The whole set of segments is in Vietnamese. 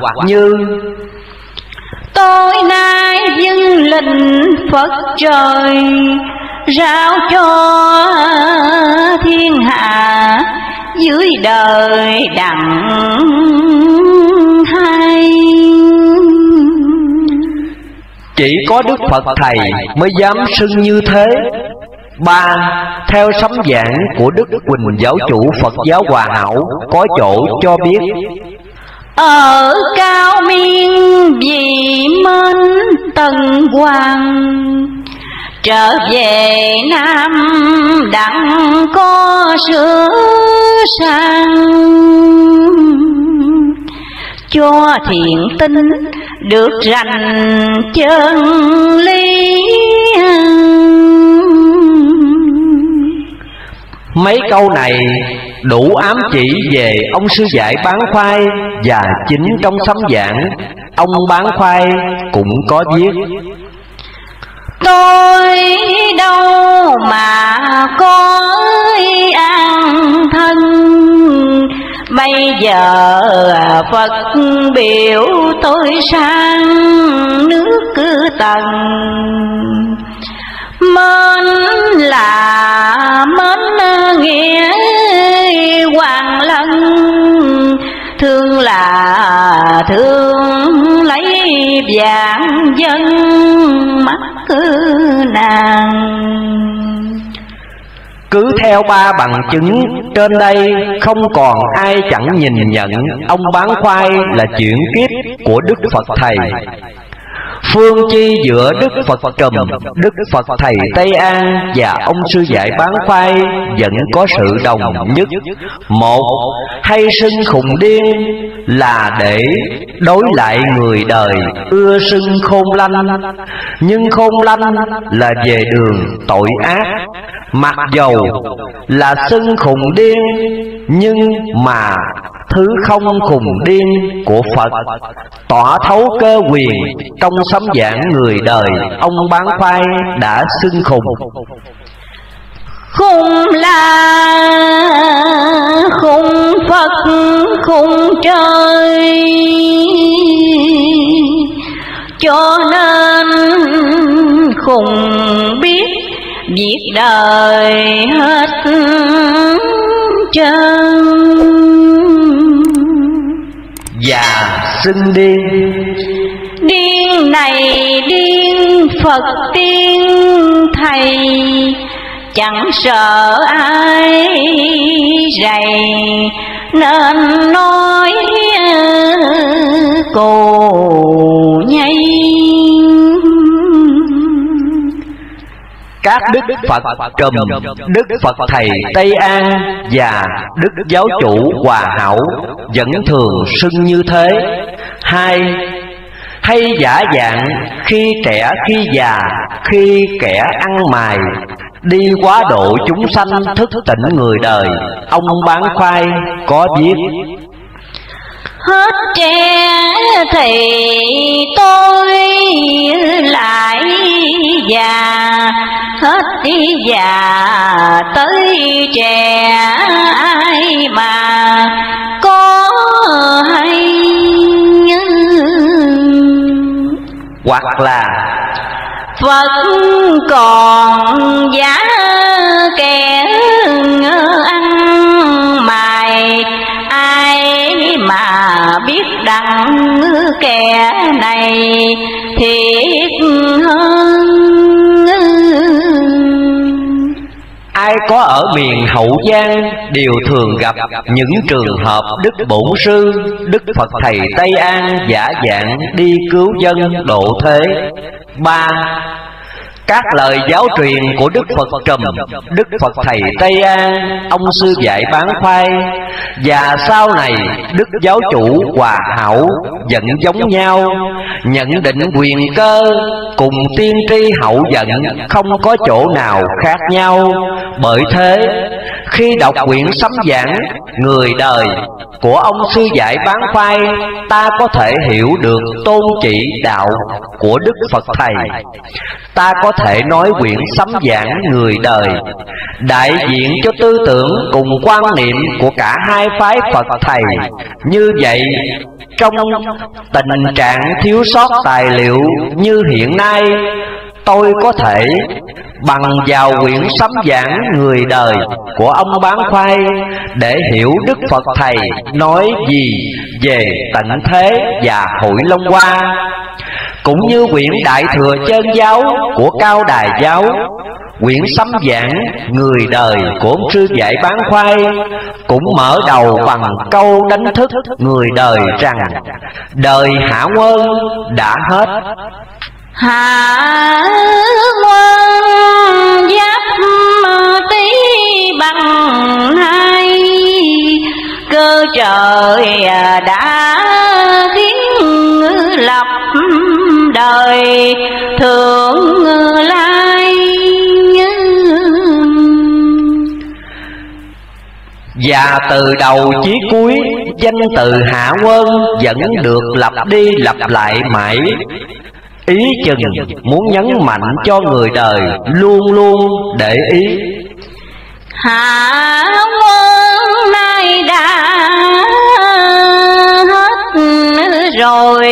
hoặc như Tối nay dâng linh Phật trời Rao cho thiên hạ Dưới đời đặng hay Chỉ có Đức Phật Thầy mới dám xưng như thế. Ba, theo sấm giảng của Đức Quỳnh Giáo chủ Phật giáo Hòa Hảo có chỗ cho biết ở cao miên vì mến tần hoàng, trở về nam đặng có sửa sang. Cho thiện tinh được rành chân lý Mấy câu này đủ ám chỉ về ông sư dạy bán khoai Và chính trong sấm giảng Ông bán khoai cũng có viết. Tôi đâu mà có an thân. Bây giờ Phật biểu tôi sang nước cư tầng Mến là mến nghĩa hoàng lân, Thương là thương lấy vạn dân mắt cứ nàng. Cứ theo ba bằng chứng, trên đây không còn ai chẳng nhìn nhận. Ông bán khoai là chuyển kiếp của Đức Phật Thầy. Phương chi giữa Đức Phật Trùm, Đức Phật Thầy Tây An và ông sư dạy bán khoai vẫn có sự đồng nhất. Một, hay xưng khùng điên là để đối lại người đời ưa xưng khôn lanh, nhưng khôn lanh là về đường tội ác. Mặc dầu là xưng khùng điên nhưng mà thứ không cùng điên của Phật, tỏa thấu cơ quyền trong sấm giảng người đời, ông bán khoai đã xưng khùng. Khùng là khùng Phật, khùng trời. Cho nên khùng biết việc đời hết Dạ, trơn và xưng điên điên này điên phật tiên thầy, chẳng sợ ai rầy. Nên nói cù nhây. Các đức Phật trùm, đức Phật thầy Tây An và đức giáo chủ Hòa Hảo vẫn thường xưng như thế. Hai hay giả dạng khi trẻ khi già khi kẻ ăn mài đi quá độ chúng sanh thức tỉnh người đời ông bán khoai có viết hết trẻ thì tôi lại già. Hết đi già tới trẻ ai mà có hay hoặc là Phật còn giá kẻ ăn mài ai mà biết đặng kẻ này thiệt hơn Ai có ở miền Hậu Giang đều thường gặp những trường hợp Đức Bổn Sư, Đức Phật Thầy Tây An giả dạng đi cứu dân độ thế. ba các lời giáo truyền của Đức Phật Trùm, Đức Phật Thầy Tây An, ông sư dạy bán khoai và sau này Đức Giáo chủ Hòa Hảo vẫn giống nhau, nhận định quyền cơ cùng tiên tri hậu giận không có chỗ nào khác nhau. Bởi thế, khi đọc quyển sấm giảng, Người đời của ông sư giải bán khoai, Ta có thể hiểu được tôn chỉ đạo của Đức Phật Thầy. Ta có thể nói quyển sấm giảng người đời, Đại diện cho tư tưởng cùng quan niệm của cả hai phái Phật Thầy. Như vậy, trong tình trạng thiếu sót tài liệu như hiện nay tôi có thể bằng vào quyển sấm giảng người đời của ông bán khoai để hiểu Đức Phật Thầy nói gì về tận thế và hội Long Hoa, cũng như quyển Đại Thừa Chân Giáo của Cao Đài Giáo, quyển sấm giảng người đời của ông sư dạy bán khoai, cũng mở đầu bằng câu đánh thức người đời rằng, đời hạ quân đã hết hạ quân giáp tí bằng hai. Cơ trời à, đã khiến lập đời, thượng lai và từ đầu chí cuối, danh từ hạ quân vẫn được lặp đi lặp lại mãi ý chừng muốn nhấn mạnh cho người đời luôn luôn để ý. Hạ quân nay đã hết rồi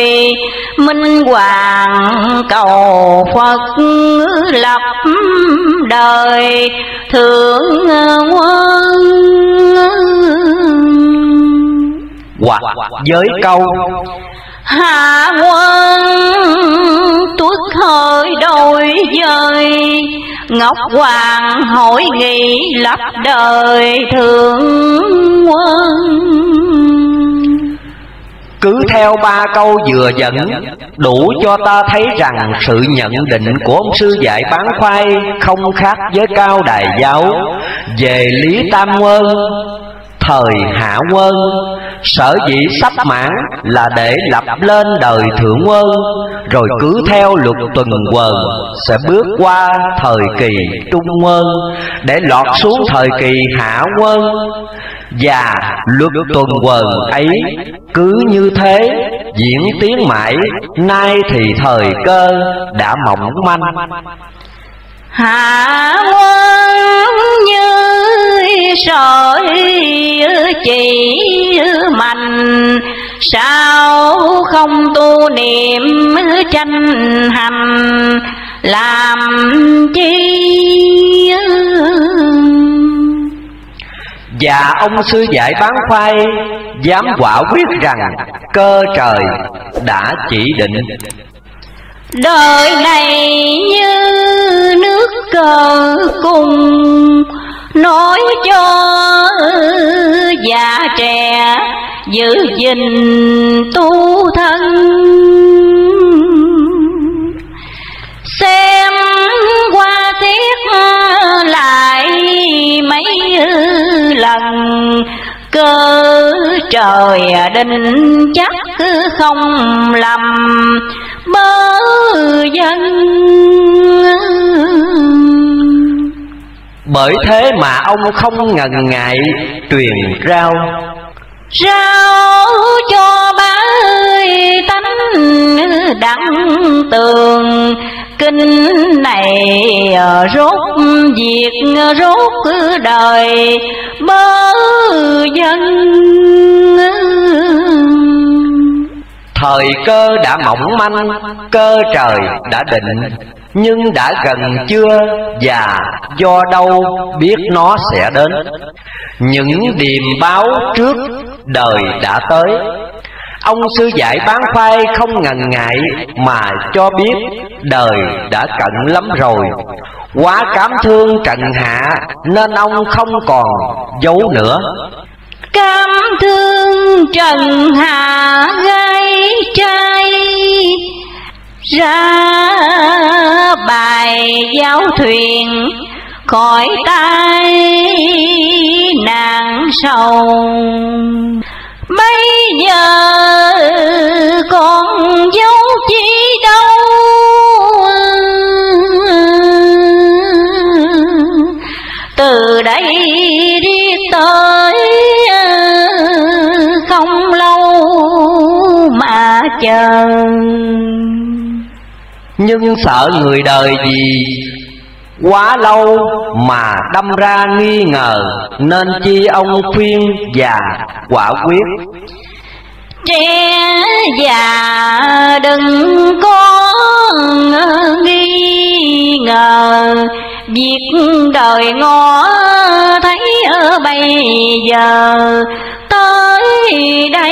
minh hoàng cầu phật lập đời thượng quân. Hoặc với câu hạ quân hơi đôi dời ngọc hoàng hỏi nghị lập đời thượng quân. Cứ theo ba câu vừa dẫn, đủ cho ta thấy rằng sự nhận định của ông sư dạy bán khoai không khác với cao đài giáo. Về lý tam quân, thời hạ quân sở dĩ sắp mãn là để lập lên đời thượng quân, rồi cứ theo luật tuần quần, sẽ bước qua thời kỳ trung quân, để lọt xuống thời kỳ hạ quân. Và luật tuần quần ấy cứ như thế, diễn tiến mãi, nay thì thời cơ đã mỏng manh hạ quân như sỏi chỉ mạnh, sao không tu niệm tranh hành? Làm chi? Và ông sư giải bán khoai, dám quả quyết rằng, cơ trời đã chỉ định đời này như nước cờ cùng, nói cho già trẻ giữ gìn tu thân. Xem qua tiếc lại mấy lần cơ, trời định chắc không lầm. Bớ dân bởi thế mà ông không ngần ngại truyền rao rao cho ba ơi, tánh đặng tường. Kinh này ờ, rốt việc, rốt đời. Bơ dân. Thời cơ đã mỏng manh, cơ trời đã định nhưng đã gần chưa và do đâu biết nó sẽ đến. Những điềm báo trước đời đã tới. Ông sư giải bán khoai không ngần ngại mà cho biết đời đã cận lắm rồi. Quá cảm thương trần hạ nên ông không còn giấu nữa. Cảm thương trần hạ gây trai ra bài giáo thuyền, cõi tay nàng sầu. Bây giờ con dấu chi đâu? Từ đây đi tới, không lâu mà chờ. Nhưng sợ người đời gì? Quá lâu mà đâm ra nghi ngờ, Nên chi ông khuyên và quả quyết. Trẻ già đừng có nghi ngờ. Việc đời ngó thấy ở bây giờ, Tới đây.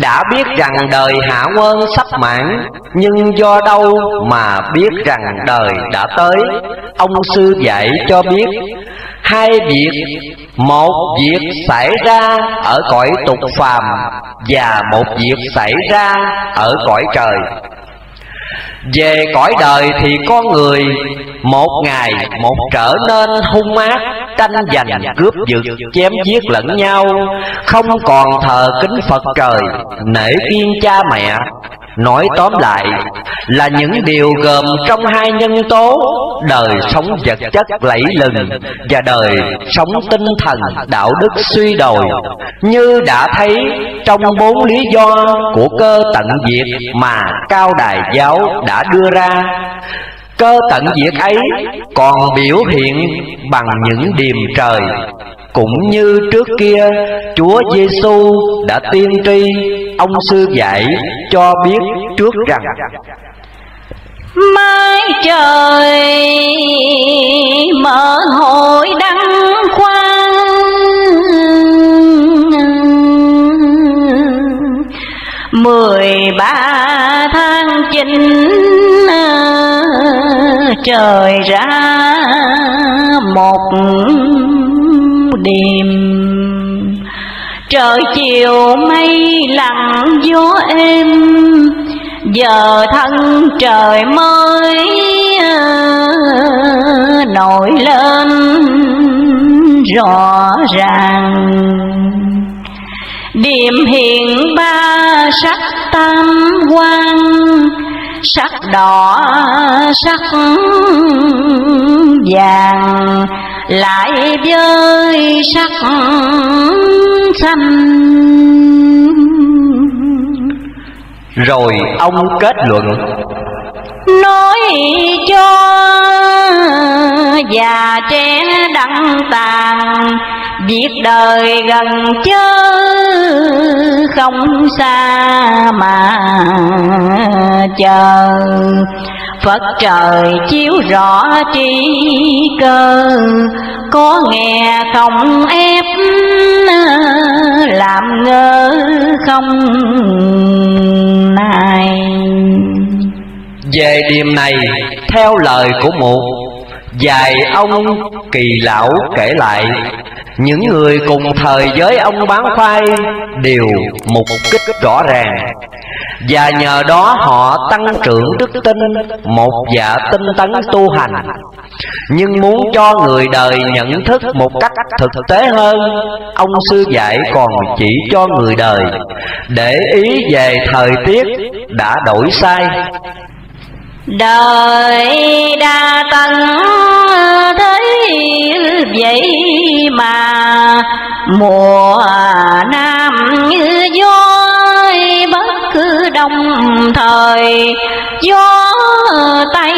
Đã biết rằng đời hạ quân sắp mãn, Nhưng do đâu mà biết rằng đời đã tới? Ông sư dạy cho biết, Hai việc, Một việc xảy ra ở cõi tục phàm Và một việc xảy ra ở cõi trời. Về cõi đời thì con người một ngày một trở nên hung ác, tranh giành, cướp giật, chém giết lẫn nhau. Không còn thờ kính phật trời, nể kiên cha mẹ. Nói tóm lại, là những điều gồm trong hai nhân tố, đời sống vật chất lẫy lừng và đời sống tinh thần đạo đức suy đồi. Như đã thấy trong bốn lý do của cơ tận diệt mà cao đài giáo đã đưa ra cơ tận diệt ấy còn biểu hiện bằng những điềm trời. Cũng như trước kia, Chúa Giêsu đã tiên tri, ông sư dạy cho biết trước rằng Mai trời mở hội đăng Mười ba tháng chín à, trời ra một đêm trời chiều mây lặng gió êm, giờ thân trời mới à, nổi lên rõ ràng. Điểm hiện ba sắc tam quan, sắc đỏ, sắc vàng. Lại với sắc xanh. Rồi ông kết luận nói cho già trẻ đăng tàn Việc đời gần chớ không xa mà chờ. Phật trời chiếu rõ trí cơ, Có nghe không ép làm ngơ không này về điểm này theo lời của một Vài ông kỳ lão kể lại. Những người cùng thời với ông bán khoai Đều mục kích rõ ràng, Và nhờ đó họ tăng trưởng đức tin, Một dạ tinh tấn tu hành. Nhưng muốn cho người đời nhận thức một cách thực tế hơn, Ông sư dạy còn chỉ cho người đời, Để ý về thời tiết đã đổi sai đời đa tầng thế vậy mà, mùa nam như gió bất cứ đông thời, gió tây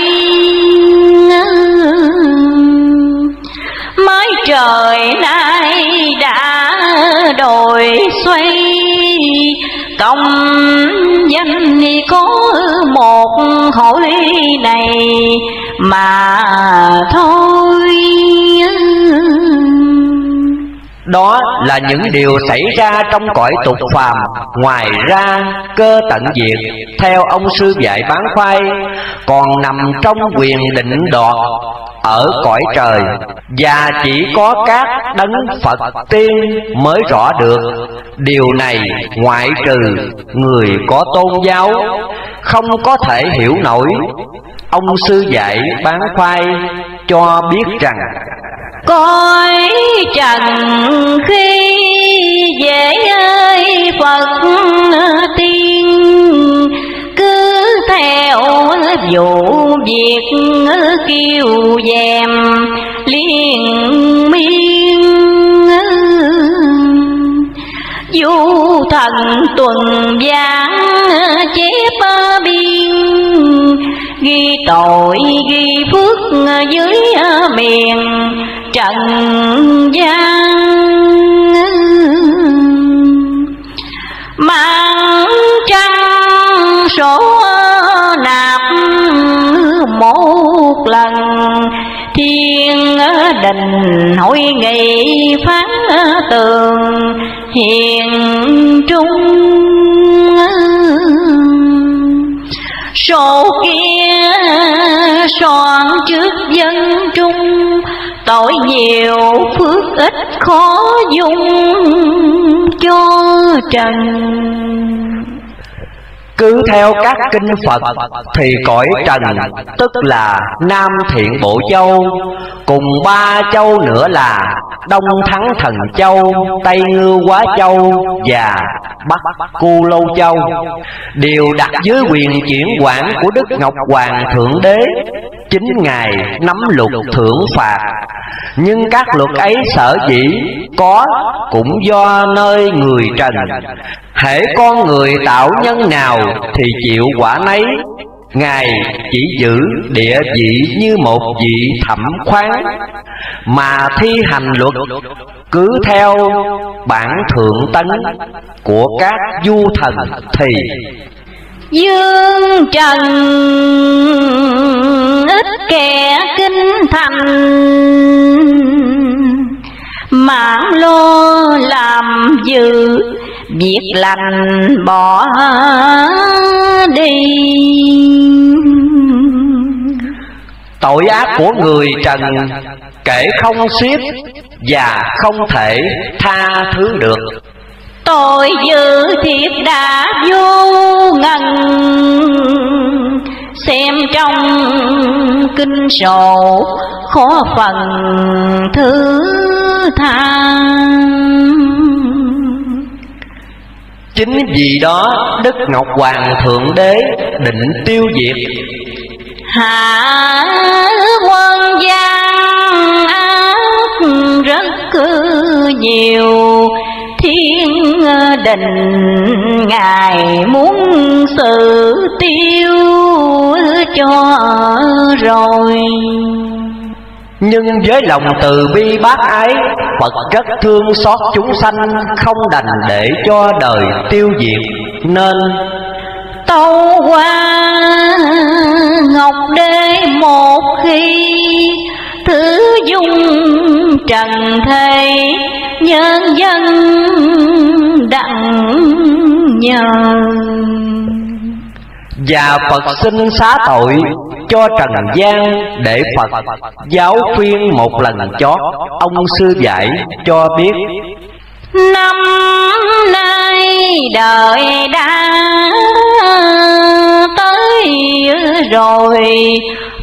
mới trời nay đã đổi xoay, công danh có hội này mà thôi. Đó là những điều xảy ra trong cõi tục phàm. Ngoài ra, cơ tận diệt, Theo ông sư dạy bán khoai, Còn nằm trong quyền định đoạt ở cõi trời, Và chỉ có các đấng Phật tiên mới rõ được. Điều này ngoại trừ người có tôn giáo, Không có thể hiểu nổi. Ông sư dạy bán khoai cho biết rằng, cõi trần khi dễ ơi, phật tiên theo vụ việc kêu dèm liên miên. Du thần tuần giang chép biên, ghi tội ghi phước dưới miền trần gian. Mang trăng số một lần. Thiên đình hội nghị phán tường, hiền trung sổ kia soạn trước dân trung. Tội nhiều phước ít khó dung cho trần cứ theo các kinh Phật thì cõi trần tức là Nam Thiện Bộ Châu cùng ba châu nữa là Đông Thắng Thần Châu, Tây Ngư Quá Châu và Bắc Cu Lâu Châu. Đều đặt dưới quyền chuyển quản của Đức Ngọc Hoàng Thượng Đế chính ngài nắm luật thưởng phạt. Nhưng các luật ấy sở dĩ có cũng do nơi người trần. Hễ con người tạo nhân nào thì chịu quả nấy Ngài chỉ giữ địa vị như một vị thẩm khoán, Mà thi hành luật cứ theo bản thượng tấn của các du thần thì Dương trần ít kẻ kinh thành Mạng lô làm dự. Việc lành bỏ đi. Tội ác của người trần kể không xiết Và không thể tha thứ được. Tôi dự thiệt đã vô ngần Xem trong kinh sổ khó phần thứ tha Chính vì đó Đức Ngọc Hoàng Thượng Đế định tiêu diệt. Hạ quân gian ác rất nhiều, thiên đình ngài muốn sự tiêu cho rồi nhưng với lòng từ bi bác ái, Phật rất thương xót chúng sanh, Không đành để cho đời tiêu diệt. Nên Tâu qua Ngọc Đế một khi Thứ dung trần thế, Nhân dân đặng nhờ và Phật xin xá tội cho Trần gian để Phật giáo khuyên một lần chót ông sư dạy cho biết. Năm nay đời đã tới rồi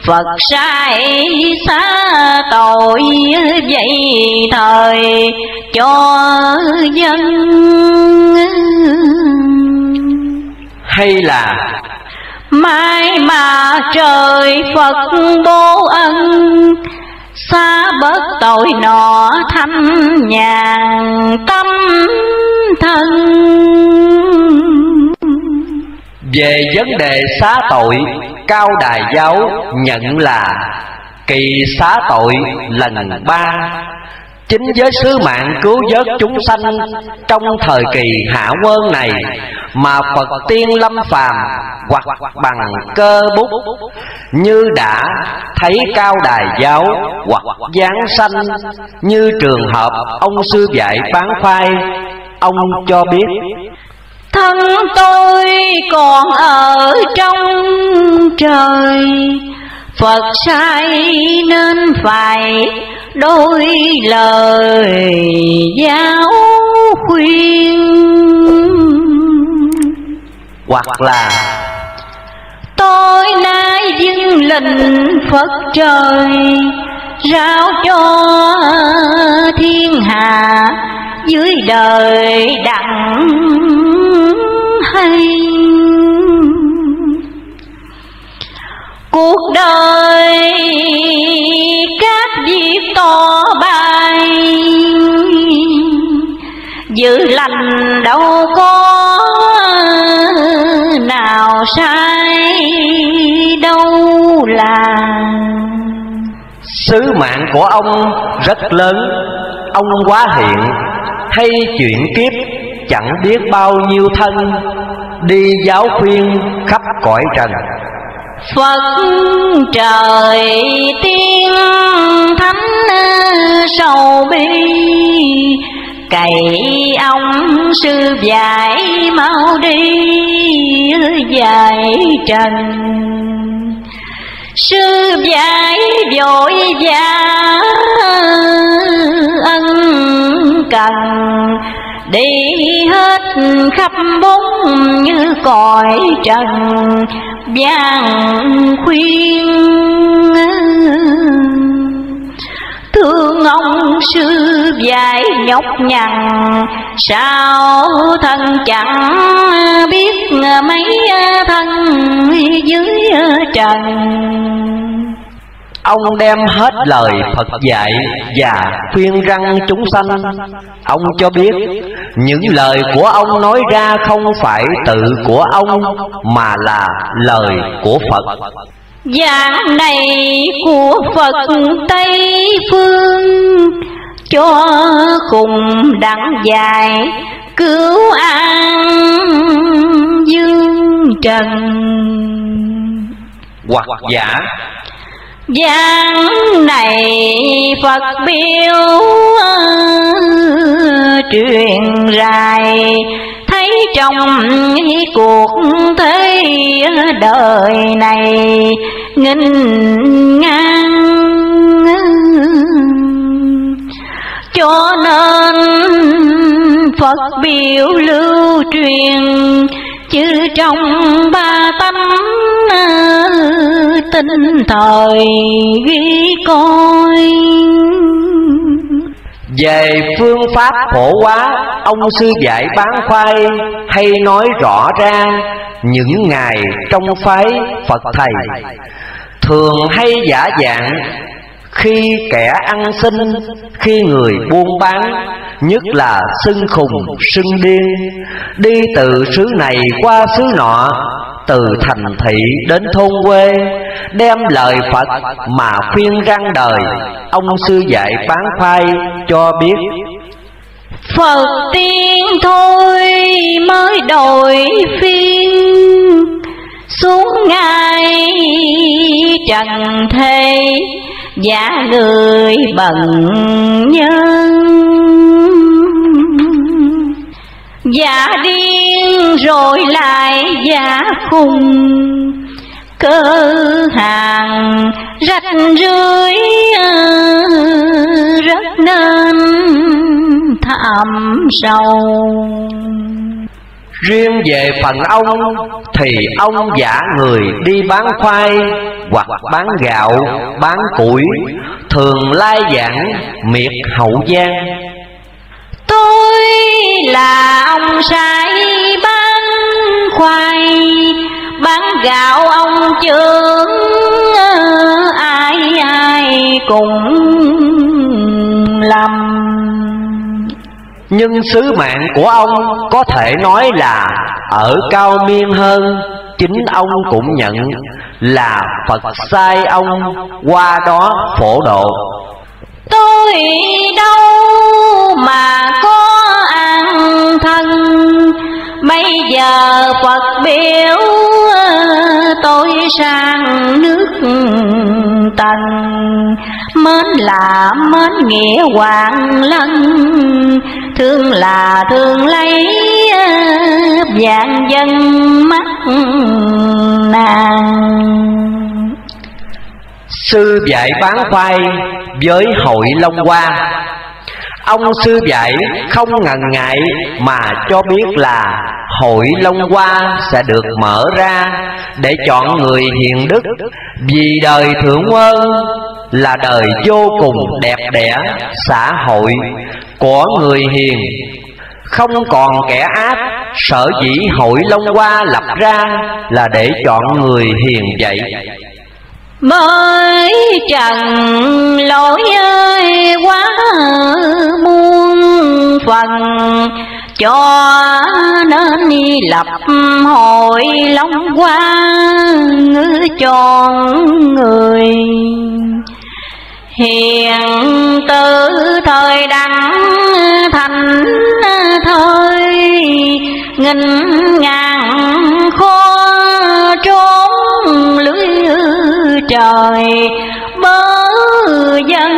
Phật sai xá tội vậy thời cho dân. Hay là mai mà trời Phật bố ân xa bớt tội nọ thanh nhàn tâm thân về vấn đề xá tội, cao đài giáo nhận là kỳ xá tội lần ba chính với sứ mạng cứu vớt chúng sanh trong thời kỳ hạ quân này, mà phật tiên lâm phàm hoặc bằng cơ bút như đã thấy cao đài giáo hoặc giáng sanh như trường hợp ông sư dạy bán khoai, ông cho biết, thân tôi còn ở trong trời Phật sai nên phải đôi lời giáo khuyên. Hoặc là tôi nay dưng lệnh Phật trời rao cho thiên hạ dưới đời đặng hay cuộc đời các việc to bay giữ lành đâu có nào sai, đâu là Sứ mạng của ông rất lớn, Ông quá hiện. Hay chuyển kiếp, Chẳng biết bao nhiêu thân, Đi giáo khuyên khắp cõi trần. Phật trời tiên thánh sầu bi, Cậy ông sư giải mau đi giải trần. Sư giải vội vã ân cần, Đi chết khắp bốn như cõi trần. Vàng khuyên, Thương ông sư dài nhóc nhằn. Sao thân chẳng biết mấy thân dưới trần? Ông đem hết lời Phật dạy và khuyên răng chúng sanh. Ông cho biết những lời của ông nói ra không phải tự của ông Mà là lời của Phật. Giảng này của Phật Tây Phương Cho cùng đặng dài cứu an dương trần. Hoặc giả giang này Phật biểu truyền dài Thấy trong cuộc thế đời này nghinh ngang. Cho nên Phật biểu lưu truyền Chứ trong ba tấm tinh ờ, thời ghi coi. Về phương pháp phổ hóa, Ông sư dạy bán khoai Hay nói rõ ra, Những ngày trong phái Phật Thầy. Thường hay giả dạng khi kẻ ăn xin Khi người buôn bán Nhất là xưng khùng, xưng điên Đi từ xứ này qua xứ nọ Từ thành thị đến thôn quê Đem lời Phật mà khuyên răng đời Ông sư dạy bán khoai cho biết. Phật tiên thôi mới đổi phiên. Xuống ngay trần thế Giả người bận nhân. Giả điên rồi lại giả khùng. Cơ hàng rách rưới, Rất nên thảm sâu Riêng về phần ông Thì ông giả người đi bán khoai Hoặc bán gạo, bán củi Thường lai giảng miệt hậu giang. Tôi là ông sai bán khoai Bán gạo ông trưởng ờ, Ai ai cũng lầm. Nhưng sứ mạng của ông có thể nói là Ở cao miên hơn, Chính ông cũng nhận là Phật sai ông qua đó phổ độ. Tôi đâu mà có an thân, Bây giờ Phật biểu tôi sang nước tần Mến là mến nghĩa hoàng lân. Thương là thương lấy vạn dân mắt nàng. Sư dạy bán khoai với hội Long Hoa. Ông sư dạy không ngần ngại mà cho biết là hội Long Hoa sẽ được mở ra để chọn người hiền đức vì đời thượng ơn là đời vô cùng đẹp đẽ, xã hội của người hiền. Không còn kẻ ác, sở dĩ hội Long Hoa lập ra là để chọn người hiền vậy mới trần lỗi ơi, quá muôn phần, cho nên lập hội long qua chọn người hiền tử thời đăng thành thời nghìn ngàn khó trốn lưới trời, bớ dân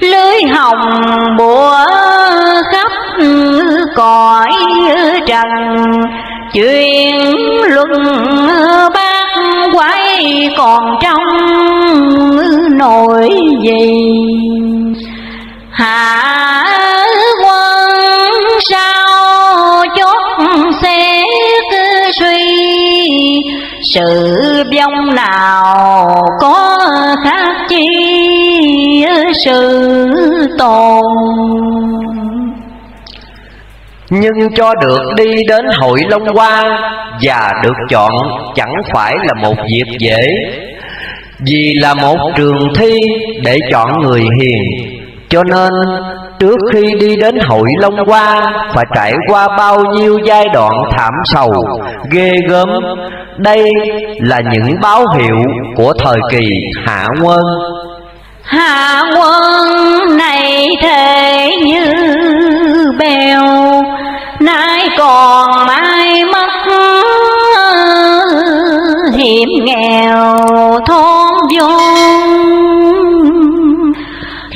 lưới hồng bùa khắp cõi trần, chuyện luân ba quay còn trong nỗi gì? Hạ quân sao chốt xe suy? Sự vong nào có khác chi? Sự tồn nhưng cho được đi đến hội Long Hoa Và được chọn chẳng phải là một việc dễ Vì là một trường thi để chọn người hiền. Cho nên trước khi đi đến hội Long Hoa Phải trải qua bao nhiêu giai đoạn thảm sầu, ghê gớm. Đây là những báo hiệu của thời kỳ hạ quân. Hạ quân này thế như bèo ai còn mai mất hiểm nghèo thôn vốn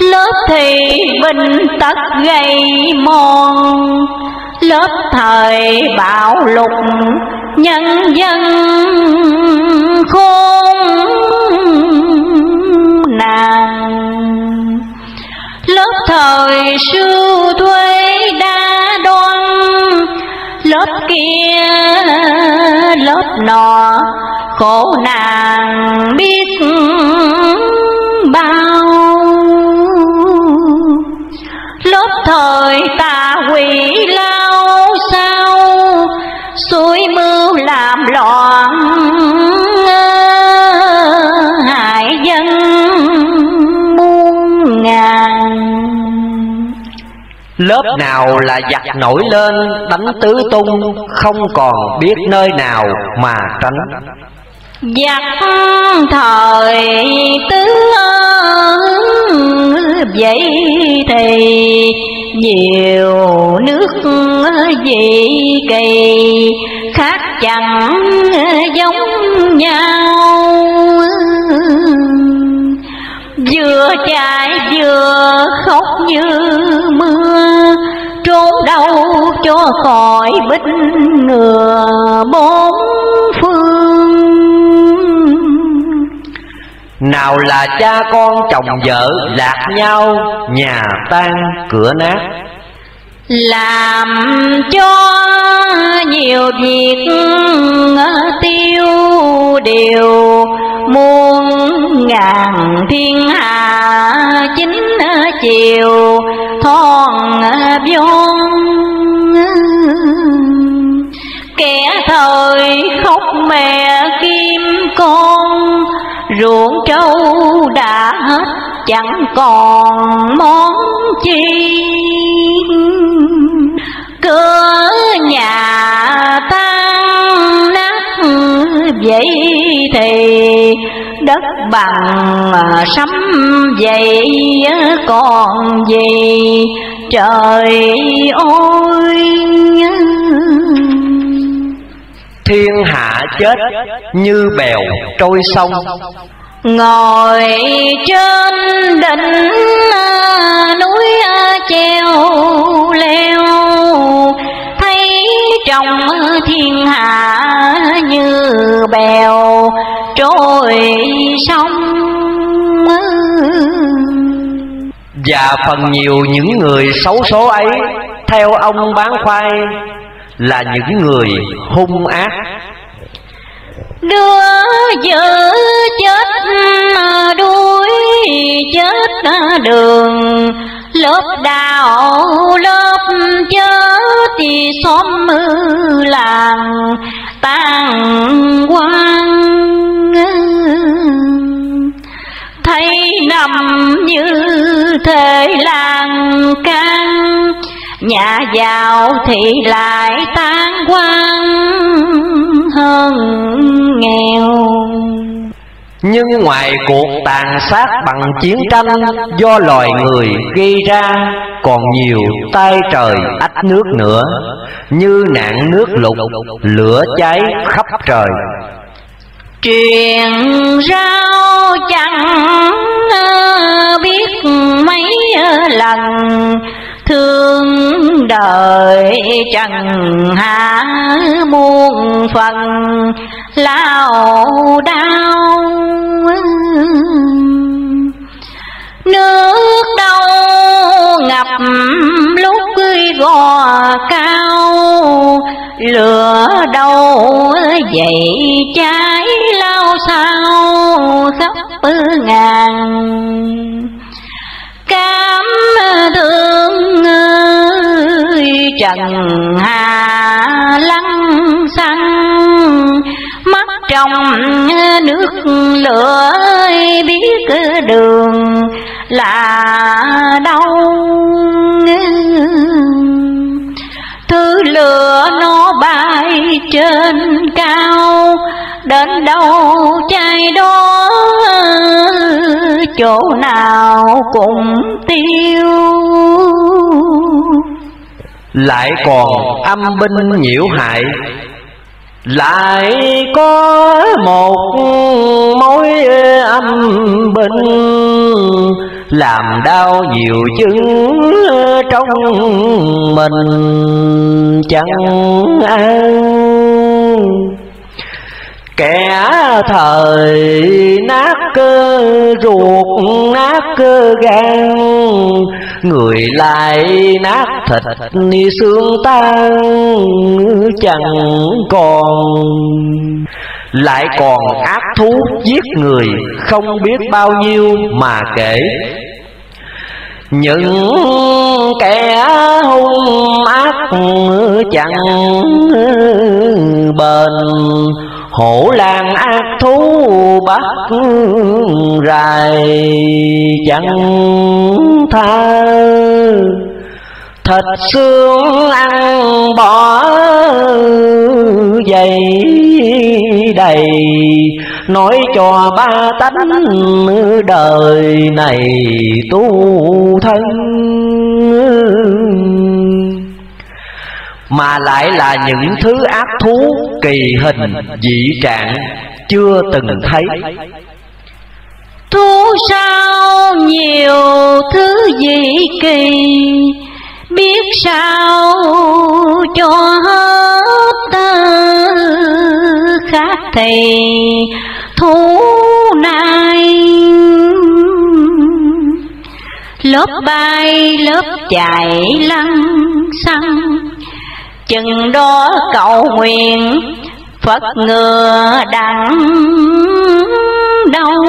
Lớp thì bình tất gây mòn, Lớp thời bạo lục nhân dân khôn nàng Lớp thời sư thuế đa đoan Lớp kia, lớp nọ, khổ nàng biết bao. Lớp thời tà quỷ lao sao, Suối mưu làm loạn. Lớp nào là giặc nổi lên đánh tứ tung Không còn biết nơi nào mà tránh. Giặc thời tứ vậy thì nhiều nước dị kỳ khỏi bích ngừa bốn phương. Nào là cha con chồng vợ lạc nhau Nhà tan cửa nát. Làm cho nhiều việc tiêu điều muôn ngàn thiên hạ chính chiều thon vốn ruộng trâu đã hết, chẳng còn món chi cửa nhà tan nát vậy thì đất bằng sấm vậy còn gì? Trời ơi! Thiên hạ chết như bèo trôi sông. Ngồi trên đỉnh núi treo leo Thấy trong thiên hạ như bèo trôi sông. Và phần nhiều những người xấu số ấy Theo ông bán khoai là những người hung ác. Đưa giữ chết đuối chết đường. Lớp đào, lớp chết thì xóm mưa làng tan quang Thấy nằm như thể làng can nhà giàu thì lại tan quan hơn nghèo. Nhưng ngoài cuộc tàn sát bằng chiến tranh do loài người gây ra còn nhiều tay trời ách nước nữa như nạn nước lụt lửa cháy khắp trời. Truyền rao chẳng biết mấy lần thương đời trần hạ muôn phần. Lao đau nước đâu ngập lúc gò cao. Lửa đâu dậy cháy lao sao khắp ngàn cam thương trần hà lăng xăng, mắt trong nước lửa biết đường là đâu thứ lửa nó bay trên cao đến đâu trai đó, chỗ nào cũng tiêu. Lại còn âm binh nhiễu hại, lại có một mối âm binh làm đau nhiều chứng trong mình chẳng an kẻ thời nát cơ, ruột nát cơ gan. Người lại nát thịt ni xương tan, chẳng còn. Lại còn ác thú giết người không biết bao nhiêu mà kể. Những kẻ hung ác chẳng bền hổ lan ác thú bắt rài, chẳng tha. Thịt xương ăn bỏ dày đầy, nói cho ba tánh đời này tu thân mà lại là những thứ ác thú kỳ hình, dị trạng chưa từng thấy. Thú sao nhiều thứ dị kỳ, biết sao cho hết khác thầy thú này lớp bay lớp chạy lăn xăng chừng đó cậu nguyện, phật ngừa đặng đau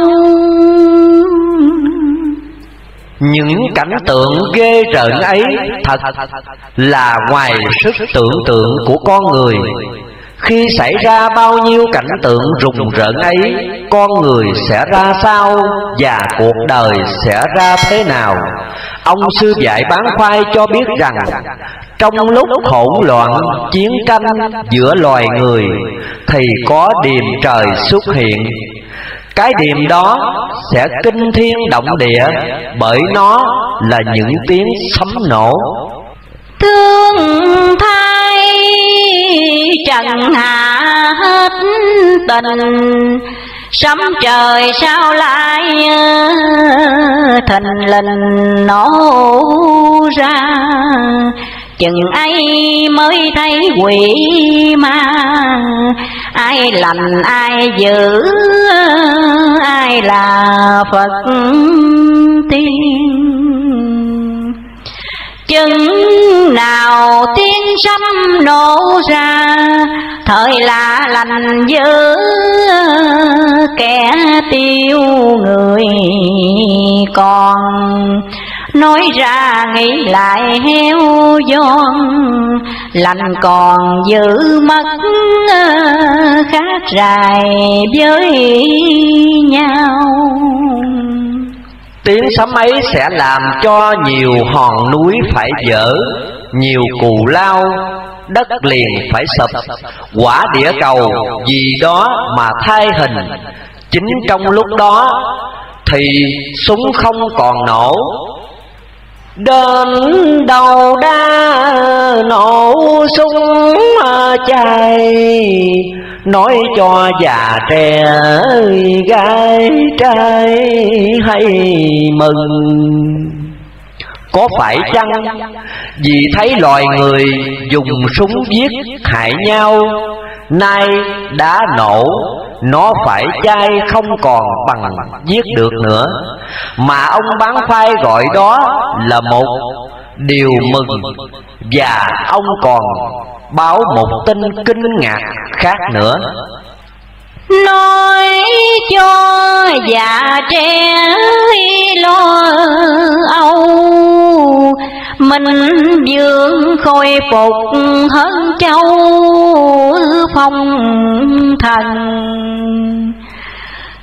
những cảnh tượng ghê rợn ấy thật là ngoài sức tưởng tượng của con người khi xảy ra bao nhiêu cảnh tượng rùng rợn ấy, con người sẽ ra sao và cuộc đời sẽ ra thế nào? Ông sư dạy bán khoai cho biết rằng, trong lúc hỗn loạn, chiến tranh giữa loài người, thì có điềm trời xuất hiện. Cái điểm đó sẽ kinh thiên động địa, bởi nó là những tiếng sấm nổ. Thương thay trần hạ hết tình. Sấm trời sao lại thình lình nổ ra. Chừng ấy mới thấy quỷ ma. Ai lành, ai dữ, ai là phật tiên. Chừng nào tiên sấm nổ ra, thời lạ lành dữ kẻ tiêu người còn. Nói ra nghĩ lại heo giòn, lành còn giữ mất khác dài với nhau. Tiếng sấm ấy sẽ làm cho nhiều hòn núi phải dở nhiều cù lao, đất liền phải sập. Quả địa cầu vì đó mà thay hình. Chính trong lúc đó, thì súng không còn nổ. Đến đầu đa nổ súng à, chạy nói cho già trẻ, gái trai hay mừng có phải chăng vì thấy loài người dùng súng giết hại nhau, nay đã nổ, nó phải chai không còn bằng giết được nữa? Mà ông bán phai gọi đó là một điều mừng, và ông còn báo một tin kinh ngạc khác nữa. Nói cho già trẻ lo âu mình dương khôi phục hơn châu phong thần.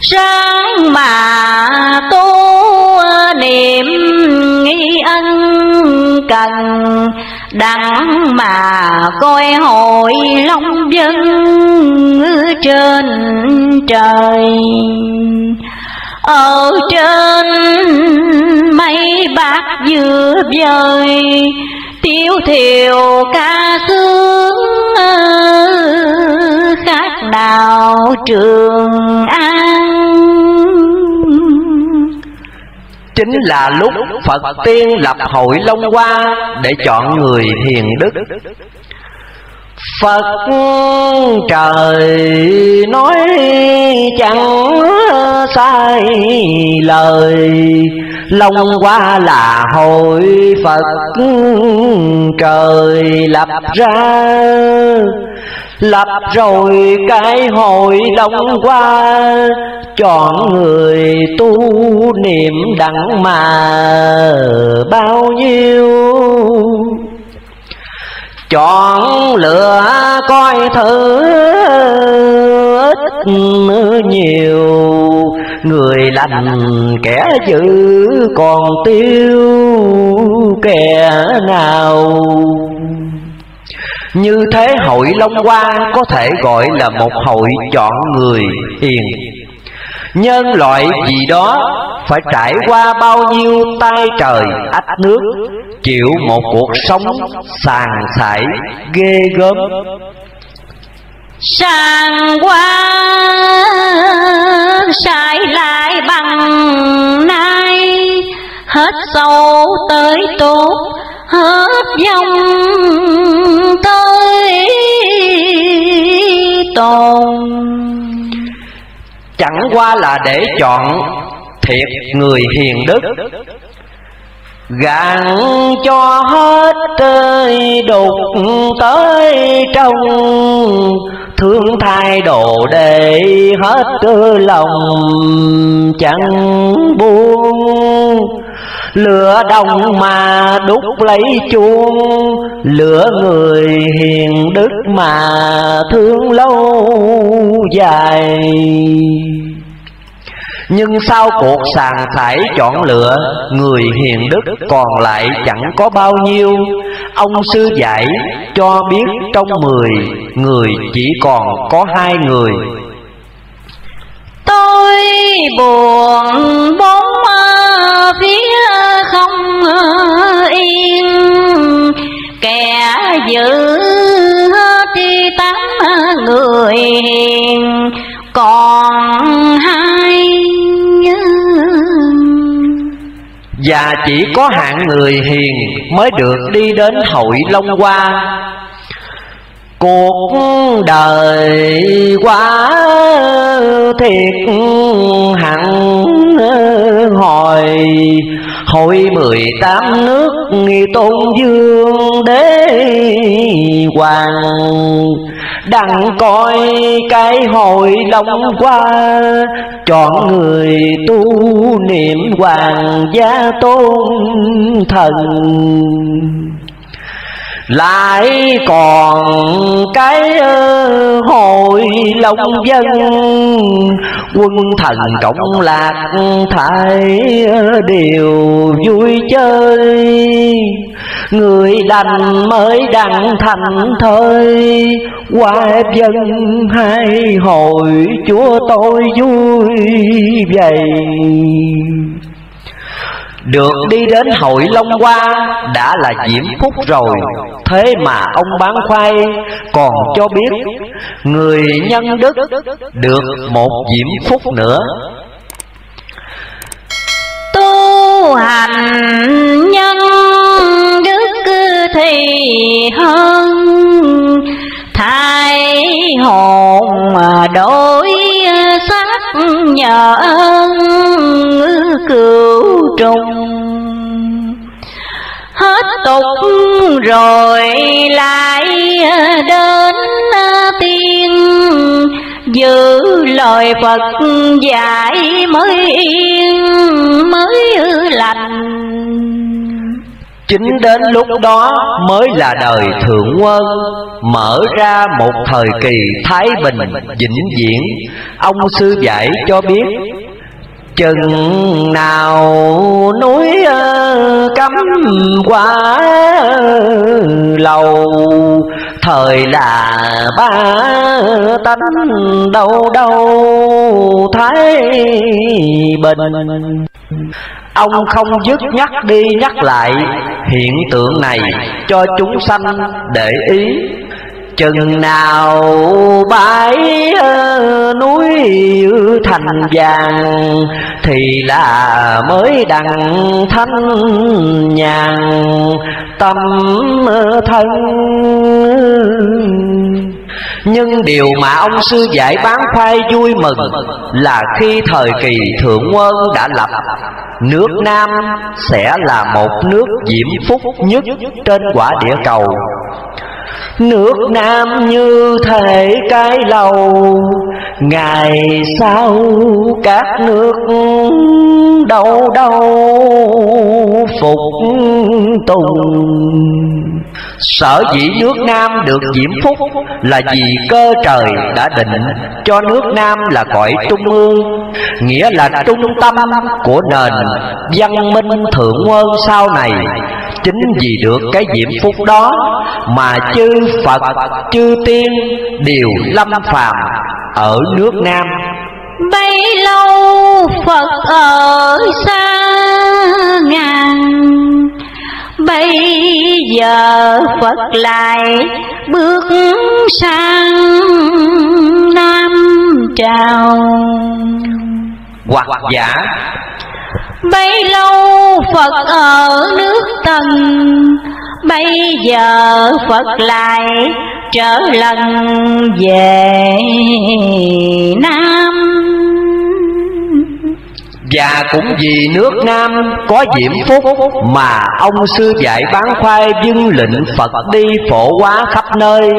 Sáng mà tu, niệm nghi ân cần. Đặng mà coi hội long dân trên trời ở trên mây bạc vừa vời tiêu thiều ca sướng ờ, khác nào trường an. Chính là lúc phật tiên lập hội long hoa để chọn người hiền đức. Phật trời nói chẳng sai lời. Long qua là hội Phật trời lập ra. Lập rồi cái hội long qua Chọn người tu niệm đặng mà bao nhiêu? Chọn lựa coi thử ít nhiều. Người lành kẻ dữ còn tiêu kẻ nào? Như thế hội Long Hoa có thể gọi là một hội chọn người hiền. Nhân loại gì đó phải trải qua bao nhiêu tai trời, ách nước, Chịu một cuộc sống sàn sải, ghê gớm. Sàn qua sai lại bằng nay Hết sâu tới tốt hết dòng tới tồn. Chẳng qua là để chọn thiệt người hiền đức. Gạn cho hết tơi đục tới trong, Thương thai đồ để hết lòng chẳng buông. Lửa đồng mà đúc lấy chuông, Lửa người hiền đức mà thương lâu dài. Nhưng sau cuộc sàng thải chọn lựa, Người hiền đức còn lại chẳng có bao nhiêu. Ông sư dạy cho biết trong mười Người chỉ còn có hai người. Tôi buồn bốn phía không yên. Kẻ giữ đi tám người hiền, còn hai và chỉ có hạng người hiền mới được đi đến hội Long Hoa. Cuộc đời quá thiệt, hẳn hồi Hội mười tám nước tôn dương đế hoàng. Đặng coi cái hội long qua, Chọn người tu niệm hoàng gia tôn thần lại còn cái ờ, hội long dân quân thần cộng lạc thải ờ, đều vui chơi. Người lành mới đặng thành thời, Qua dân hai hội Chúa tôi vui vậy được đi đến hội Long Hoa, đã là diễm phúc rồi. Thế mà ông bán khoai, còn cho biết Người nhân đức được một diễm phúc nữa. Tu hành nhân đức thì hơn Thái hồn mà đổi xa nhờ ơn cửu trùng. Hết tục rồi lại đến tiên. Giữ lời Phật dạy mới yên, mới lành. Chính đến lúc đó mới là đời thượng quân, Mở ra một thời kỳ thái bình vĩnh viễn. Ông sư giải cho biết, Chừng nào núi ờ, cấm quá lâu Thời là ba tánh đâu đâu thái bình. Ông không dứt nhắc đi nhắc lại hiện tượng này cho chúng sanh để ý. Chừng nào bãi ờ, núi thành vàng Thì là mới đặng thanh nhàn tâm ờ, thân nhưng điều mà ông sư giải bán khoai vui mừng Là khi thời kỳ thượng quân đã lập, Nước Nam sẽ là một nước diễm phúc nhất trên quả địa cầu. Nước Nam như thể cái lầu, Ngày sau các nước đâu đâu phục tùng. Sở dĩ nước Nam được diễm phúc là vì cơ trời đã định cho nước Nam là cõi trung ương, nghĩa là trung tâm của nền văn minh thượng quân sau này. Chính vì được cái diễm phúc đó mà chư Phật, chư tiên đều lâm phàm ở nước Nam. Bấy lâu Phật ở xa ngàn Bấy giờ Phật lại bước sang Nam Trào Hoặc giả. Bấy lâu Phật ở nước Tần Bây giờ Phật lại trở lần về Nam và cũng vì nước Nam có diễm phúc Mà ông sư dạy bán khoai dưng lệnh Phật đi phổ hóa khắp nơi.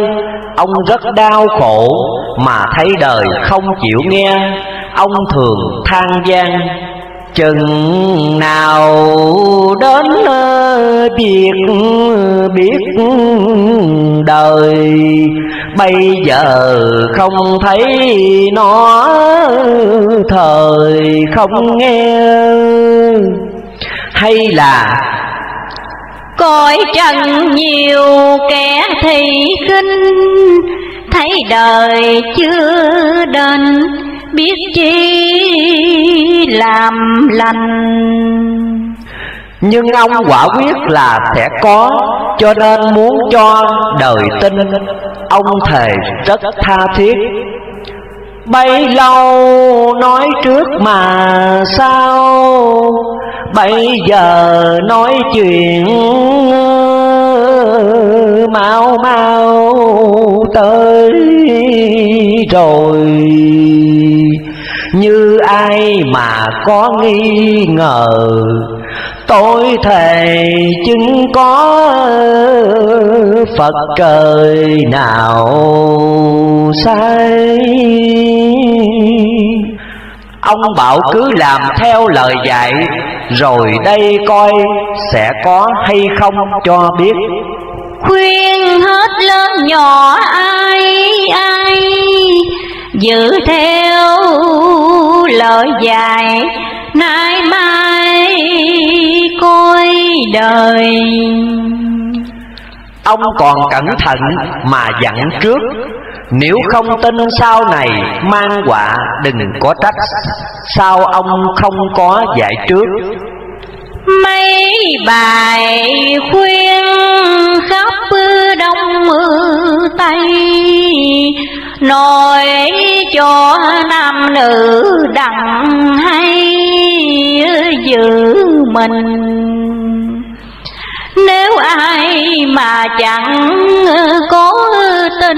Ông rất đau khổ mà thấy đời không chịu nghe. Ông thường than gian chừng nào đến việc biết đời. Bây giờ không thấy nó thời không nghe. Hay là cõi trần nhiều kẻ thì khinh, thấy đời chưa đến biết chi làm lành. Nhưng ông quả quyết là sẽ có, cho nên muốn cho đời tin, ông thề rất tha thiết. Bấy lâu nói trước mà sao? Bây giờ nói chuyện mau mau tới rồi. Như ai mà có nghi ngờ, tôi thề chứng có phật trời nào sai ông bảo cứ làm theo lời dạy, rồi đây coi sẽ có hay không cho biết. Khuyên hết lớn nhỏ ai ai giữ theo lời dài nay mai coi đời. Ông còn cẩn thận mà dặn trước, Nếu không tin sau này mang quả, đừng có trách. Sao ông không có dạy trước? Mấy bài khuyên khắp đông tây, nói cho nam nữ đặng hay giữ mình. Nếu ai mà chẳng có tin,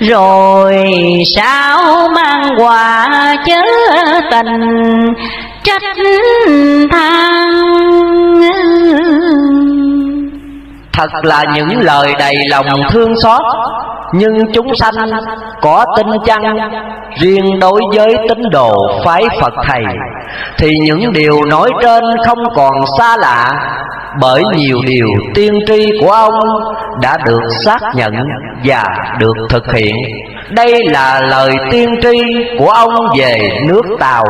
rồi sao mang quà chớ tình? Trách than Thật là những lời đầy lòng thương xót, Nhưng chúng sanh có tin chăng? Riêng đối với tín đồ phái Phật Thầy, Thì những điều nói trên không còn xa lạ, Bởi nhiều điều tiên tri của ông Đã được xác nhận và được thực hiện. Đây là lời tiên tri của ông về nước Tàu.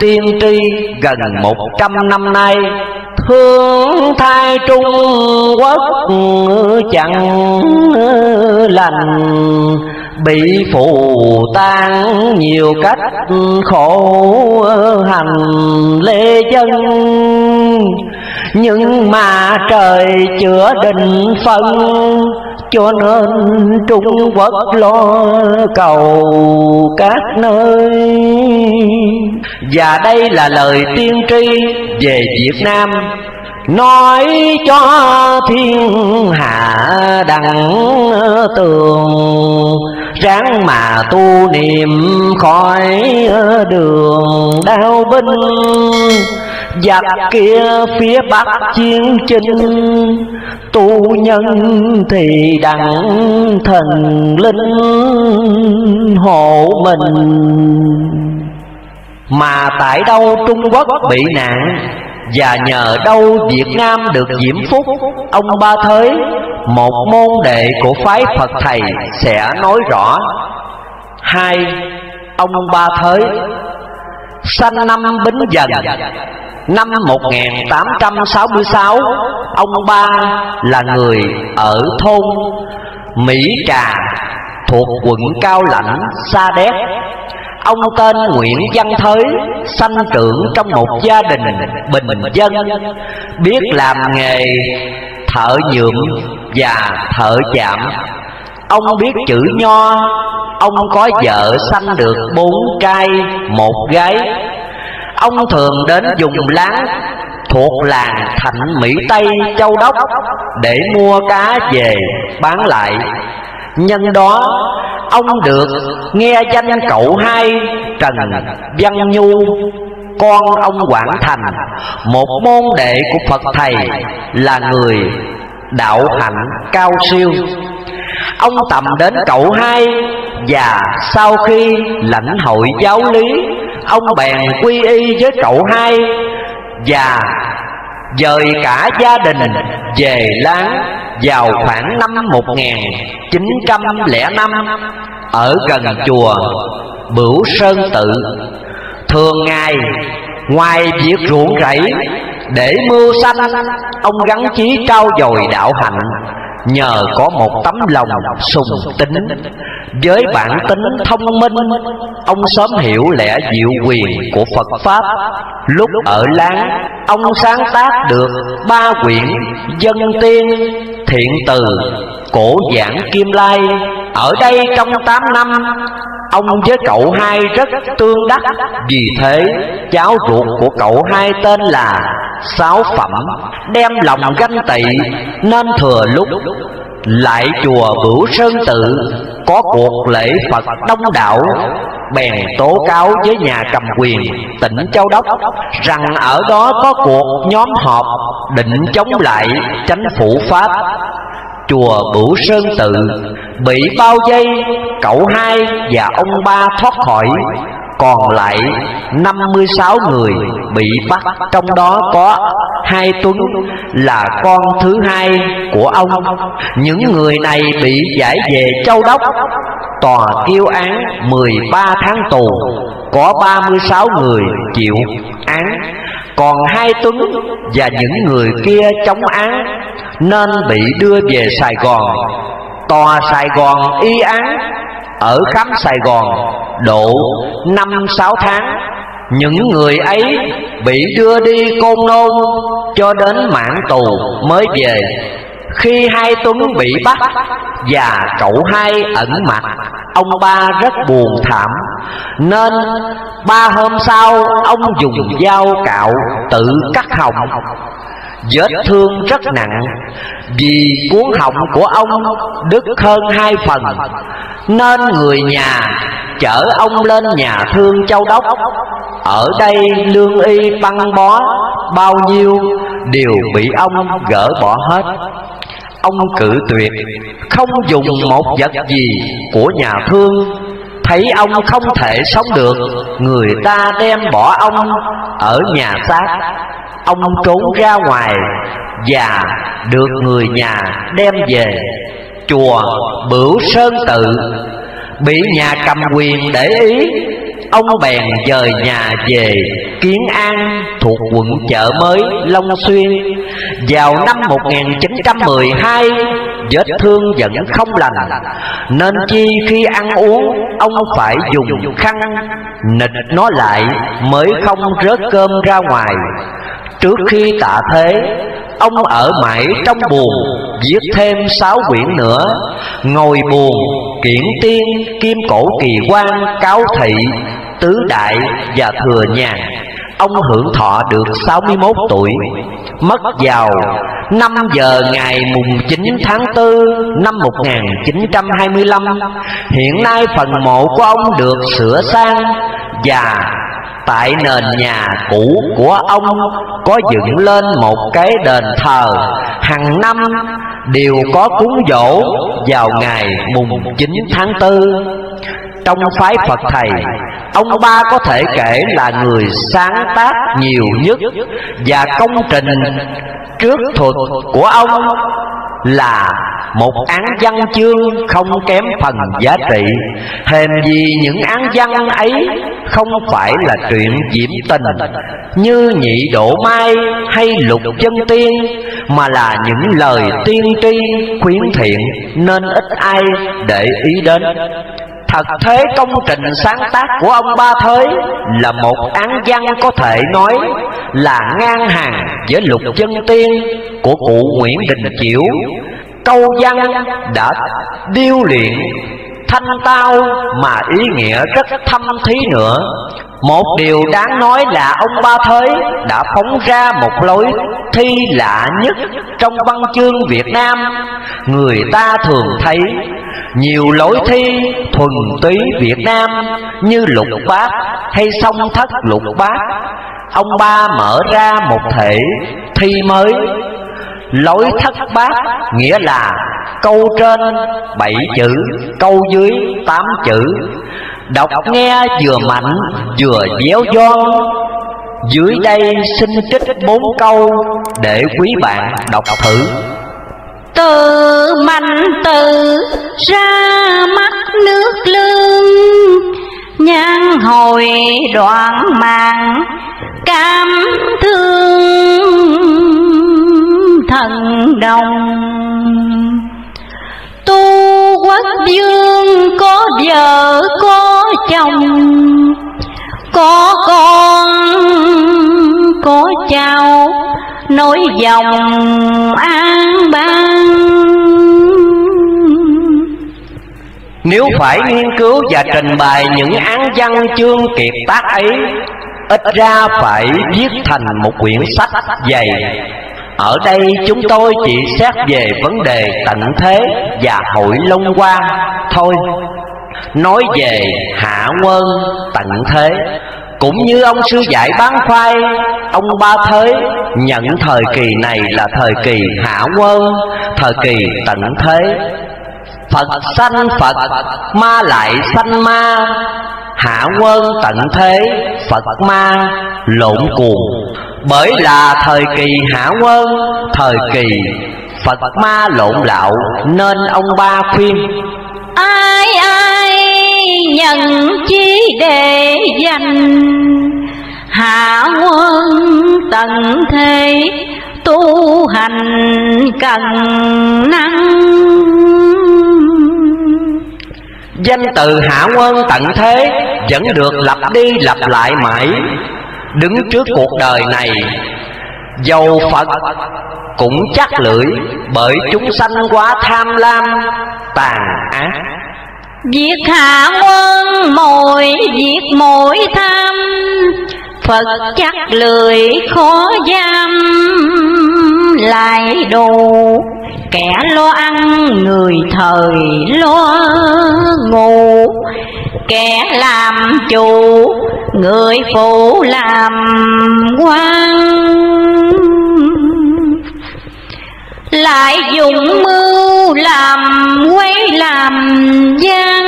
Tiên tri gần một trăm năm nay, Thương thai Trung Quốc chẳng lành, Bị phù tan nhiều cách khổ hành lê dân. Nhưng mà trời chữa định phân cho nên Trung Quốc lo cầu các nơi. Và đây là lời tiên tri về Việt Nam. Nói cho thiên hạ đặng tường, Ráng mà tu niệm khỏi đường đau binh. Giặc kia phía bắc chiến chinh Tu nhân thì đặng thần linh hộ mình. Mà tại đâu Trung Quốc bị nạn, Và nhờ đâu Việt Nam được diễm phúc? Ông Ba Thới Một môn đệ của phái Phật Thầy, sẽ nói rõ. Hai, Ông Ba Thới Sanh năm Bính Dần. Năm 1866 Ông Ba là người ở thôn Mỹ Trà Thuộc quận Cao Lãnh, Sa Đéc. Ông tên Nguyễn Văn Thới Sanh trưởng trong một gia đình bình dân Biết làm nghề thợ nhuộm và thợ chạm. Ông biết chữ nho Ông có vợ sanh được bốn trai một gái. Ông thường đến dùng láng thuộc làng Thạnh Mỹ Tây Châu Đốc để mua cá về bán lại. Nhân đó, ông được nghe danh cậu hai Trần Văn Nhu, con ông Quảng Thành, một môn đệ của Phật Thầy là người đạo hạnh cao siêu. Ông tầm đến cậu hai và sau khi lãnh hội giáo lý ông bèn quy y với cậu hai và dời cả gia đình về láng vào khoảng năm 1905 ở gần chùa Bửu Sơn Tự. Thường ngày ngoài việc ruộng rẫy để mưu sanh, ông gắn chí trao dồi đạo hạnh nhờ có một tấm lòng sùng tính với bản tính thông minh, ông sớm hiểu lẽ diệu quyền của phật pháp. Lúc ở láng ông sáng tác được ba quyển dân tiên, thiện từ, cổ giảng kim lai. Ở đây trong tám năm, Ông với cậu hai rất tương đắc. Vì thế cháu ruột của cậu hai tên là Sáu Phẩm, Đem lòng ganh tị, Nên thừa lúc lại chùa Bửu Sơn Tự Có cuộc lễ Phật đông đảo, Bèn tố cáo với nhà cầm quyền tỉnh Châu Đốc Rằng ở đó có cuộc nhóm họp định chống lại chánh phủ Pháp. Chùa Bửu Sơn Tự bị bao dây Cậu hai và ông ba thoát khỏi còn lại 56 người bị bắt. Trong đó có hai Tuấn là con thứ hai của ông. Những người này bị giải về Châu Đốc, Tòa kêu án 13 tháng tù. Có 36 người chịu án. Còn hai Tuấn và những người kia chống án Nên bị đưa về Sài Gòn. Tòa Sài Gòn y án ở khám Sài Gòn, độ năm, sáu tháng, Những người ấy bị đưa đi côn nôn Cho đến mãn tù mới về. Khi hai Tuấn bị bắt và cậu hai ẩn mặt, Ông ba rất buồn thảm. Nên ba hôm sau, ông dùng dao cạo tự cắt họng. Vết thương rất nặng. Vì cuốn họng của ông đứt hơn hai phần, Nên người nhà chở ông lên nhà thương châu đốc. Ở đây lương y băng bó Bao nhiêu đều bị ông gỡ bỏ hết. Ông cự tuyệt, Không dùng một vật gì của nhà thương. Thấy ông không thể sống được, Người ta đem bỏ ông ở nhà xác. Ông trốn ra ngoài Và được người nhà đem về. Chùa Bửu Sơn Tự Bị nhà cầm quyền để ý. Ông bèn dời nhà về Kiến An thuộc quận chợ mới Long Xuyên. Vào năm 1912 Vết thương vẫn không lành. Nên chi khi ăn uống, Ông phải dùng khăn Nịch nó lại Mới không rớt cơm ra ngoài. Trước khi tạ thế, Ông ở mãi trong buồn, Viết thêm sáu quyển nữa. Ngồi buồn, Kiển tiên, Kim cổ kỳ quan, Cáo thị, Tứ đại và thừa nhàn. Ông hưởng thọ được 61 tuổi. Mất vào 5 giờ ngày mùng 9 tháng 4 năm 1925 Hiện nay phần mộ của ông được sửa sang Và tại nền nhà cũ của ông, có dựng lên một cái đền thờ. Hàng năm, đều có cúng dỗ vào ngày mùng 9 tháng 4 trong phái Phật thầy ông ba có thể kể là người sáng tác nhiều nhất và công trình trước thuật của ông là một án văn chương không kém phần giá trị. Hèn gì những án văn ấy không phải là chuyện diễm tình như nhị độ mai hay lục chân tiên, mà là những lời tiên tri khuyến thiện nên ít ai để ý đến. Thật thế công trình sáng tác của ông Ba Thới Là một án văn có thể nói Là ngang hàng với lục chân tiên Của cụ Nguyễn Đình Chiểu. Câu văn đã điêu luyện thanh tao mà ý nghĩa rất thâm thí nữa. Một điều đáng nói là ông ba thới đã phóng ra một lối thi lạ nhất trong văn chương việt nam. Người ta thường thấy nhiều lối thi thuần túy việt nam như lục bát hay song thất lục bát. Ông ba mở ra một thể thi mới lối thất bát nghĩa là câu trên bảy chữ câu dưới tám chữ. Đọc nghe vừa mạnh vừa déo giòn dưới đây xin trích bốn câu để quý bạn đọc thử. từ mạnh từ ra mắt nước lương nhan hồi đoạn mạng cam thương thần đồng. Tu quốc dương có vợ, có chồng, có con, có cháu, nối dòng an bang. Nếu phải nghiên cứu và trình bày những án văn chương kiệt tác ấy, ít ra phải viết thành một quyển sách dày ở đây chúng tôi chỉ xét về vấn đề tận thế và hội Long quan thôi. Nói về hạ quân tận thế, Cũng như ông sư dạy bán khoai, Ông Ba Thới nhận thời kỳ này là thời kỳ hạ quân, Thời kỳ tận thế. Phật sanh Phật, Ma lại sanh ma. Hạ quân tận thế, Phật ma lộn cuồng bởi là thời kỳ hạ quân thời kỳ phật ma lộn lạo nên ông ba khuyên. Ai ai nhận chi để dành hạ quân tận thế tu hành cần năng. Danh từ hạ quân tận thế Vẫn được lặp đi lặp lại mãi Đứng trước cuộc đời này. Dầu Phật cũng chắc lưỡi Bởi chúng sanh quá tham lam Tàn ác. Việc hạ quân mồi Việc mỗi tham. Phật chắc lười khó giam Lại đồ Kẻ lo ăn người thời lo ngủ Kẻ làm chủ, người phụ làm quan. Lại dùng mưu làm, quấy làm gian.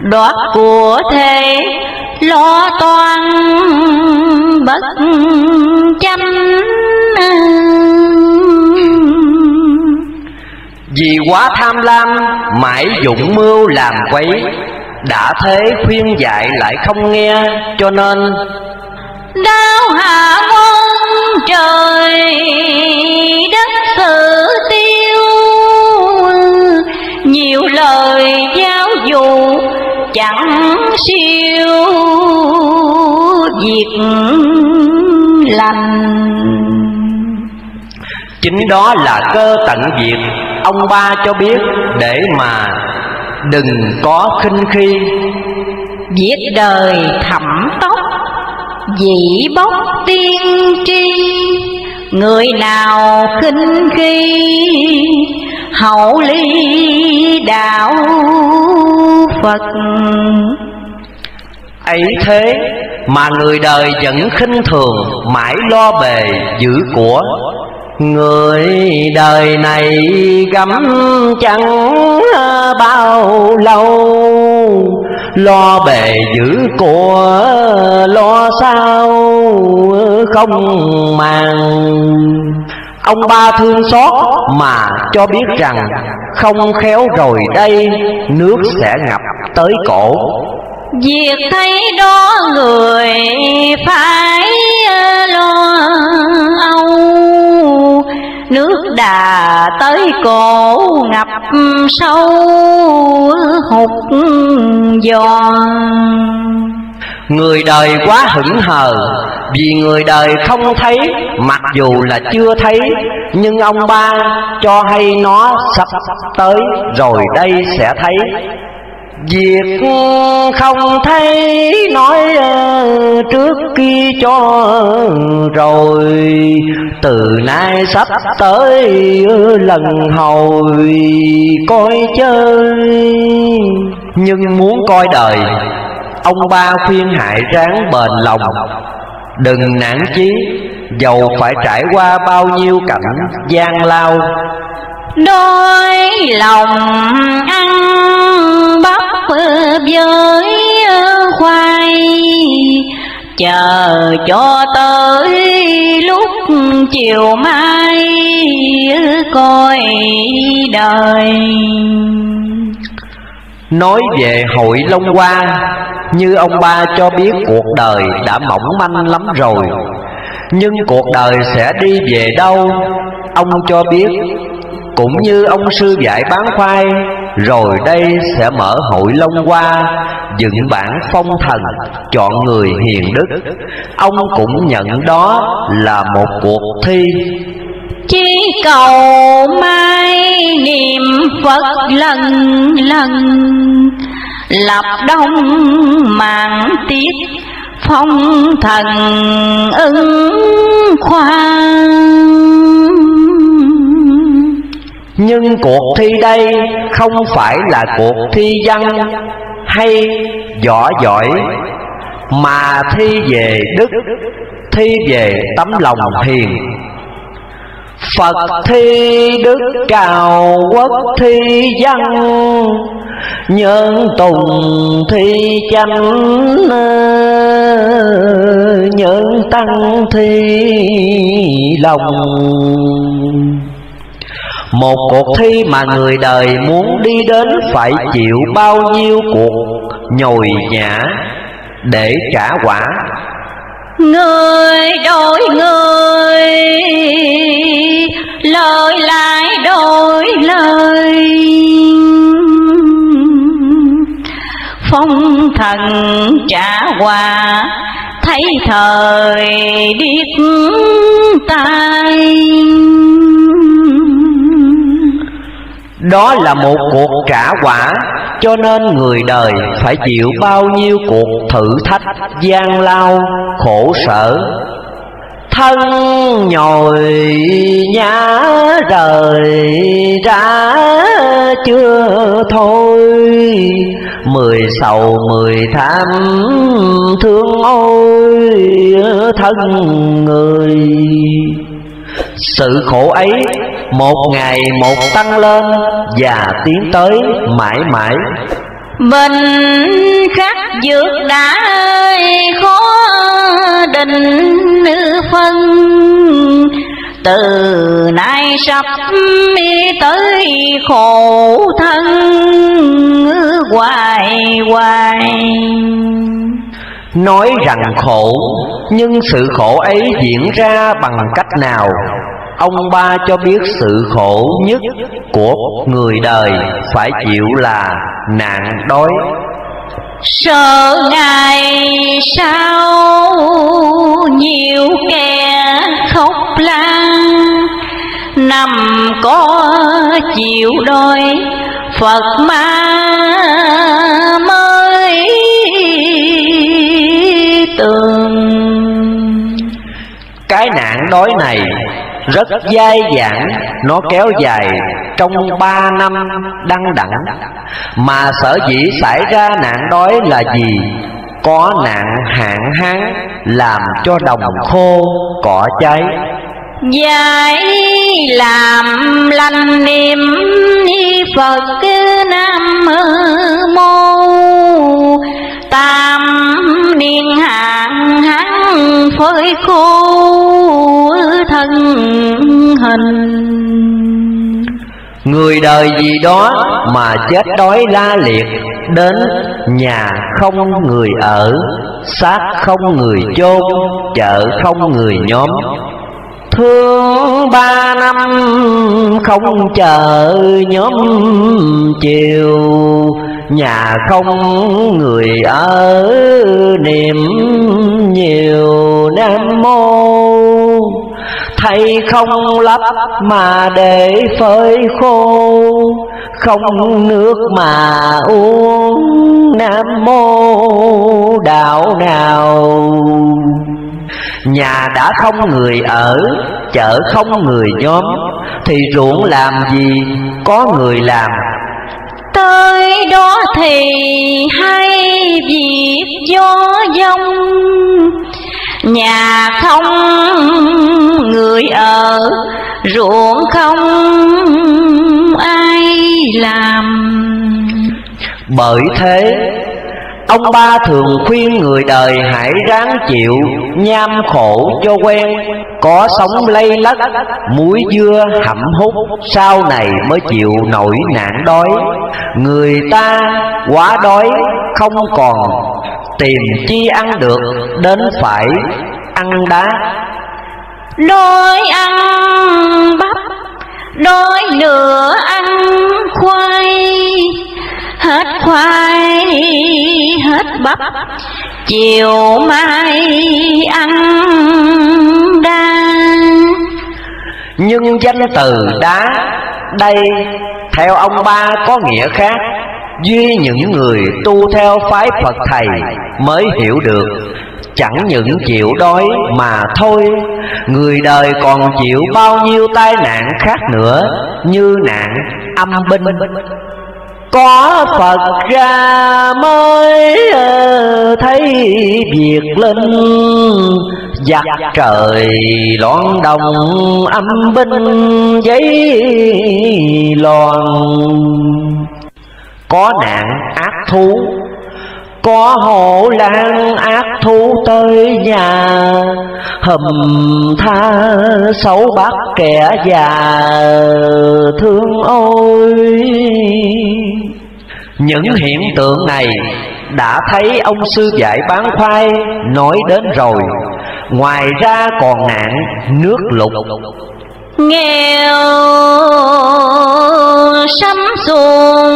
Đoạt của thế, lo toan, bất chánh. Vì quá tham lam, mãi dụng mưu làm quấy. Đã thế khuyên dạy lại không nghe Cho nên Đau hạ quân trời đất sự tiêu. Nhiều lời giáo dụ chẳng siêu. Việc lành. Chính đó là cơ tận diệt Ông ba cho biết để mà đừng có khinh khi. Viết đời thẩm tóc Dĩ bốc tiên tri. Người nào khinh khi Hậu ly đạo Phật. Ấy thế mà người đời vẫn khinh thường mãi lo bề giữ của người đời này gắm chẳng bao lâu. Lo bề giữ của lo sao không màng. Ông ba thương xót mà cho biết rằng Không khéo rồi đây, nước sẽ ngập tới cổ. Việc thấy đó người phải lo âu. Nước đà tới cổ ngập sâu, hụt giòn. Người đời quá hững hờ, Vì người đời không thấy, Mặc dù là chưa thấy, Nhưng ông ba cho hay nó sắp tới Rồi đây sẽ thấy. Việc không thấy nói ờ, trước kia cho rồi, Từ nay sắp tới ờ, lần hồi coi chơi. Nhưng muốn coi đời, Ông ba khuyên hại ráng bền lòng. Đừng nản chí, Dầu phải trải qua bao nhiêu cảnh gian lao. Đôi lòng ăn với khoai. Chờ cho tới lúc chiều mai, coi đời. Nói về hội Long Hoa, Như ông ba cho biết cuộc đời đã mỏng manh lắm rồi. Nhưng cuộc đời sẽ đi về đâu, Ông cho biết. Cũng như ông sư dạy bán khoai rồi đây sẽ mở hội Long Hoa, Dựng bản phong thần Chọn người hiền đức. Ông cũng nhận đó là một cuộc thi. Chỉ cầu mai niệm Phật lần lần, Lập đông mạng tiết Phong thần ưng khoan. Nhưng cuộc thi đây không phải là cuộc thi văn hay võ giỏi Mà thi về đức, thi về tấm lòng hiền. Phật thi đức cao quốc thi văn Nhân tùng thi chánh Nhân tăng thi lòng một cuộc thi mà người đời muốn đi đến phải chịu bao nhiêu cuộc nhồi nhã để trả quả? Người đổi người, lời lại đổi lời. Phong thần trả quà thấy thời điếc tai đó là một cuộc trả quả. Cho nên người đời phải chịu bao nhiêu cuộc thử thách, gian lao, khổ sở. Thân nhồi nhã rời ra chưa thôi. Mười sầu mười tham thương ôi thân người sự khổ ấy một ngày một tăng lên và tiến tới mãi mãi. Mình khắc dược đã khó định phân. Từ nay sắp tới khổ thân hoài hoài. Nói rằng khổ, Nhưng sự khổ ấy diễn ra bằng cách nào? Ông ba cho biết sự khổ nhất của người đời Phải chịu là nạn đói. Sợ ngày sau, nhiều kẻ khóc lang Nằm có chịu đôi Phật ma tường Cái nạn đói này rất dai dẳng nó kéo dài trong ba năm đăng đẳng. Mà sở dĩ xảy ra nạn đói là gì? Có nạn hạn hán làm cho đồng khô cỏ cháy. Giải làm lành niệm Phật Nam Mô niên hạn hắn phơi khô thân hình. Người đời gì đó mà chết đói la liệt, Đến nhà không người ở, xác không người chôn, Chợ không người nhóm. Thương ba năm không chờ nhóm chiều, Nhà không người ở niệm nhiều nam mô. Thầy không lấp mà để phơi khô, Không nước mà uống Nam mô. Đạo nào Nhà đã không người ở Chợ không người nhóm. Thì ruộng làm gì có người làm. Tới đó thì hay việc gió dông. Nhà không người ở Ruộng không ai làm. Bởi thế Ông ba thường khuyên người đời hãy ráng chịu, Nham khổ cho quen. Có sống lây lất Muối dưa hẩm hút, Sau này mới chịu nổi nạn đói. Người ta quá đói, Không còn tìm chi ăn được, Đến phải ăn đá. Đói ăn bắp, Đói nửa ăn khoai. Hết khoai hết bắp. Chiều mai ăn đa Nhưng danh từ đá Đây theo ông ba có nghĩa khác. Duy những người tu theo phái Phật Thầy mới hiểu được. Chẳng những chịu đói mà thôi. Người đời còn chịu bao nhiêu tai nạn khác nữa, Như nạn âm binh có Phật ra mới ờ, thấy việc linh giặc trời loạn đồng âm binh giấy loàn có nạn ác thú có hộ lang ác thú tới nhà, hầm tha xấu bắt kẻ già. Thương ôi, những hiện tượng này đã thấy ông sư dạy bán khoai nói đến rồi. Ngoài ra còn nạn nước lụt. Nghèo, sắm xuồng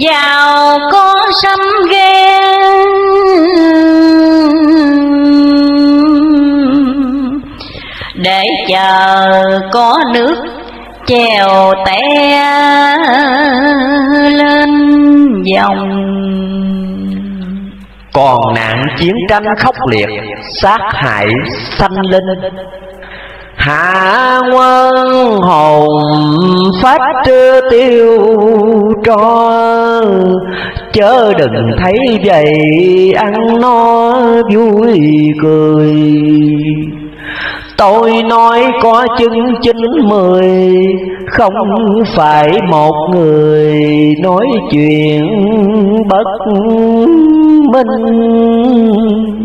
giàu có sắm ghê để chờ có nước chèo té lên dòng. Còn nạn chiến tranh khốc liệt, sát hại sanh linh hạ quân hồn phát tiêu cho, chớ đừng thấy vậy, ăn no vui cười. Tôi nói có chứng chín mười, Không phải một người nói chuyện bất minh.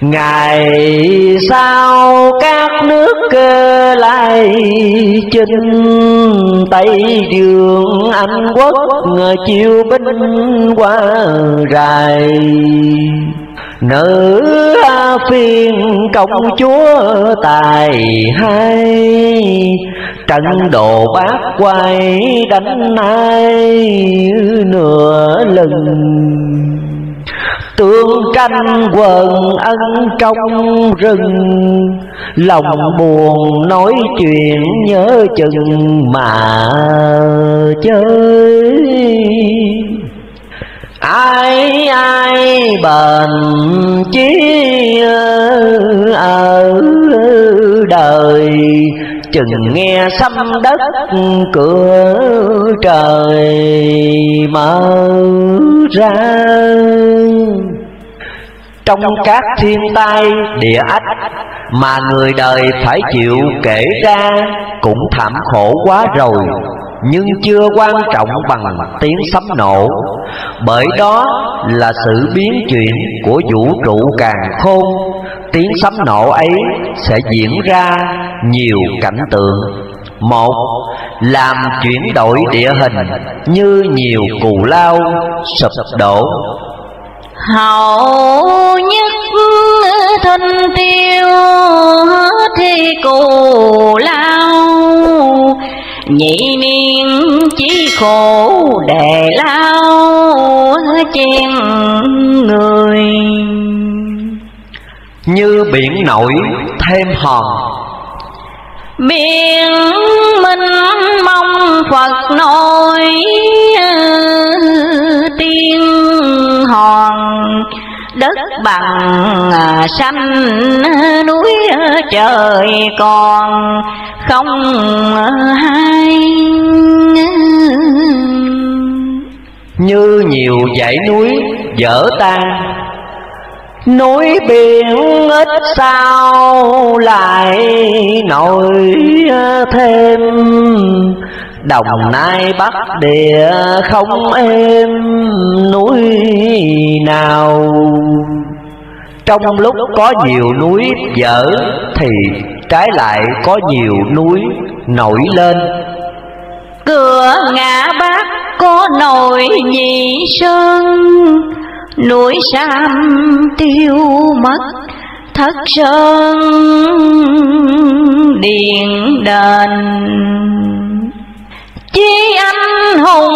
Ngày sau các nước cơ lại chinh Tây đường Anh quốc chiêu binh qua rài. Nữ phiên công chúa tài hay Trận đồ bát quay đánh ai nửa lần Tương tranh quần ân trong rừng, Lòng buồn nói chuyện nhớ chừng mà chơi. Ai ai bền chí ở đời chừng nghe xâm đất cửa trời mở ra. Trong các thiên tai, địa ách mà người đời phải chịu kể ra cũng thảm khổ quá rồi, nhưng chưa quan trọng bằng tiếng sấm nổ. Bởi đó là sự biến chuyển của vũ trụ càng khôn tiếng sấm nổ ấy sẽ diễn ra nhiều cảnh tượng. Một, làm chuyển đổi địa hình như nhiều cù lao, sụp đổ. Hậu nhất thân tiêu thì cù lao, nhị niên chỉ khổ để lao chen người như biển nổi thêm hòn biển minh mong phật nổi tiên hòn đất bằng xanh núi trời còn không hai như nhiều dãy núi dở tan núi biển ít sao lại nổi thêm? Đồng nai bắc địa không êm núi nào? Trong lúc có nhiều núi dở thì trái lại có nhiều núi nổi lên. Cửa ngã bắc có nổi nhị sơn núi sam tiêu mất thất sơn điện đền. Chi anh hùng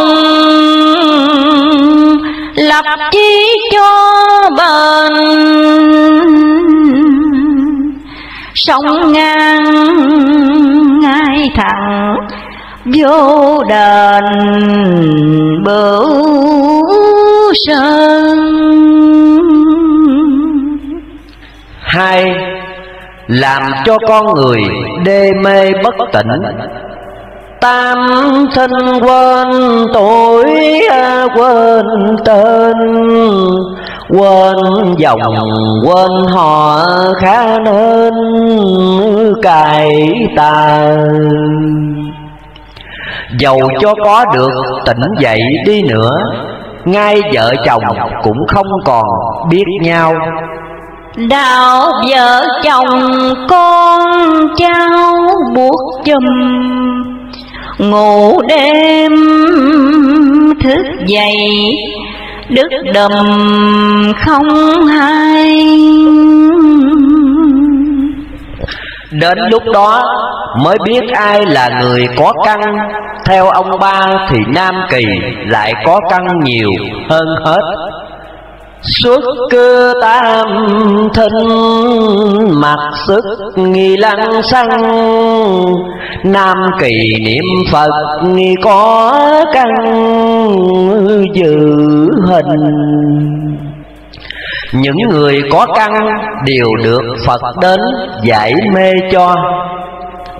lập chí cho bền. Sống ngang ngay thẳng vô đền bửu sơn hai, làm cho con người đê mê bất tỉnh. Tam sinh quên tuổi à, quên tên. Quên dòng, quên họ khá nên, cài tà. Dầu cho có được tỉnh dậy đi nữa ngay vợ chồng cũng không còn biết nhau. Đạo vợ chồng con cháu buộc chùm. Ngủ đêm thức dậy Đức đầm không hay. Đến lúc đó mới biết ai là người có căn theo ông ba thì Nam Kỳ lại có căn nhiều hơn hết. Xuất cơ tam thinh Mặc sức nghi lăng xăng. Nam kỳ niệm Phật nghi có căn dự hình. Những người có căn đều được Phật đến giải mê cho.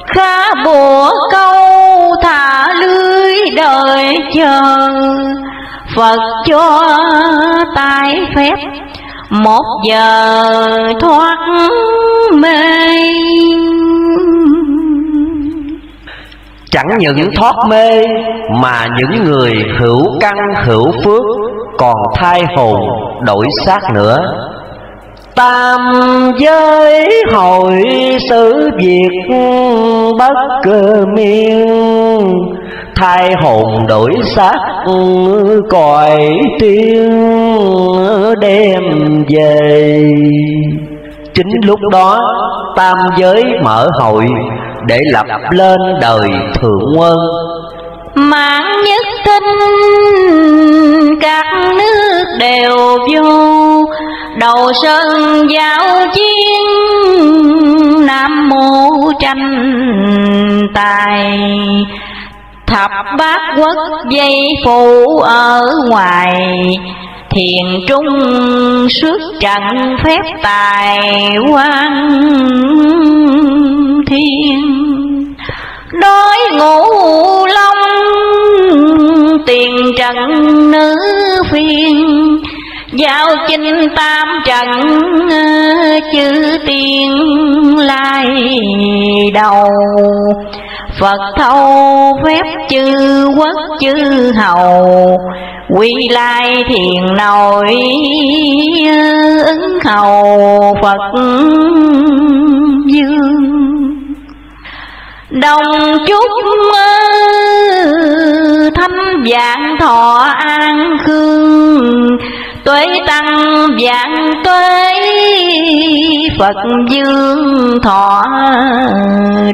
Khá bùa câu thả lưới đời chờ Phật cho tài phép, Một giờ thoát mê. Chẳng những thoát mê Mà những người hữu căn hữu phước Còn thai hồn đổi xác nữa. Tam giới hội sự việc bất cơ miên. Thai hồn đổi xác còi tiên đem về. Chính lúc đó, tam giới mở hội Để lập lên đời thượng quân. Mạng nhất thinh các nước đều vô. Đầu sơn giao chiến Nam mô tranh tài. Thập bát quốc dây phụ ở ngoài, Thiền trung xuất trận phép tài quan thiên. Đói ngủ long, tiền trần nữ phiên Giao chinh tam trận chữ tiên lai đầu. Phật thâu phép chư quốc chư hầu. Quy lai thiền nội, ứng hầu Phật dương. Đồng chúc thâm dạng thọ an khương. Tuế tăng vạn tuế, Phật dương thọ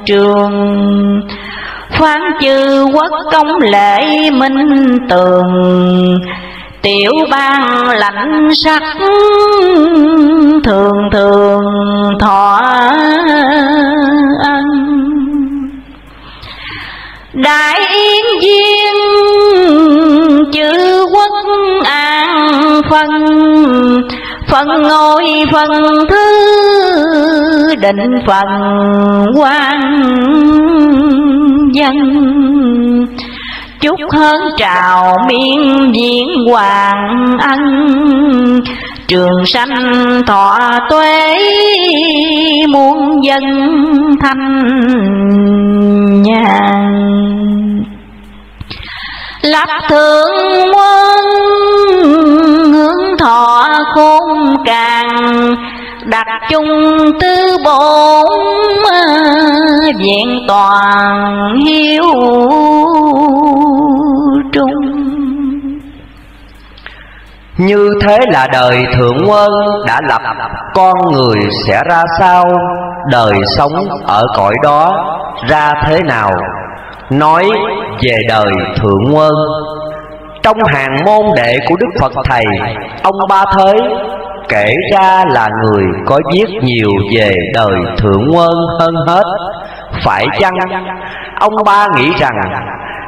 trường. Phán chư quốc công lễ minh tường. Tiểu bang lãnh sắc Thường thường thọ ân Đại yên viên chữ quốc an phân. Phần ngôi phần thứ, định phần quan dân. Chúc hơn trào miên diễn hoàng ân. Trường sanh thọ tuế, muôn dân thanh nhàn Lập thượng quân hướng thọ khôn càng, Đặt chung tư bổn diện toàn hiếu Như thế là đời thượng quân đã lập, Con người sẽ ra sao? Đời sống ở cõi đó ra thế nào? Nói về đời thượng quân. Trong hàng môn đệ của Đức Phật Thầy, Ông Ba Thới kể ra là người có viết nhiều về đời thượng quân hơn hết. Phải chăng ông ba nghĩ rằng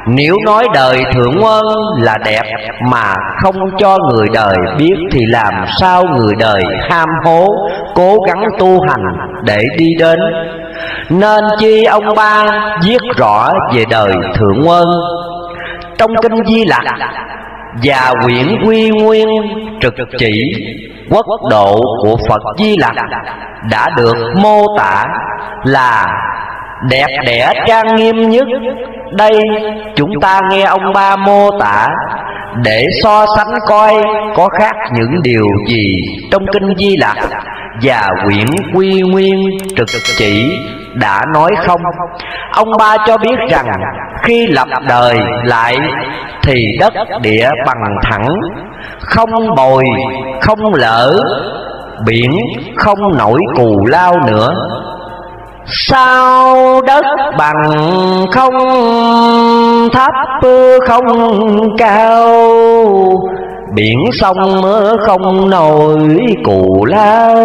nếu nói đời thượng ơn là đẹp mà không cho người đời biết thì làm sao người đời ham hố, cố gắng tu hành để đi đến? Nên chi ông ba viết rõ về đời thượng ơn trong kinh di lặc và quyển quy nguyên trực chỉ, quốc độ của Phật Di Lặc đã được mô tả là đẹp đẽ trang nghiêm nhất. Đây chúng ta nghe ông ba mô tả. Để so sánh coi có khác những điều gì trong kinh Di Lặc và quyển Quy Nguyên trực chỉ đã nói không? Ông ba cho biết rằng khi lập đời lại Thì đất địa bằng thẳng Không bồi, không lỡ Biển không nổi cù lao nữa. Sao đất bằng không thấp không cao. Biển sông không nổi, cù lao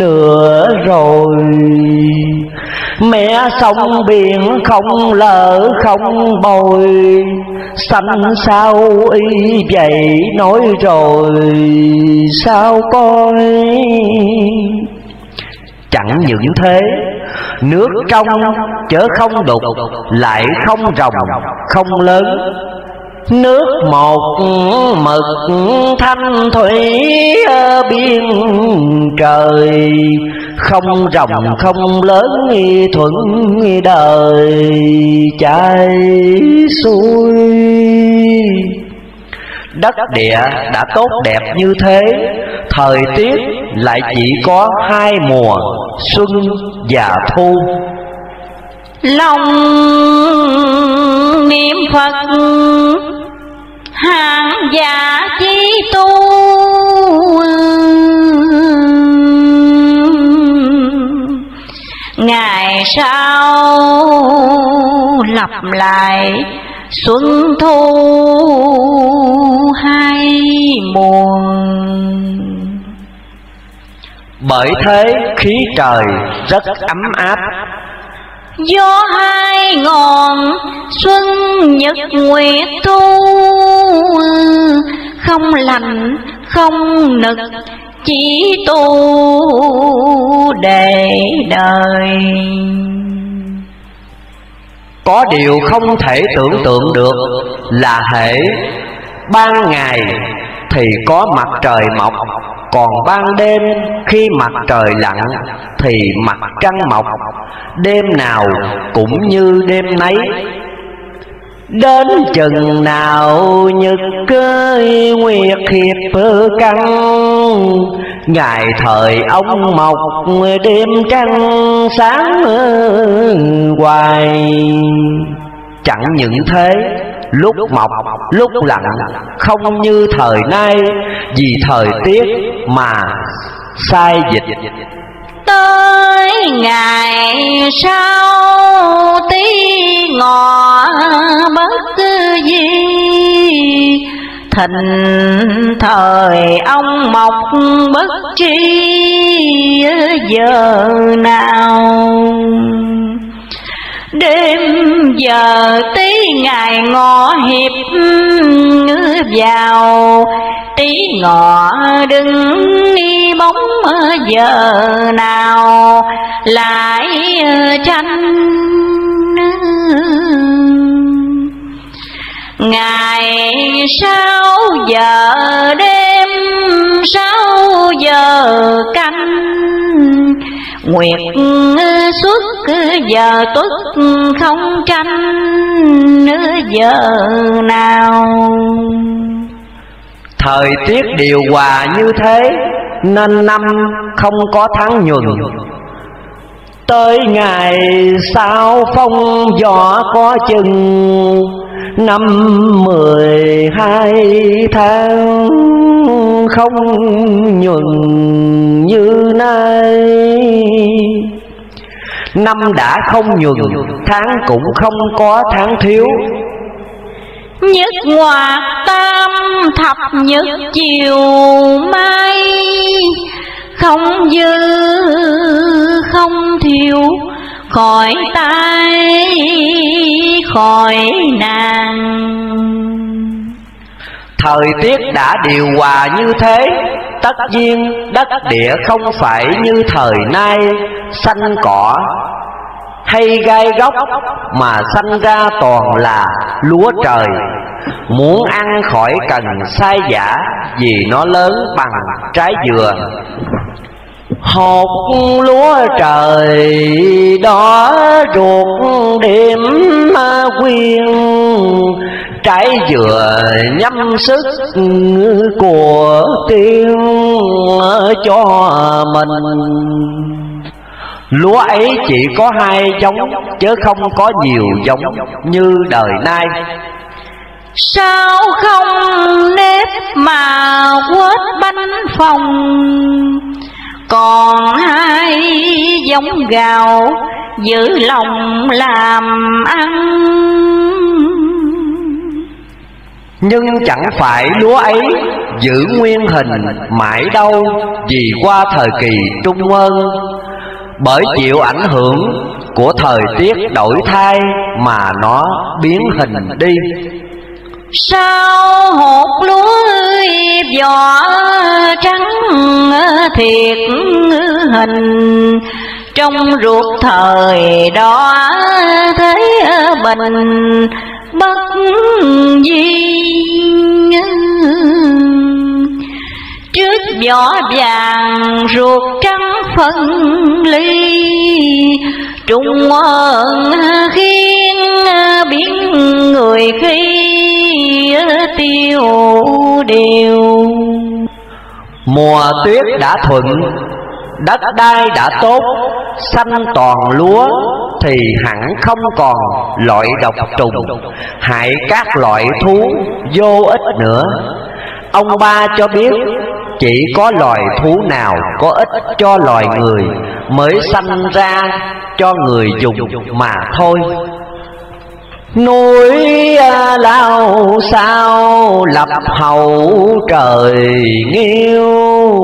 nữa rồi. Mẹ sông biển không lỡ không bồi. Xanh sao y vậy nói rồi, sao coi Chẳng những thế, Nước trong chớ không đục, Lại không rồng, không lớn. Nước một mực thanh thủy ở biên trời, Không rồng, không lớn thuận đời chảy xuôi. Đất địa đã tốt đẹp như thế, Thời tiết lại chỉ có hai mùa, Xuân và thu. Lòng niệm phật hàng giả chi tu. Ngày sau lặp lại xuân thu hai mùa. Bởi thế khí trời rất ấm áp. Gió hai ngọn xuân nhật nguyệt thu. Không lạnh không nực chỉ tu để đời. Có điều không thể tưởng tượng được là hệ ban ngày thì có mặt trời mọc còn ban đêm, khi mặt trời lặn, thì mặt trăng mọc. Đêm nào cũng như đêm nấy. Đến chừng nào nhật cơi nguyệt hiệp căng, Ngày thời ông mọc đêm trăng sáng hoài. Chẳng những thế lúc mọc lúc lặn không như thời nay vì thời tiết mà sai dịch. Tới ngày sau tí ngọ bất cứ gì thịnh thời ông mọc bất tri giờ nào đêm giờ tí ngày ngọ hiệp vào. Tí ngọ đứng đi bóng giờ nào. Lại ờ, tranh ngày sáu giờ đêm sáu giờ canh. Nguyệt xuất giờ tuất không tranh giờ nào? Thời tiết điều hòa như thế, Nên năm không có tháng nhuận Tới ngày sau phong gió có chừng Năm mười hai tháng không nhuận như nay. Năm đã không nhuận, Tháng cũng không có tháng thiếu. Nhất ngoạc tam thập nhất chiều mai, Không dư, không thiếu Khỏi tay, khỏi nàng. Thời tiết đã điều hòa như thế, Tất nhiên đất địa không phải như thời nay, Xanh cỏ hay gai gốc Mà xanh ra toàn là lúa trời. Muốn ăn khỏi cần sai giả Vì nó lớn bằng trái dừa. Hột lúa trời đó ruột đêm quyên, trái dừa nhâm sức của tiên cho mình. Lúa ấy chỉ có hai giống, Chứ không có nhiều giống như đời nay. Sao không nếp mà quết bánh phòng? Còn hai giống gạo giữ lòng làm ăn. Nhưng chẳng phải lúa ấy giữ nguyên hình mãi đâu Vì qua thời kỳ trung ơn. Bởi chịu ảnh hưởng của thời tiết đổi thay Mà nó biến hình đi. Sao hột lúa vỏ trắng, thiệt hình. Trong ruột thời đó thấy bình, bất di Trước vỏ vàng ruột trắng phân ly. Trung ơn khiến biến người khi tiêu điều Mùa tuyết đã thuận, Đất đai đã tốt, Xanh toàn lúa Thì hẳn không còn loại độc trùng. Hại các loại thú, vô ích nữa. Ông ba cho biết chỉ có loài thú nào có ích cho loài người Mới sanh ra cho người dùng mà thôi. Núi lao sao lập hậu trời nghiêu,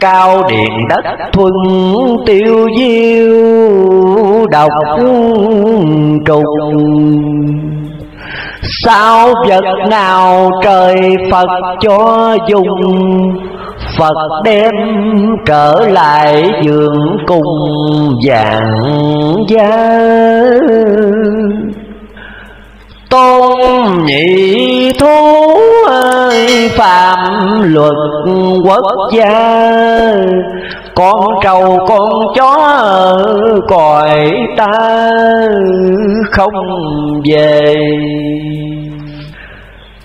Cao điện đất thuần tiêu diêu, độc trùng. Sao vật nào trời Phật cho dùng? Phật đem trở lại giường cùng dạng gia. Tôn nhị thú ơi, phạm luật quốc gia. Con trâu con chó còi ta không về.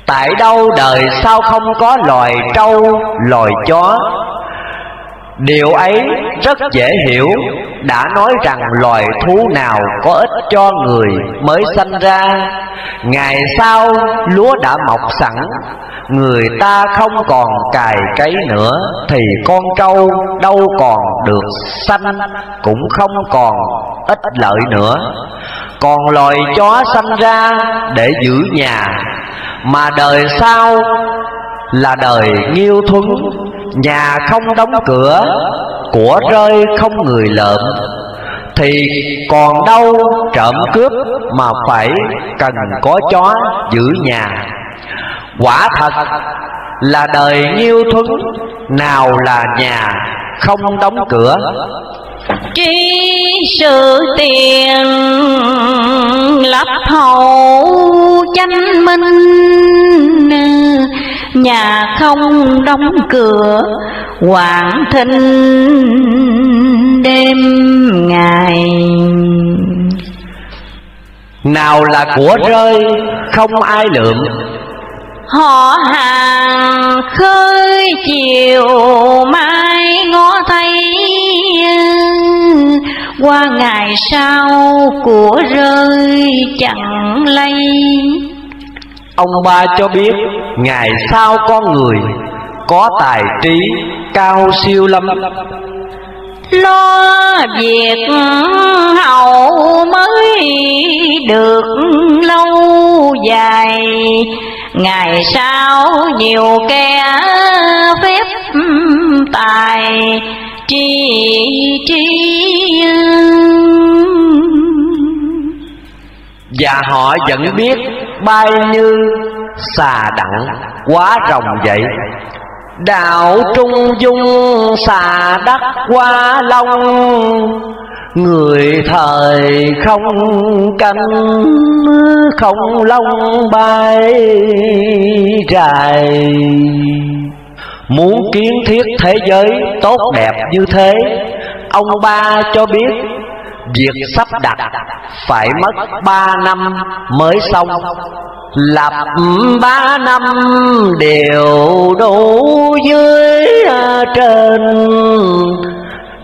Tại đâu đời sao không có loài trâu, loài chó? Điều ấy rất dễ hiểu. Đã nói rằng loài thú nào có ích cho người mới sanh ra. Ngày sau, lúa đã mọc sẵn. Người ta không còn cài cấy nữa, Thì con trâu đâu còn được sanh, Cũng không còn ích lợi nữa. Còn loài chó sanh ra để giữ nhà. Mà đời sau là đời nghiêu thuấn. Nhà không đóng cửa, Của rơi không người lợm. Thì còn đâu trộm cướp Mà phải cần có chó giữ nhà. Quả thật là đời nhiêu thuấn, Nào là nhà không đóng cửa. Trí sự tiền lập hậu chánh minh nhà không đóng cửa hoàng thinh đêm ngày. Nào là của rơi không ai lượm. Họ hàng khơi chiều mai ngó thấy qua ngày sau của rơi chẳng lay Ông ba cho biết Ngày sau con người Có tài trí cao siêu lắm lo việc hậu mới được lâu dài. Ngày sau nhiều kẻ phép tài tri tri Và họ vẫn biết bay như xà đặng quá rồng vậy Đạo trung dung xà đắc qua long. Người thời không cánh không long bay dài. Muốn kiến thiết thế giới tốt đẹp như thế, Ông ba cho biết Việc sắp đặt phải mất ba năm mới xong. Lập ba năm đều đủ dưới trên.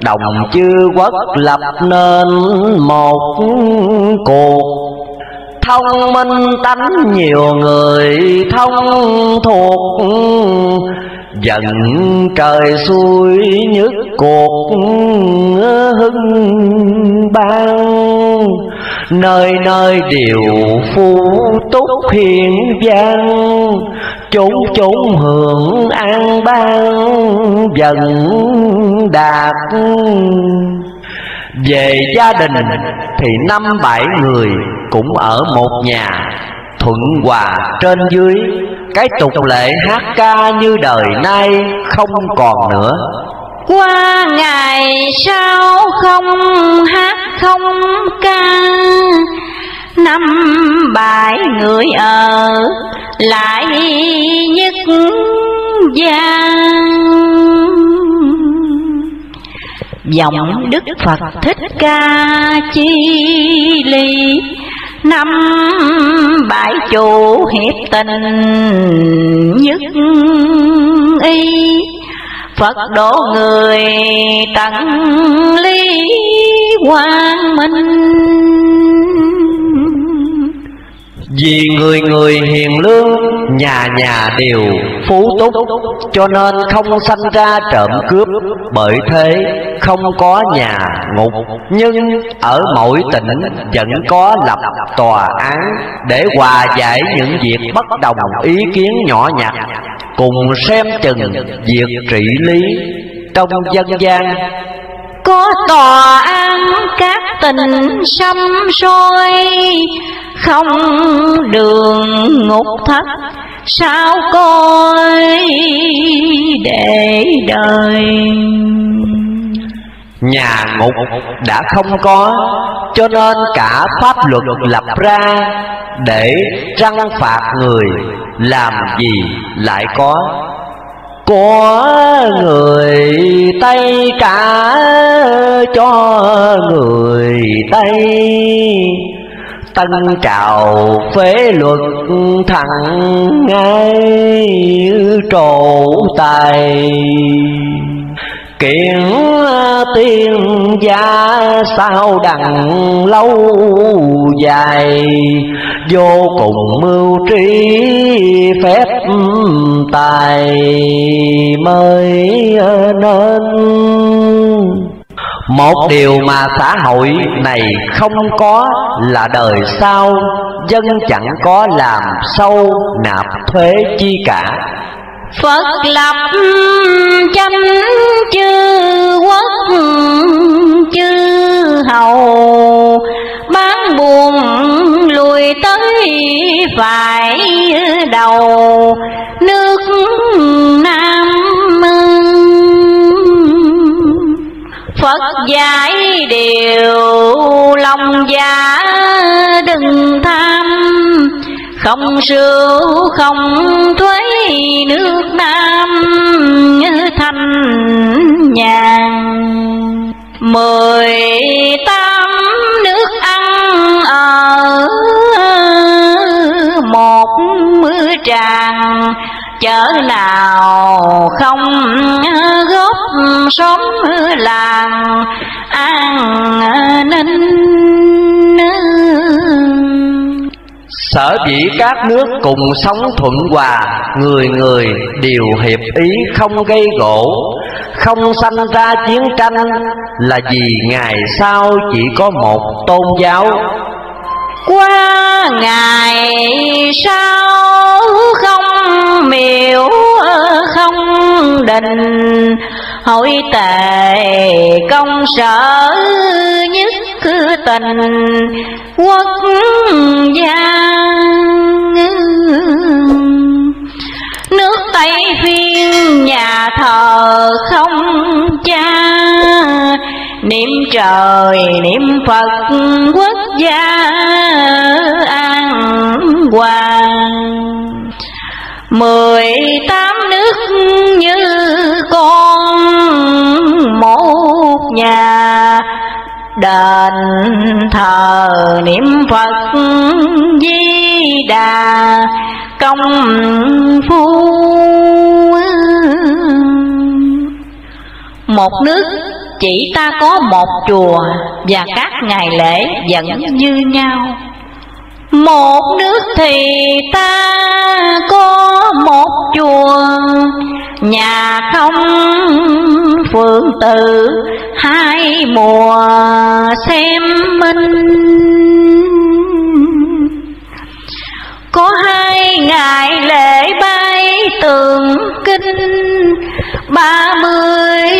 Đồng chư quốc lập nên một cuộc. Thông minh tánh nhiều người thông thuộc. Dần trời xuôi nhất cuộc hưng ban. Nơi nơi đều phu túc hiền văn chúng chúng hưởng an ban. Dần đạt về gia đình thì năm bảy người cũng ở một nhà thuận hòa trên dưới cái tục lệ hát ca như đời nay không còn nữa. Qua ngày sau không hát không ca, năm bài người ở lại nhất gian. Giọng Đức Phật Thích Ca Chi Ly Năm bãi chủ hiệp tình nhất y Phật độ người tận ly quang minh. Vì người người hiền lương, Nhà nhà đều phú túc. Cho nên không sanh ra trộm cướp, Bởi thế không có nhà ngục. Nhưng ở mỗi tỉnh vẫn có lập tòa án Để hòa giải những việc bất đồng ý kiến nhỏ nhặt. Cùng xem chừng việc trị lý trong dân gian. Có tòa án các tình xăm soi không đường ngục thất, sao coi để đời? Nhà ngục đã không có, Cho nên cả pháp luật lập ra Để răng phạt người, Làm gì lại có? Của người Tây cả cho người Tây Tân trào phế luật thẳng ngay trổ tài. Kiện tiên gia sao đằng lâu dài, vô cùng mưu trí phép tài mới nên một điều mà xã hội này không có là đời sau dân chẳng có làm sâu nạp thuế chi cả. Phật lập chánh chư quốc chư hầu bán buồn lùi tới phải đầu. Nước Nam Phật dạy điều lòng giả đừng tham. Không sưu không thuế, nước Nam thanh nhàn. Mười tám nước ăn ở một mưa tràng chợ nào không góp sống làng an ninh Sở dĩ các nước cùng sống thuận hòa Người người đều hiệp ý không gây gỗ Không sanh ra chiến tranh Là vì ngày sau chỉ có một tôn giáo. Qua ngày sau không miếu không đình Hội tề công sở nhất tình quốc gia nước tây phiên nhà thờ không cha, niệm trời, niệm phật, quốc gia an hoàng mười tám nước như con một nhà. Đền thờ niệm phật di đà. Công phu. Một nước chỉ ta có một chùa Và các ngày lễ vẫn như nhau. Một nước thì ta có một chùa. Nhà không phượng tử Hai mùa xem minh. Có hai ngày lễ bay tường kinh, ba mươi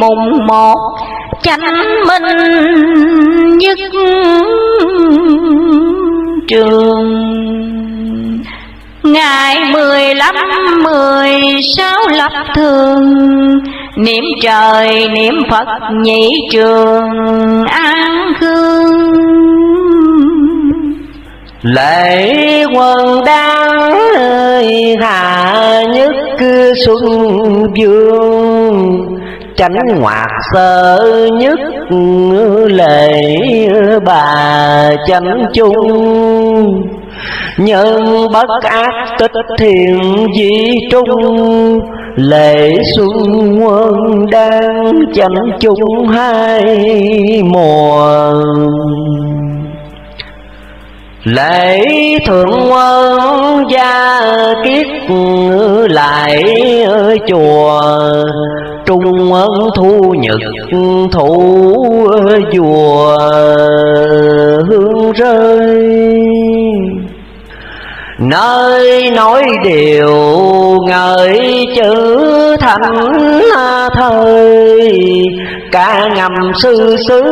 mùng một chánh minh nhất trường. Ngày mười lăm, mười sáu lập thường, Niệm trời, niệm Phật nhị trường an khương. Lễ quần đăng hạ nhất xuân dương chánh ngoạc sơ nhất lệ bà chánh chung. Nhân bất ác tích thiện di trung lệ xuân quân đang chánh chung hai mùa. Lễ thượng quân gia kiết lại chùa trung ân thu nhật thủ chùa hương rơi. Nơi nói điều ngợi chữ thánh thời, cả ngầm sư xứ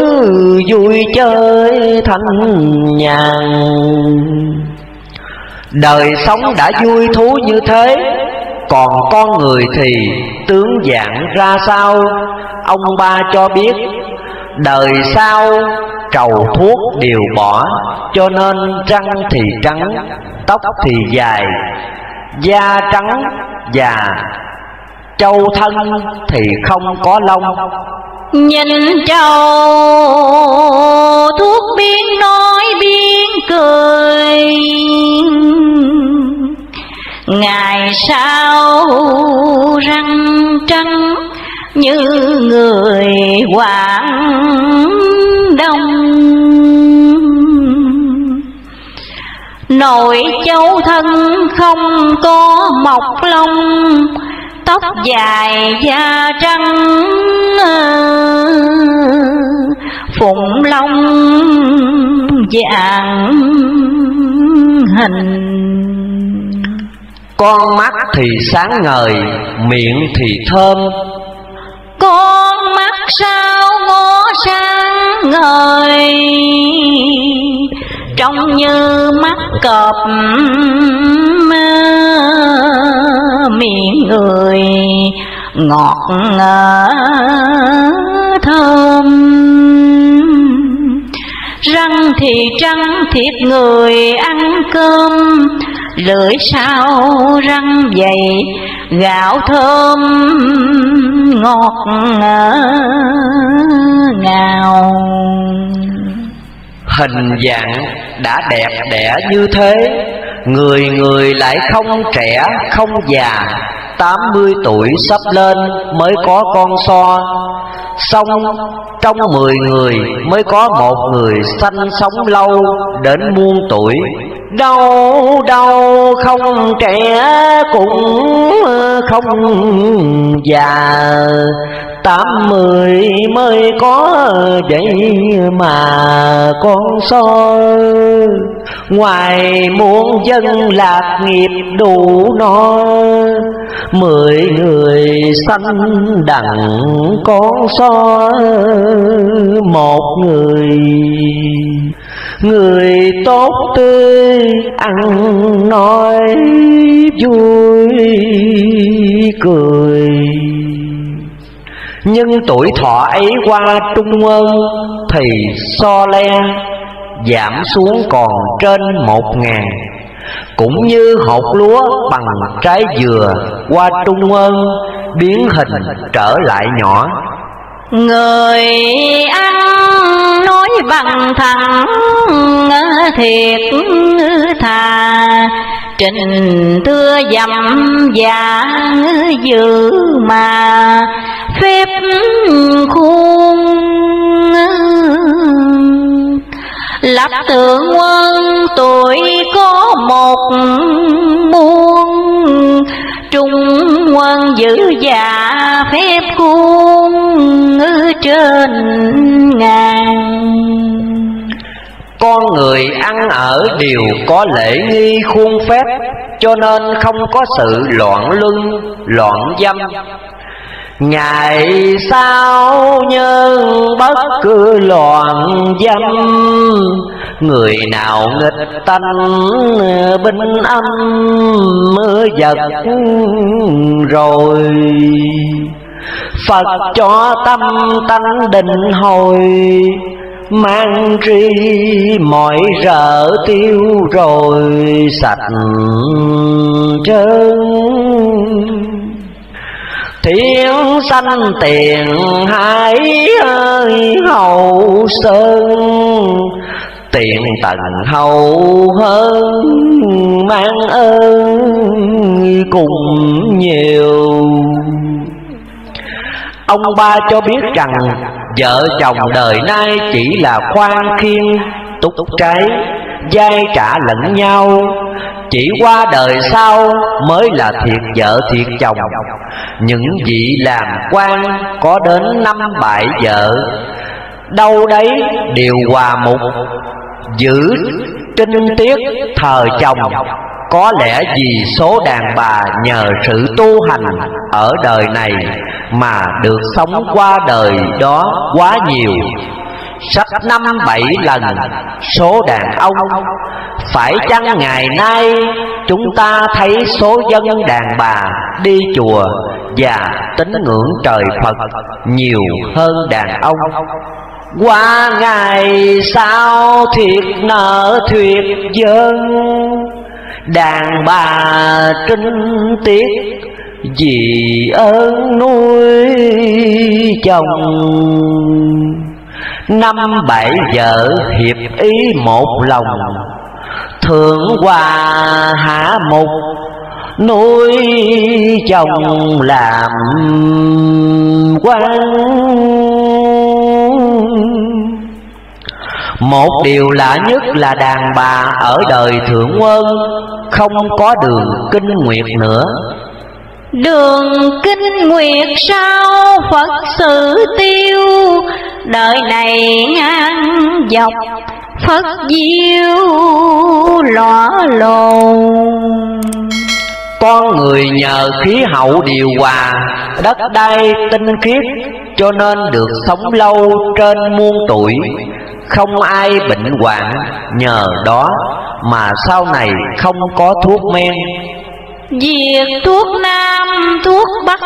vui chơi thanh nhàn. Đời sống đã vui thú như thế, còn con người thì tướng dạng ra sao? Ông ba cho biết, đời sau trầu thuốc đều bỏ, cho nên răng thì trắng, tóc thì dài, da trắng, già, châu thân thì không có lông. Nhìn châu, thuốc biến nói biến cười. Ngày sau răng trắng như người Quảng Đông? Nội châu thân không có mọc lông, Tóc dài da trắng, Phụng long vàng hình. Con mắt thì sáng ngời, miệng thì thơm. Con mắt sao ngó sáng ngời? Trông như mắt cọp miệng người ngọt thơm. Răng thì trắng thịt người ăn cơm lưỡi sao răng dày, gạo thơm ngọt ngào. Hình dạng đã đẹp đẽ như thế, Người người lại không trẻ, không già. Tám mươi tuổi sắp lên mới có con so. Xong, trong mười người mới có một người sanh sống lâu đến muôn tuổi. Đâu đâu không trẻ cũng không già. Tám mười mới có vậy mà con so ngoài muôn dân lạc nghiệp đủ no, mười người sanh đặng con so một người người tốt tươi ăn nói vui, cười. Nhưng tuổi thọ ấy qua trung ơn thì so le, giảm xuống còn trên một ngàn. Cũng như hột lúa bằng trái dừa qua trung ơn biến hình trở lại nhỏ. Người ăn nói bằng thẳng thiệt thà. Trình thưa dặm và dự mà. Phép khuôn Lập tượng quân tuổi có một muôn trung quân giữ già phép khuôn trên ngàn. Con người ăn ở đều có lễ nghi khuôn phép, cho nên không có sự loạn luân loạn dâm. Ngày sau nhân bất cứ loạn dâm, Người nào nghịch tanh binh âm mưa giật rồi. Phật cho tâm tánh định hồi, mang tri mọi rợ tiêu rồi, sạch trơn thiên sanh tiền hải ơi, hậu sơn. Tiền tần hậu hơn, mang ơn cùng nhiều. Ông ba cho biết rằng, vợ chồng đời nay chỉ là khoan khiên, túc trái dai trả lẫn nhau. Chỉ qua đời sau mới là thiệt vợ thiệt chồng. Những vị làm quan có đến năm bảy vợ. Đâu đấy đều hòa mục. Giữ trinh tiết thờ chồng. Có lẽ vì số đàn bà nhờ sự tu hành ở đời này mà được sống qua đời đó quá nhiều sắp năm bảy lần, số đàn ông phải chăng ngày nay chúng ta thấy số dân đàn bà đi chùa và tín ngưỡng trời Phật nhiều hơn đàn ông? Qua ngày sau thiệt nợ thuyệt dân, đàn bà trinh tiết vì ơn nuôi chồng năm bảy vợ hiệp ý một lòng. Thượng hòa hạ mục, nuôi chồng làm quan. Một điều lạ nhất là đàn bà ở đời thượng quân không có đường kinh nguyệt nữa. Đường kinh nguyệt sao Phật sự tiêu? Đời này ngang dọc, Phật diêu lõa lồ Con người nhờ khí hậu điều hòa, Đất đai tinh khiết, Cho nên được sống lâu trên muôn tuổi. Không ai bệnh hoạn nhờ đó, Mà sau này không có thuốc men. Việc thuốc Nam, thuốc Bắc,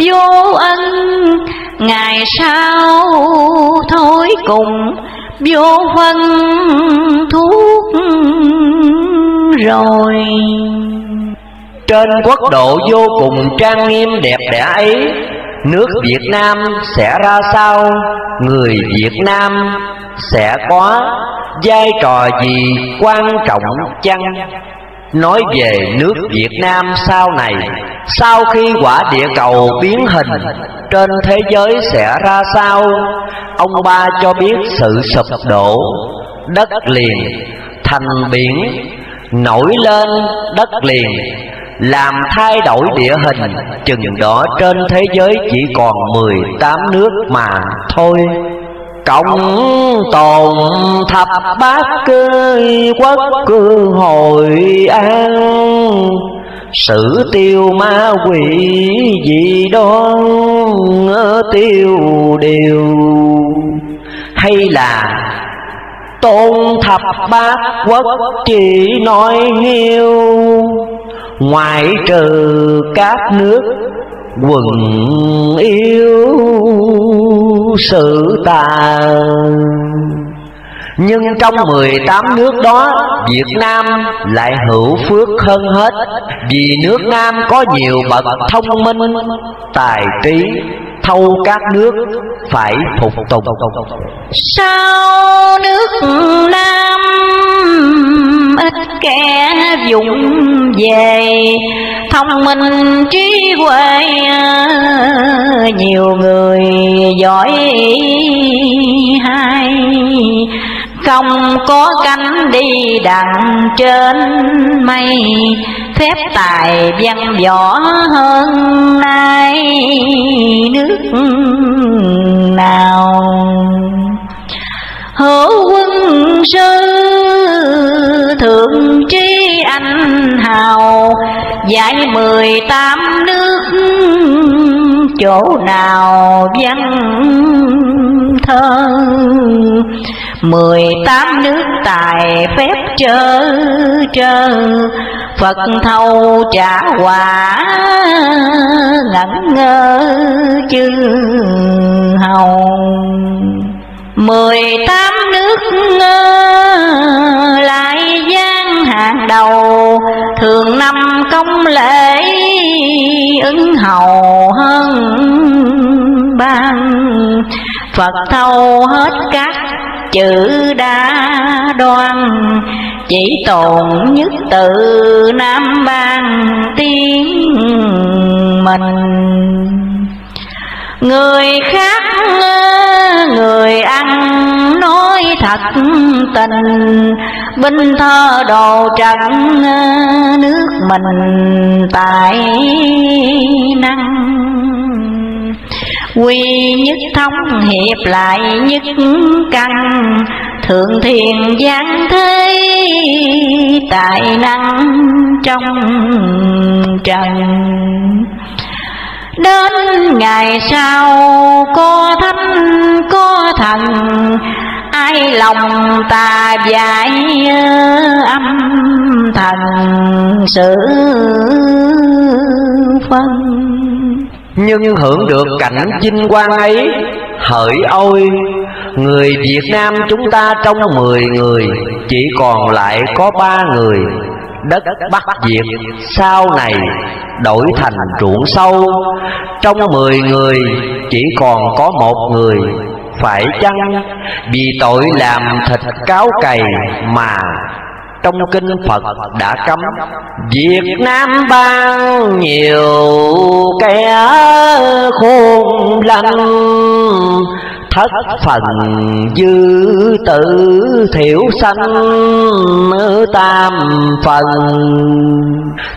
vô ân. Ngày sau thôi cùng, vô phân thuốc rồi. Trên quốc độ vô cùng trang nghiêm đẹp đẽ ấy, Nước Việt Nam sẽ ra sao? Người Việt Nam sẽ có vai trò gì quan trọng chăng? Nói về nước Việt Nam sau này, Sau khi quả địa cầu biến hình, Trên thế giới sẽ ra sao? Ông ba cho biết sự sụp đổ, Đất liền, thành biển, Nổi lên đất liền, Làm thay đổi địa hình, Chừng đó trên thế giới chỉ còn 18 nước mà thôi. Cộng tồn thập bát cơi quốc cư hội an. Sử tiêu ma quỷ gì đó tiêu điều. Hay là tôn thập bát quốc chỉ nói hiêu. Ngoại trừ các nước quần yêu sự tà nhưng trong 18 nước đó, Việt Nam lại hữu phước hơn hết, Vì nước Nam có nhiều bậc thông minh, Tài trí thâu các nước phải phục tùng. Sao nước Nam ít kẻ dụng về? Thông minh trí huệ, nhiều người giỏi hay. Không có cánh đi đặng trên mây phép tài văn võ hơn nay, nước nào? Hữu quân sư thượng trí anh hào dạy mười tám nước chỗ nào văn thơ? Mười tám nước tài phép trơ trơ, Phật thâu trả quả ngẩn ngơ chư hầu. Mười tám nước ngơ lại gian hàng đầu, thường năm công lễ ứng hầu hơn ban Phật thâu hết các chữ đa đoan, chỉ tồn nhất tự nam ban tiếng mình. Người khác người ăn nói thật tình binh thơ đồ trần nước mình tài năng quy nhất thống hiệp lại nhất căn thượng thiền giáng thế tài năng trong trần. Đến ngày sau có thánh, có thần, Ai lòng ta dại âm thần sự phân? Nhưng hưởng được cảnh vinh quang ấy, Hỡi ôi, Người Việt Nam chúng ta trong mười người, Chỉ còn lại có ba người. Đất Bắc Việt sau này đổi thành ruộng sâu. Trong mười người, chỉ còn có một người, Phải chăng vì tội làm thịt cáo cày mà trong kinh Phật đã cấm. Việt Nam ban nhiều kẻ khôn lanh thất phần dư tự thiểu sanh tam phần.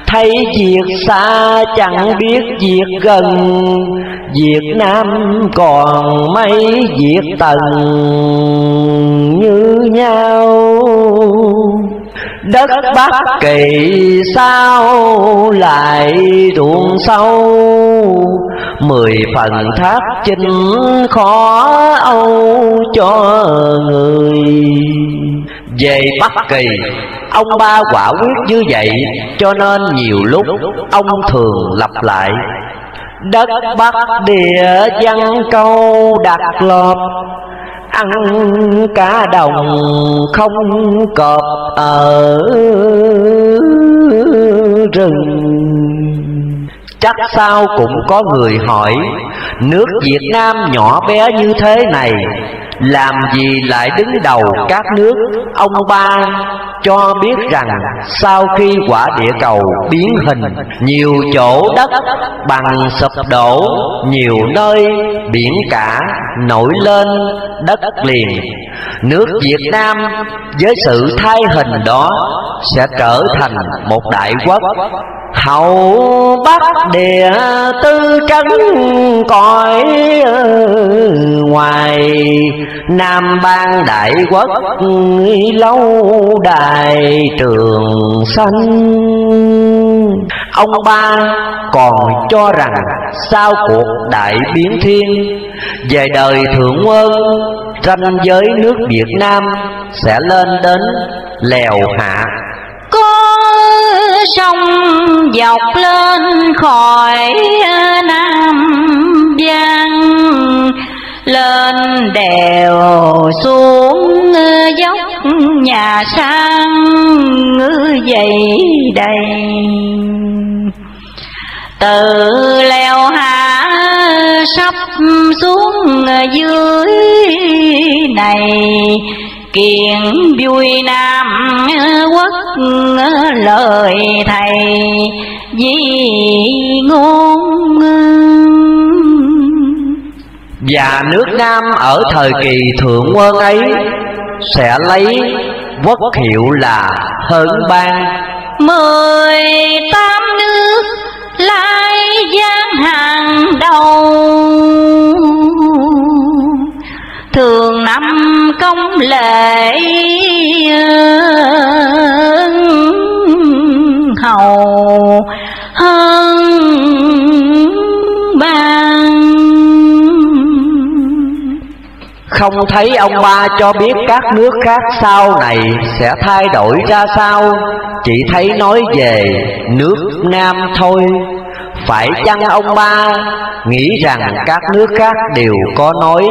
Thấy việc xa chẳng biết việc gần, Việt Nam còn mấy việc tần như nhau. Đất Bắc Kỳ sao lại ruộng sâu? Mười phần thác chinh khó âu cho người. Về Bắc Kỳ Ông ba quả quyết như vậy, Cho nên nhiều lúc ông thường lặp lại. Đất Bắc địa văn câu đặt lọt ăn cả đồng không cọp ở rừng. Chắc sao cũng có người hỏi, nước việt nam nhỏ bé như thế này làm gì lại đứng đầu các nước? Ông ba cho biết rằng sau khi quả địa cầu biến hình, nhiều chỗ đất bằng sụp đổ, nhiều nơi biển cả nổi lên đất liền. Nước Việt Nam với sự thay hình đó sẽ trở thành một đại quốc. Hậu bắc địa tư trấn cõi ờ, ngoài nam ban đại quốc, lâu đài trường xanh ông ba còn cho rằng sau cuộc đại biến thiên, về đời thượng ơn ranh giới nước việt nam sẽ lên đến lèo hạ. Có sông dọc lên khỏi nam giang lên đèo xuống dốc nhà sang dậy đầy. Từ leo hạ sắp xuống dưới này kiện vui nam quốc lời thầy di ngôn và nước nam ở thời kỳ thượng quân ấy sẽ lấy quốc hiệu là hơn Bang, mười tám nước lai giang hàng đầu. Thường năm công lễ Không thấy ông ba cho biết các nước khác sau này sẽ thay đổi ra sao. Chỉ thấy nói về nước Nam thôi. Phải chăng ông ba nghĩ rằng các nước khác đều có nói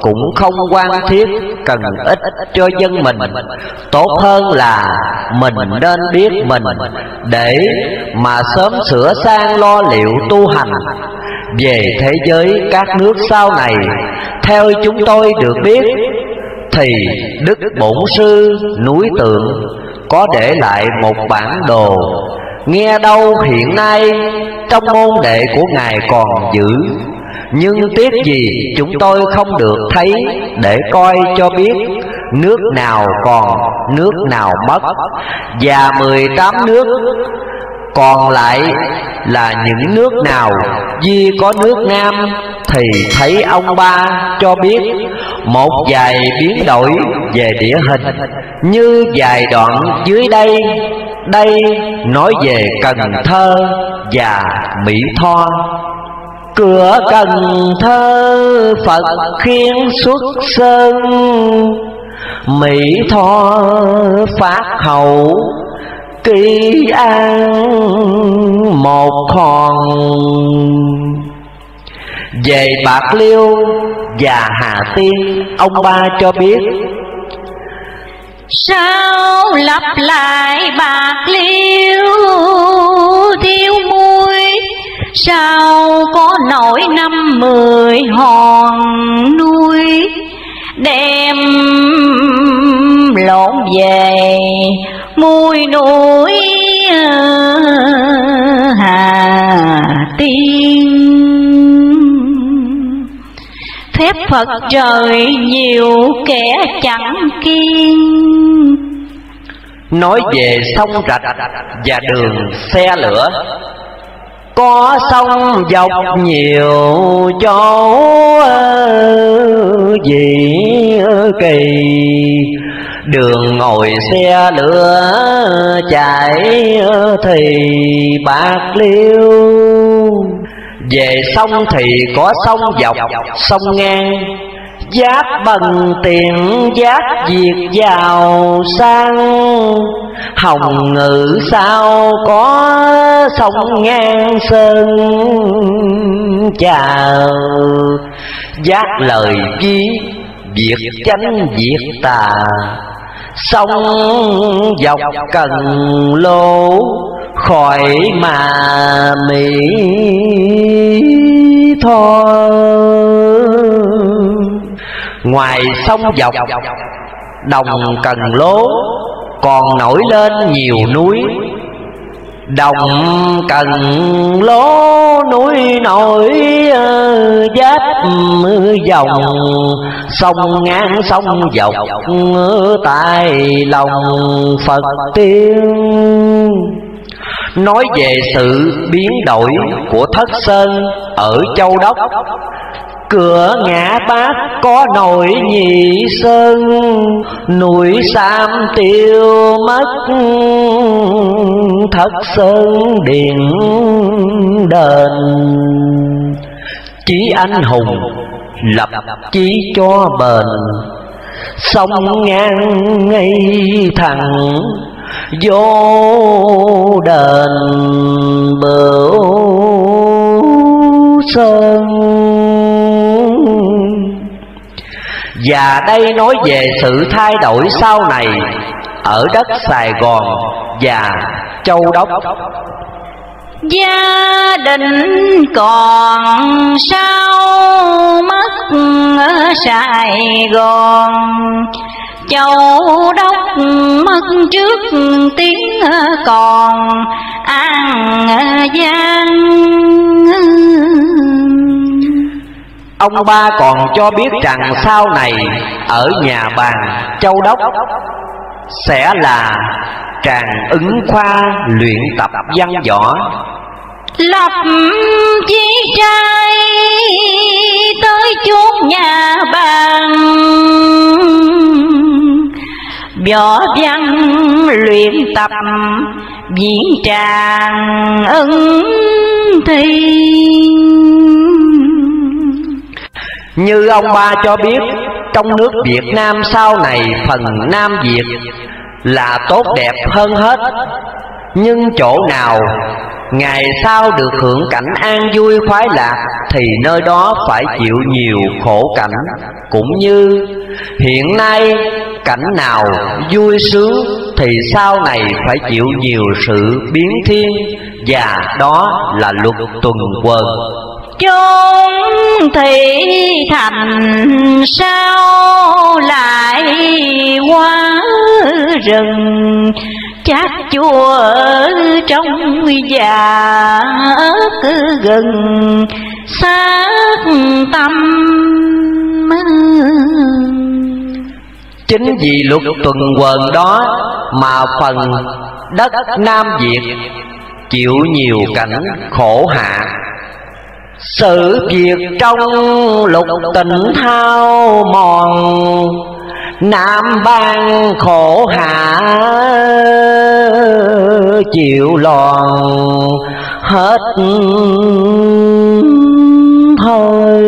Cũng không quan thiết, cần ích cho dân mình? Tốt hơn là mình nên biết mình, Để mà sớm sửa sang lo liệu tu hành về thế giới các nước sau này. Theo chúng tôi được biết, thì đức bổn sư núi tượng có để lại một bản đồ. Nghe đâu hiện nay trong môn đệ của ngài còn giữ. Nhưng tiếc gì chúng tôi không được thấy để coi cho biết nước nào còn, nước nào mất. Và mười tám nước còn lại là những nước nào? Di có nước Nam Thì thấy ông ba cho biết, Một vài biến đổi về địa hình. Như vài đoạn dưới đây Đây nói về Cần Thơ và Mỹ Tho. Cửa Cần Thơ Phật khiến xuất sơn, Mỹ Tho phát hậu kỳ an một hòn về bạc liêu và hà tiên, ông ba cho biết, sao lặp lại bạc liêu? Thiếu muối, sao có nổi năm mười hòn nuôi đem lộn về. Muối núi à, hà tiên. Phép phật trời nhiều kẻ chẳng kiên. Nói về sông rạch và đường xe lửa có sông dọc nhiều chỗ gì kỳ. Đường ngồi xe lửa chạy thì bạc liêu. Về sông thì có sông dọc, sông ngang. Giáp bằng tiền, giáp diệt vào sang. Hồng ngự sao có sông ngang sơn chào. Giác lời chi Việc chánh việc tà. Sông dọc cần lô, Khỏi mà mỹ thôi Ngoài sông dọc, Đồng cần lố, Còn nổi lên nhiều núi. Đồng cần lố, núi nổi ờ, giáp dòng. Sông ngang sông dọc tại lòng Phật tiên. Nói về sự biến đổi của Thất Sơn ở Châu Đốc Cửa ngã bát có nổi nhị sơn, Núi Sam tiêu mất. Thất sơn điện đền. Chí anh hùng lập chí cho bền. Sông ngang ngay thẳng, vô đền bửu sơn. Và đây nói về sự thay đổi sau này ở đất Sài Gòn và Châu Đốc. Gia đình còn sao mất ở Sài Gòn? Châu Đốc mất trước tiếng còn An Giang Ông ba còn cho biết rằng sau này, ở nhà bàn Châu Đốc, sẽ là tràng ứng khoa luyện tập văn võ. Lập chí trai tới chốn nhà bàn võ văn luyện tập, diễn tràng ứng thi như ông ba cho biết, trong nước Việt Nam sau này phần Nam Việt là tốt đẹp hơn hết. Nhưng chỗ nào, ngày sau được hưởng cảnh an vui khoái lạc thì nơi đó phải chịu nhiều khổ cảnh. Cũng như, hiện nay, cảnh nào vui sướng thì sau này phải chịu nhiều sự biến thiên. Và đó là luật tuần quần chốn thị thành sao lại quá rừng? Chát chua trong già cứ gần sát tâm chính vì luật tuần quần đó mà phần đất nam việt chịu nhiều cảnh khổ hạ sự việc trong lục tình thao mòn, Nam ban khổ hạ chịu lòn hết thôi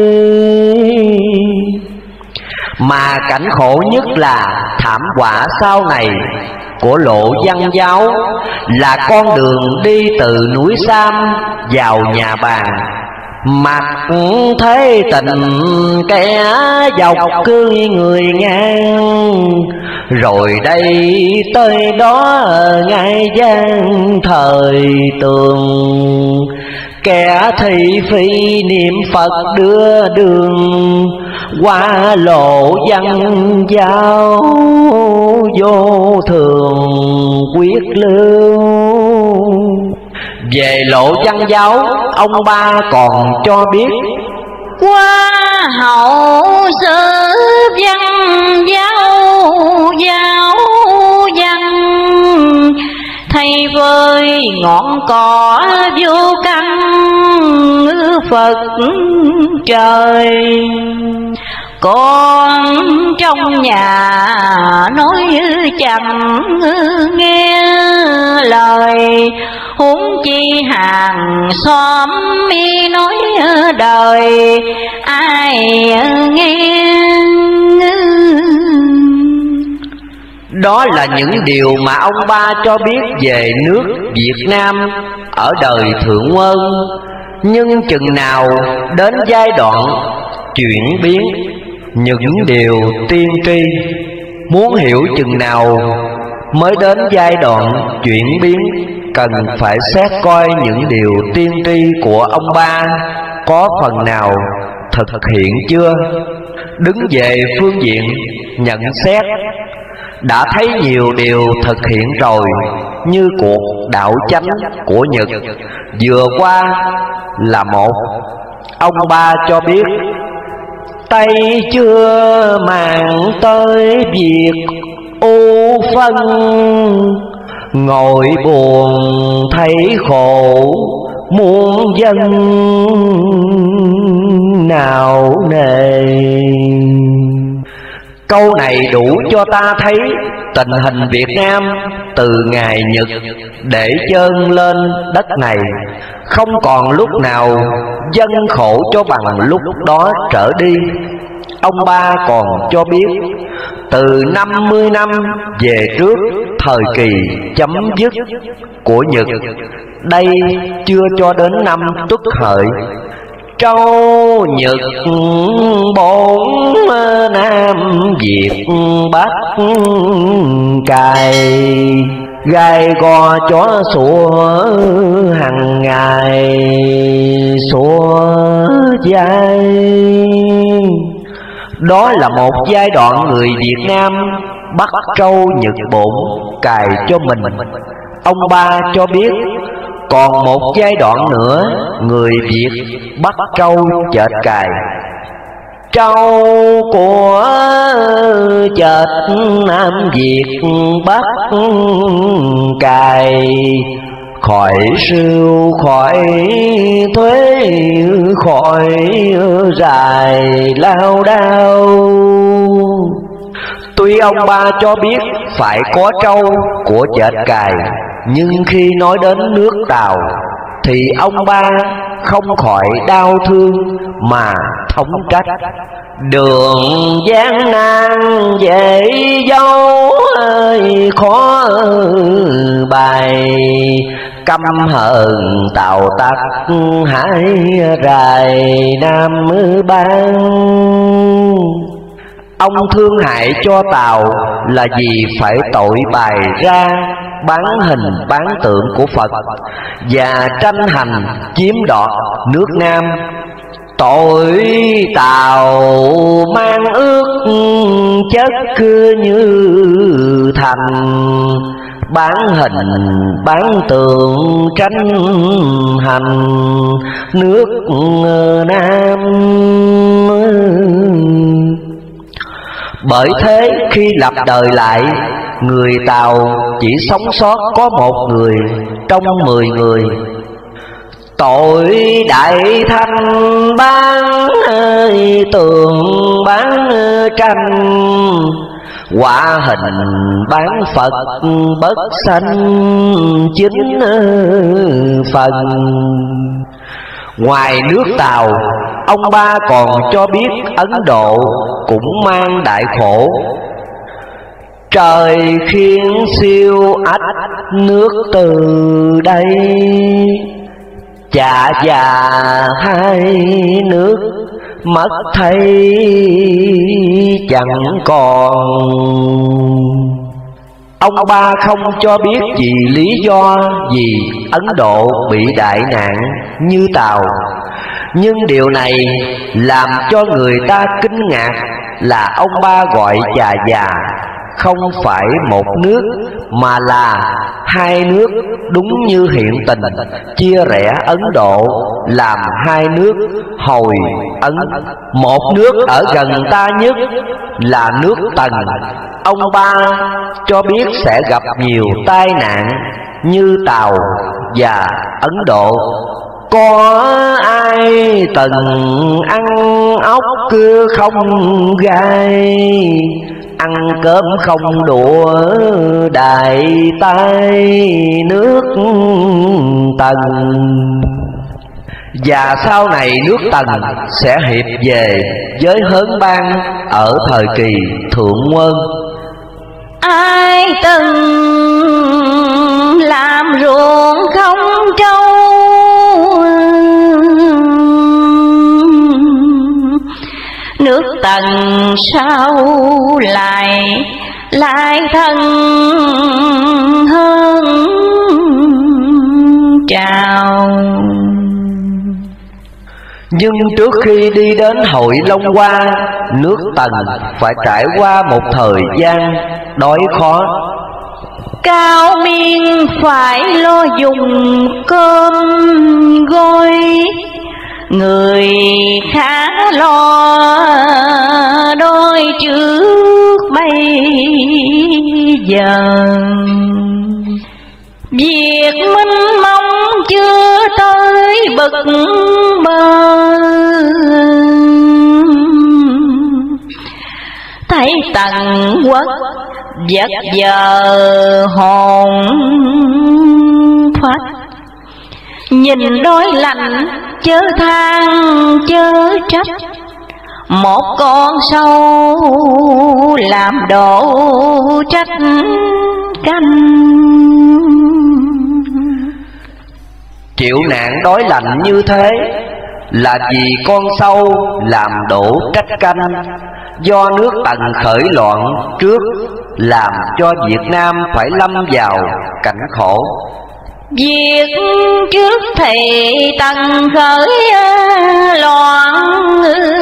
Mà cảnh khổ nhất là thảm họa sau này của lộ văn giáo Là con đường đi từ núi Sam vào nhà bàn. Mặt thế tình kẻ dọc cưới người ngang. Rồi đây tới đó ngay gian thời tường. Kẻ thị phi niệm Phật đưa đường, Qua lộ văn giao vô thường quyết lưu về lộ văn giáo, Ông ba còn cho biết. Qua hậu sử văn giáo giáo văn. Thay với ngọn cỏ vô căn Phật trời. Con trong nhà nói chẳng nghe lời chi hàng xóm mi nói đời, ai nghe đó là những điều mà ông ba cho biết về nước Việt Nam ở đời Thượng Quân. Nhưng chừng nào đến giai đoạn chuyển biến, những điều tiên tri Muốn hiểu chừng nào mới đến giai đoạn chuyển biến Cần phải xét coi những điều tiên tri của ông ba Có phần nào thực hiện chưa? Đứng về phương diện nhận xét, Đã thấy nhiều điều thực hiện rồi Như cuộc đảo chánh của Nhật. Vừa qua là một. Ông ba cho biết, tay chưa màng tới việc u phân ngồi buồn thấy khổ muôn dân nào nề. Câu này đủ cho ta thấy tình hình việt nam từ ngày nhật để chân lên đất này. Không còn lúc nào dân khổ cho bằng lúc đó trở đi. Ông ba còn cho biết từ 50 năm về trước, thời kỳ chấm dứt của Nhật, Đây chưa cho đến năm Tuất Hợi. Châu Nhật, bốn Nam Việt, Bắc Cài, gai go chó sủa hàng ngày, sủa dai đó là một giai đoạn người Việt Nam bắt trâu nhật bổn cài cho mình. Ông ba cho biết, còn một giai đoạn nữa, người Việt bắt trâu chợt cài. Trâu của chợt nam việt bắt cài khỏi siêu khỏi thuế khỏi dài lao đao. Tuy ông ba cho biết phải có trâu của chợt cài nhưng khi nói đến nước tàu thì ông ba không khỏi đau thương mà thống trách. Đường gian nan dễ dấu ơi khó bài căm hờn tàu tặc hải rài nam ban ông thương hại cho tàu là vì phải tội bài ra, bán hình, bán tượng của Phật và tranh hành chiếm đoạt nước Nam. Tội tàu mang ước chất như thành bán hình, bán tượng tranh hành. Nước Nam bởi thế khi lập đời lại, Người Tàu chỉ sống sót có một người trong mười người. Tội đại thanh bán ơi tường bán tranh. Quả hình bán Phật bất sanh chính phần. Ngoài nước Tàu, Ông ba còn cho biết Ấn Độ cũng mang đại khổ. Trời khiến siêu ách nước từ đây, chả già hai nước mất thấy chẳng còn. Ông ba không cho biết vì lý do gì Ấn Độ bị đại nạn như Tàu. Nhưng điều này làm cho người ta kinh ngạc Là ông ba gọi già già không phải một nước, mà là hai nước đúng như hiện tình. Chia rẽ Ấn Độ làm hai nước, hồi Ấn. Một nước ở gần ta nhất là nước Tần. Ông ba cho biết sẽ gặp nhiều tai nạn như Tàu và Ấn Độ. Có ai từng ăn ốc cưa không gai? Ăn cơm không đũa đại tay nước tần. Và sau này nước tần sẽ hiệp về với hớn bang ở thời kỳ thượng quân. Ai từng làm ruộng không trâu tần sau lại lại thân hơn trào nhưng trước khi đi đến hội Long Hoa Nước Tần phải trải qua một thời gian đói khó. Cao miên phải lo dùng cơm gôi Người khá lo đôi trước bây giờ. Việc minh mong chưa tới bực bờ Thấy tầng quốc giấc giờ hồn phách. Nhìn đôi lạnh chớ than, chớ trách. Một con sâu làm đổ trách canh. Chịu nạn đói lạnh như thế Là vì con sâu làm đổ trách canh. Do nước tần khởi loạn trước, Làm cho Việt Nam phải lâm vào cảnh khổ. Việc trước thì tần khởi ờ, loạn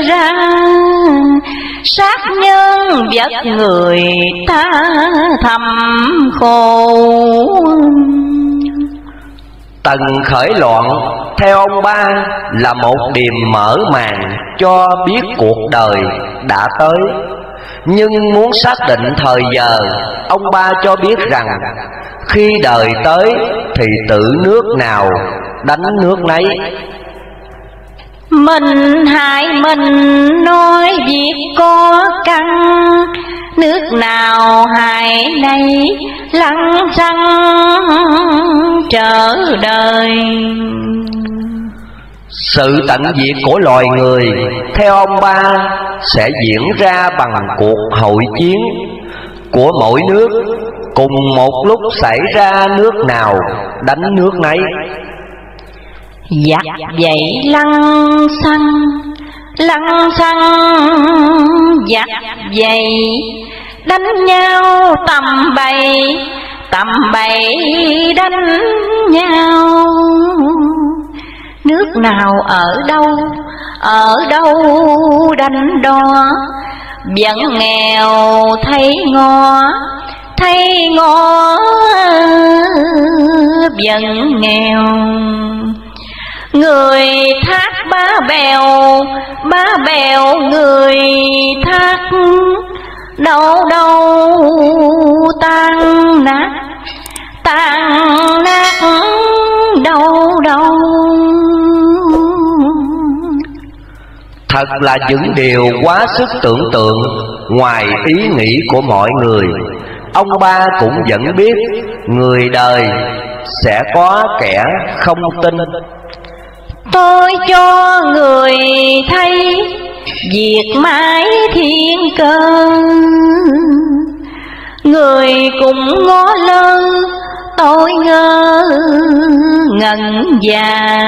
ra. Sát nhân vật người ta thầm khổ. Tần khởi loạn, theo ông ba, là một điềm mở màn cho biết cuộc đời đã tới. Nhưng muốn xác định thời giờ, Ông ba cho biết rằng, Khi đời tới thì tự nước nào đánh nước nấy. Mình hại mình nói việc có căn Nước nào hại nay lăng xăng trở đời. Sự tận diệt của loài người, Theo ông ba, sẽ diễn ra bằng cuộc hội chiến Của mỗi nước, Cùng một lúc xảy ra nước nào đánh nước nấy. Giặc dậy lăng xăng Lăng xăng, giặc dậy, Đánh nhau tầm bầy Tầm bầy đánh nhau. Nước nào ở đâu Ở đâu đánh đo. Vẫn nghèo thấy ngó Thấy ngó Vẫn nghèo. Người thác ba bèo, ba bèo người thác. Đâu đâu tan nát, tan Thật là những điều quá sức tưởng tượng Ngoài ý nghĩ của mọi người. Ông ba cũng vẫn biết Người đời sẽ có kẻ không tin. Tôi cho người thấy Việc mãi thiên cơ Người cùng ngó lơ, Tôi ngơ ngẩn già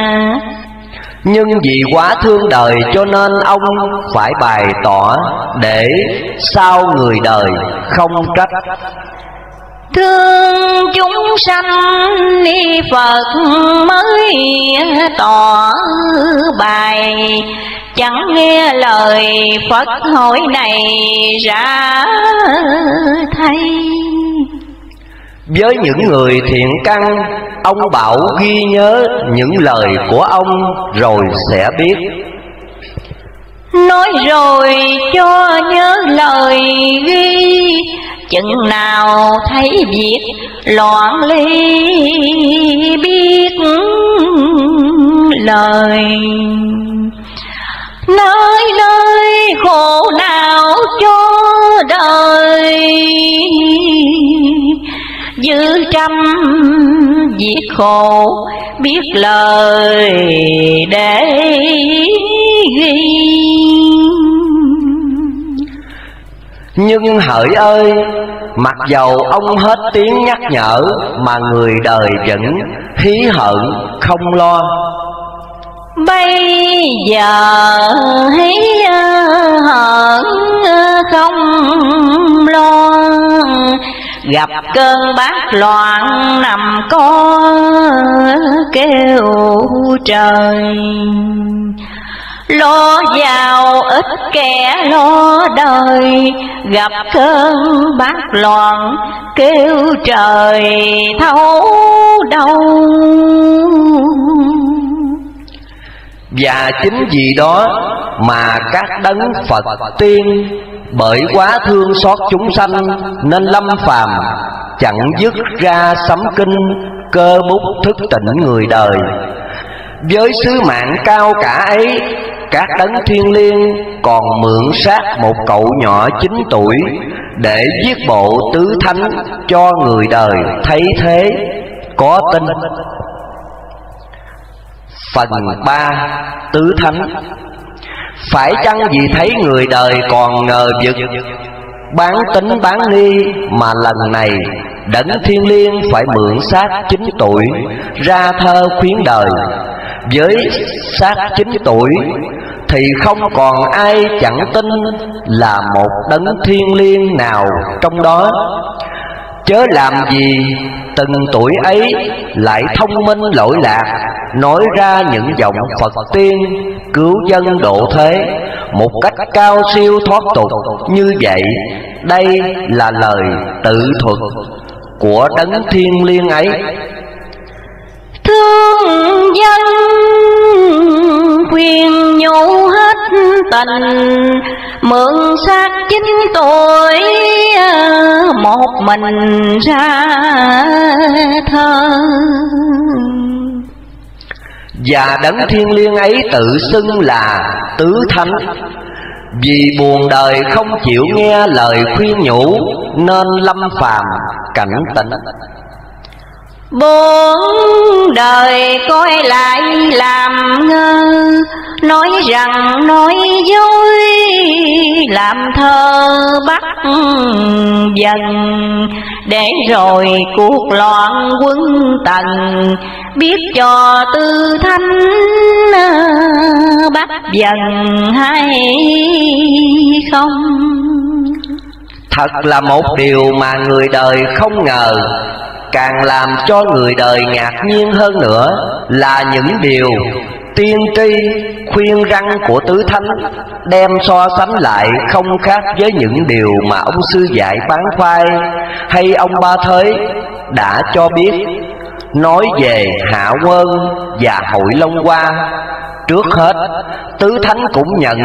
nhưng vì quá thương đời cho nên ông phải bày tỏ Để sao người đời không trách. Thương chúng sanh ni Phật mới tỏ bài. Chẳng nghe lời Phật hỏi này ra thay. Với những người thiện căn, Ông Bảo ghi nhớ những lời của ông rồi sẽ biết. Nói rồi cho nhớ lời ghi, Chừng nào thấy việc loạn ly biết lời. Nơi nơi khổ nào cho đời Dư trăm việc khổ biết lời để ghi. Nhưng hỡi ơi Mặc dầu ông hết tiếng nhắc nhở Mà người đời vẫn hí hận không lo. Bây giờ hí hận không lo Gặp cơn bát loạn nằm có kêu trời. Lo giàu ít kẻ lo đời. Gặp cơn bát loạn kêu trời thấu đâu và chính vì đó mà các đấng Phật tiên Bởi quá thương xót chúng sanh Nên lâm phàm chẳng dứt ra sấm kinh Cơ bút thức tỉnh người đời. Với sứ mạng cao cả ấy, Các đấng thiên liêng còn mượn sát một cậu nhỏ 9 tuổi Để viết bộ tứ thánh cho người đời thấy thế có tin Phần 3 Tứ Thánh. Phải chăng vì thấy người đời còn ngờ vực, Bán tính bán nghi Mà lần này Đấng thiên liêng phải mượn xác chín tuổi Ra thơ khuyến đời? Với xác chín tuổi Thì không còn ai chẳng tin Là một đấng thiên liêng nào trong đó. Chớ làm gì từng tuổi ấy lại thông minh lỗi lạc, Nói ra những giọng Phật tiên cứu dân độ thế, Một cách cao siêu thoát tục như vậy, Đây là lời tự thuật của đấng thiên liêng ấy. Thương dân khuyên nhủ hết tình, mượn xác chính tuổi à, một mình ra thơ. Và đấng thiên liêng ấy tự xưng là tứ thánh. Vì buồn đời không chịu nghe lời khuyên nhủ, nên lâm phàm cảnh tỉnh bốn đời coi lại làm ngơ, nói rằng nói dối, làm thơ bắt dần. Để rồi cuộc loạn quân tần, biết cho tư thanh à, bắt dần hay không? Thật là một điều mà người đời không ngờ càng làm cho người đời ngạc nhiên hơn nữa là những điều tiên tri khuyên răng của tứ thánh đem so sánh lại không khác với những điều mà ông sư dạy bán khoai hay ông ba thới đã cho biết. Nói về hạ quân và hội long hoa, trước hết, tứ thánh cũng nhận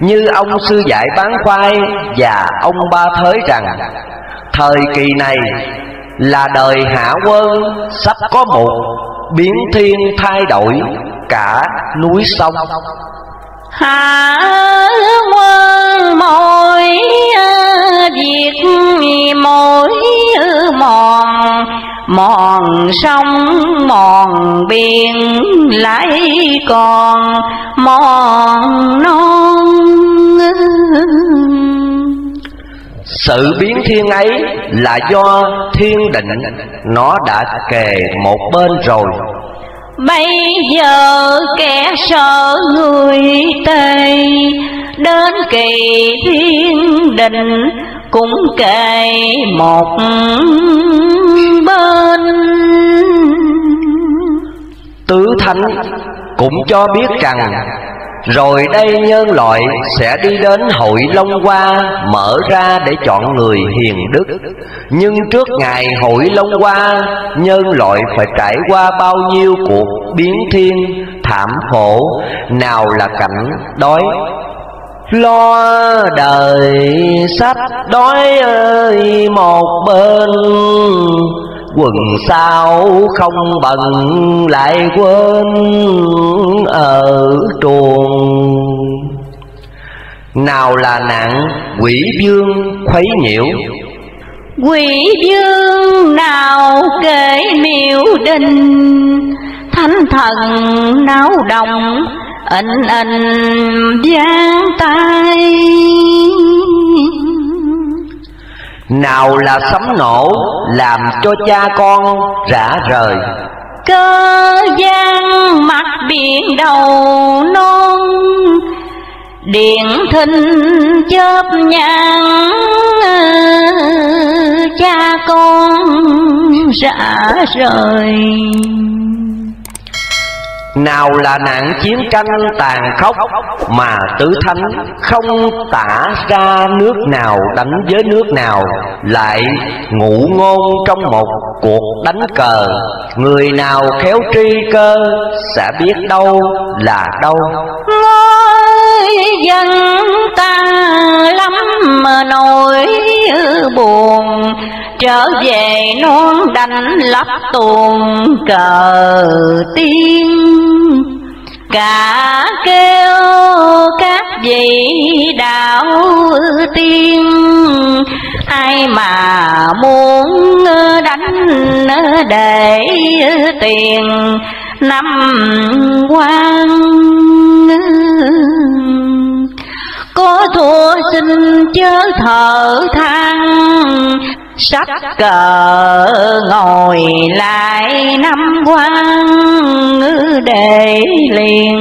như ông sư dạy bán khoai và ông ba thới rằng, thời kỳ này là đời hạ quân, sắp có một biến thiên thay đổi cả núi sông. Hạ quân mỗi việc mỗi mòn mòn sông, mòn biển lại còn, mòn non sự biến thiên ấy là do thiên định. Nó đã kề một bên rồi. Bây giờ kẻ sợ người Tây Đến kỳ thiên định cũng kề một bên. Tứ Thánh cũng cho biết rằng rồi đây nhân loại sẽ đi đến hội Long Hoa, mở ra để chọn người hiền đức. Nhưng trước ngày hội Long Hoa, nhân loại phải trải qua bao nhiêu cuộc biến thiên, thảm khổ Nào là cảnh đói. Lo đời sách đói ơi, một bên quần sao không bận lại quên ở truồng nào là nạn quỷ vương khuấy nhiễu. Quỷ vương nào kể miễu đình. Thánh thần náo động in in giang tay nào là sấm nổ, làm cho cha con rã rời. Cơ gian mặt biển đầu non, điện thinh chớp nhang cha con rã rời nào là nạn chiến tranh tàn khốc Mà tứ thánh không tả ra nước nào, đánh với nước nào, Lại ngụ ngôn trong một cuộc đánh cờ? Người nào khéo tri cơ sẽ biết đâu là đâu. Ngôi dân ta lắm mà nỗi buồn. Trở về non đành lấp tuồng cờ tiên Cả kêu các vị đạo tiên, Ai mà muốn đánh để tiền năm quan. Có thua xin chớ thở than sắc cờ ngồi lại năm quan để liền.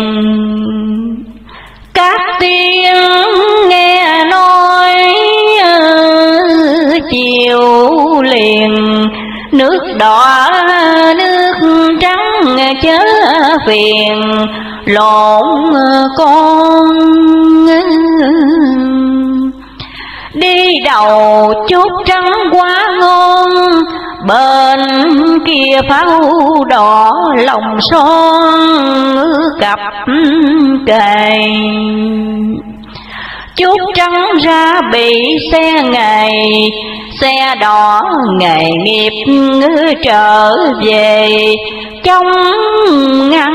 Các tiên nghe nói chiều liền. Nước đỏ, nước trắng chớ phiền. Lộn con đi đầu chút trắng quá ngon, Bên kia pháo đỏ lòng son cặp kề. Chút trắng ra bị xe ngày, Xe đỏ ngày nghiệp trở về, Trong ngăn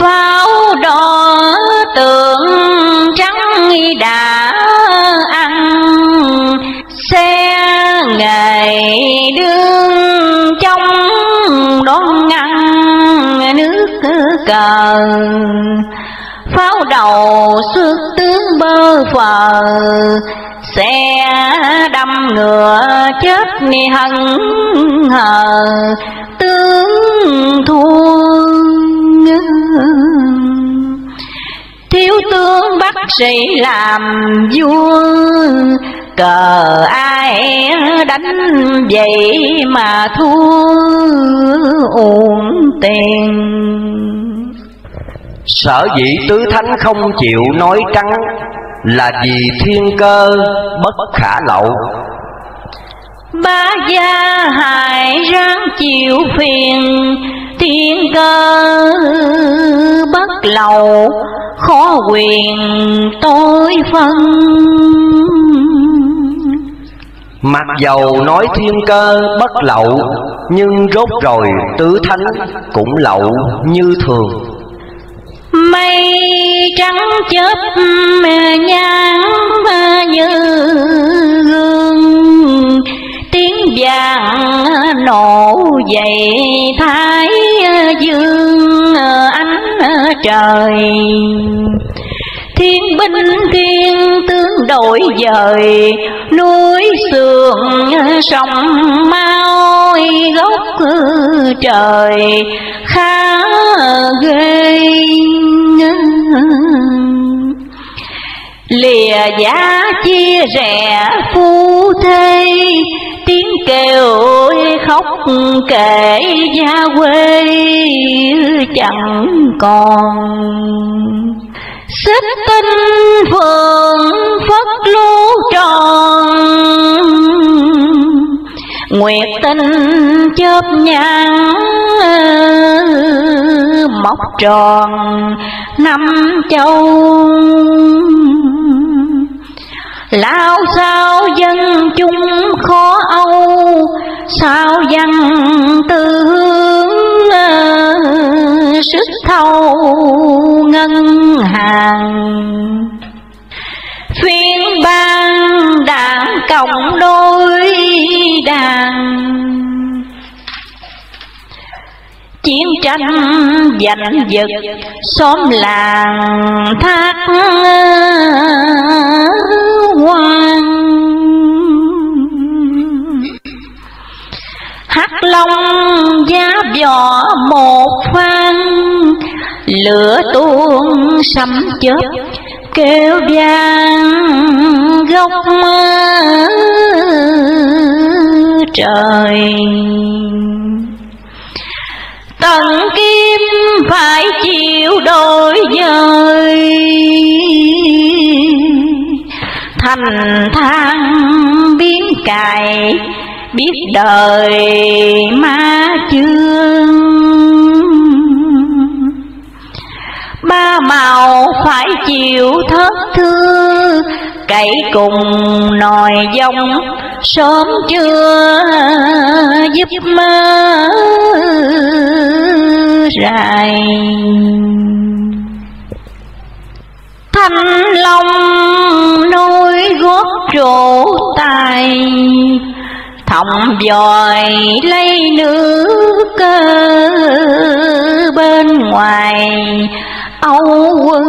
Pháo đỏ tượng trắng đã ăn. Xe ngày đương trong đón ngăn nước cờ. Pháo đầu xuất tướng bơ phờ, Xe đâm ngựa chết ni hân hờ. Tướng thua Thiếu tướng bác sĩ làm vua Cờ ai đánh vậy mà thua uổng tiền. Sở dĩ tứ thánh không chịu nói trắng Là vì thiên cơ bất khả lậu. Ba gia hại ráng chịu phiền Thiên cơ bất lậu Khó quyền tối phân. Mặc dầu nói thiên cơ bất lậu Nhưng rốt rồi tứ thánh cũng lậu như thường. Mây trắng chớp nhang như gương vàng nổ dậy thái dương ánh trời. Thiên binh thiên tướng đổi dời, Núi sườn sông mau gốc trời, khá ghê Lìa giá chia rẻ phu thê, Tiếng kêu khóc kể gia quê, chẳng còn. Xích tinh phượng phất lũ tròn Nguyệt tinh chớp nhang mọc tròn năm châu. Lao sao dân chúng khó âu, Sao dân tư hướng, Sức thâu ngân hàng. Ban đảng cộng đôi đàn. Chiến tranh giành giật, xóm làng thác hoang. Hắc long giá vỏ một phan, Lửa tuôn sấm chớp kêu vang gốc mơ trời. Tận kim phải chịu đôi dời Thành thang biến cài Biết đời ma chương Ba màu phải chịu thất thư. Cậy cùng nòi dông Sớm chưa giúp mơ rài. Thanh long nôi gót trổ tài Thọng dòi lấy nước cơ bên ngoài. Âu quân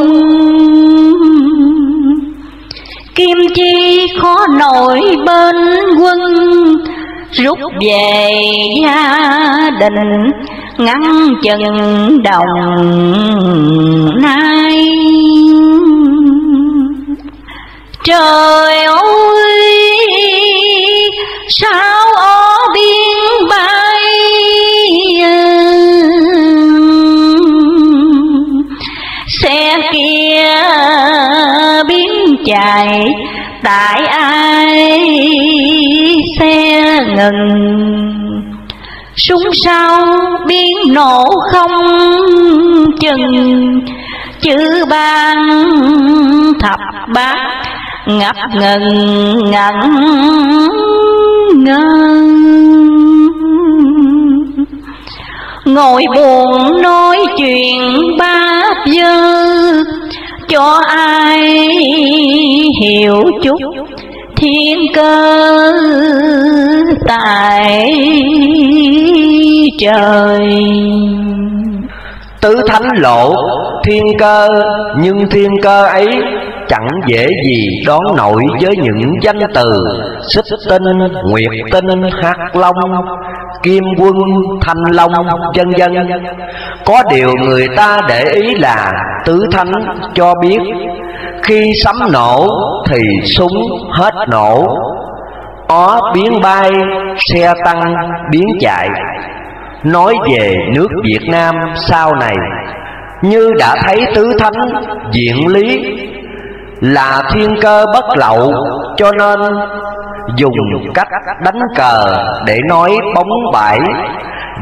Kim chi khó nổi bên quân, Rút về gia đình, Ngăn chân đồng nay Trời ơi, sao ở biên bay chạy tại ai xe ngừng? Súng sau biến nổ không chừng? Chữ ban thập bát ngập ngừng, ngẩn ngơ. Ngồi buồn nói chuyện ba dơ cho ai hiểu chút. Thiên cơ tại trời. Tứ thánh lộ, thiên cơ, Nhưng thiên cơ ấy chẳng dễ gì đón nổi với những danh từ. Xích tinh, nguyệt tinh hắc long, kim quân, thanh long, vân vân. Có điều người ta để ý là tứ thánh cho biết, khi sấm nổ thì súng hết nổ. Ó biến bay, xe tăng biến chạy. Nói về nước việt nam sau này, như đã thấy tứ thánh diện lý là thiên cơ bất lậu, cho nên dùng cách đánh cờ để nói bóng bãi.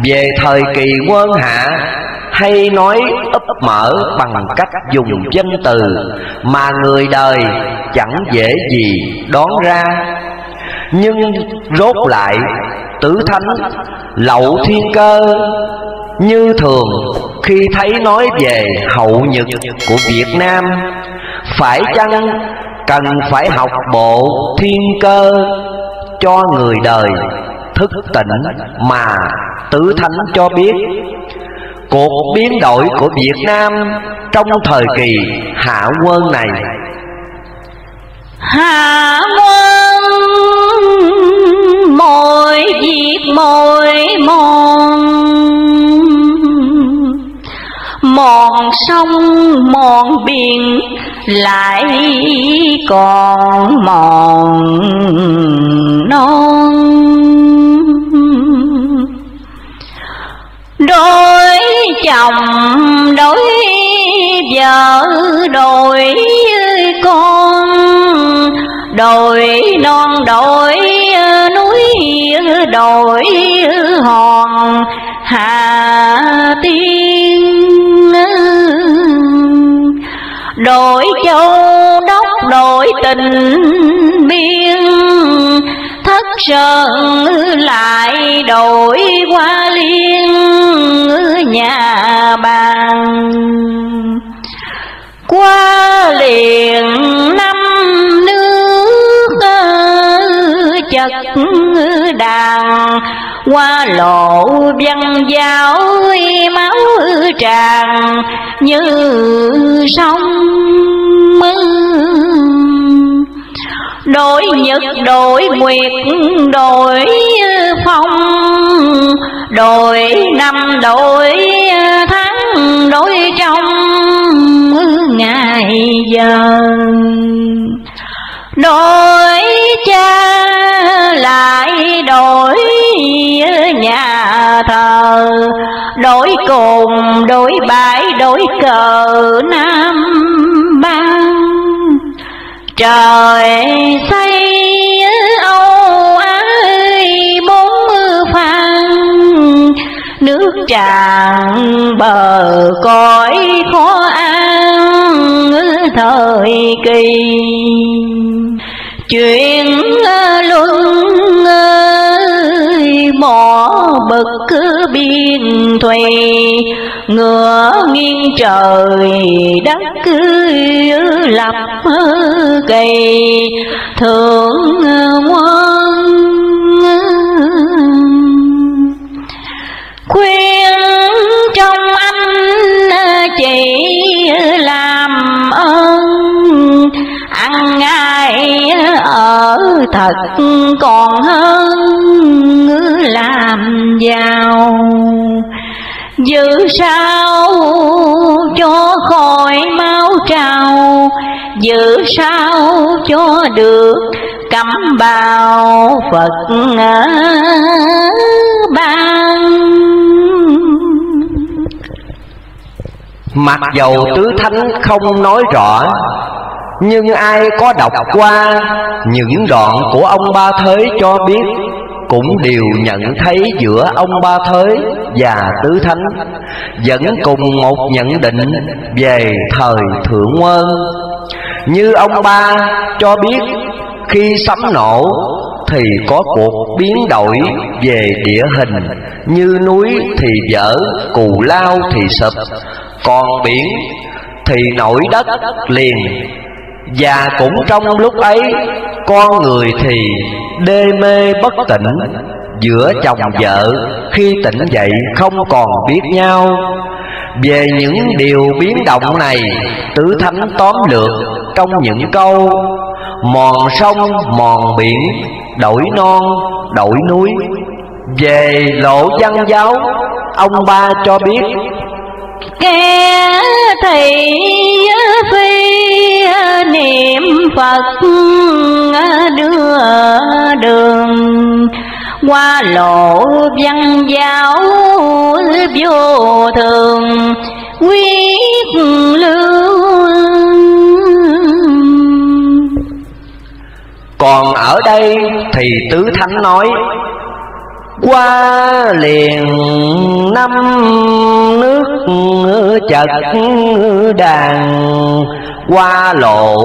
Về thời kỳ quân hạ, hay nói ấp mở bằng cách dùng danh từ mà người đời chẳng dễ gì đón ra. Nhưng rốt lại tử thánh, lậu thiên cơ, như thường khi thấy nói về hậu nhật của việt nam phải chăng? Cần phải học bộ thiên cơ cho người đời thức tỉnh mà tứ thánh cho biết. Cuộc biến đổi của Việt Nam trong thời kỳ hạ quân này. Hạ quân mỗi việc mỗi mòn mòn sông, mòn biển, lại còn mòn non. Đôi chồng đối vợ đổi con, đôi non đổi núi đổi hòn, hà tiên. Đổi châu đốc, đổi tình biên, thất sơn lại đổi qua liên nhà bàn. Qua liền năm nước ờ, chật đàn qua lộ văn giáo máu tràn như sông đổi nhật, đổi nguyệt, đổi phong. Đổi năm, đổi tháng, đổi trong ngày giờ. Đổi cha lại đổi nhà thờ. Đổi cồn, đổi bãi, đổi cờ nam Bang. Trời xây âu ái bốn phan nước tràn bờ cõi khó an thời kỳ. Chuyện luân mỏ bực cứ biên thùy ngựa nghiêng trời, đất cứ lập kỳ thượng quân khuyên trong anh chỉ làm ơn, ăn ai ở thật, còn hơn làm giàu. Giữ sao cho khỏi máu trào, giữ sao cho được cắm bào phật ban. Mặc dầu tứ thánh không nói rõ nhưng ai có đọc qua Những đoạn của ông Ba Thới cho biết Cũng đều nhận thấy giữa ông Ba Thới và Tứ Thánh Vẫn cùng một nhận định về thời Thượng Quân Như ông Ba cho biết khi sấm nổ thì có cuộc biến đổi về địa hình như núi thì dở, cù lao thì sụp còn biển thì nổi đất liền và cũng trong lúc ấy con người thì đê mê bất tỉnh giữa chồng vợ khi tỉnh dậy không còn biết nhau. Về những điều biến động này, tứ thánh tóm lược trong những câu, mòn sông, mòn biển, đổi non, đổi núi. Về lộ văn giáo, ông ba cho biết kẻ thầy phi niệm phật, đưa đường. Qua lộ văn giáo vô thường, quyết lưu còn ở đây thì tứ thánh nói qua liền năm nước chật đàn, qua lộ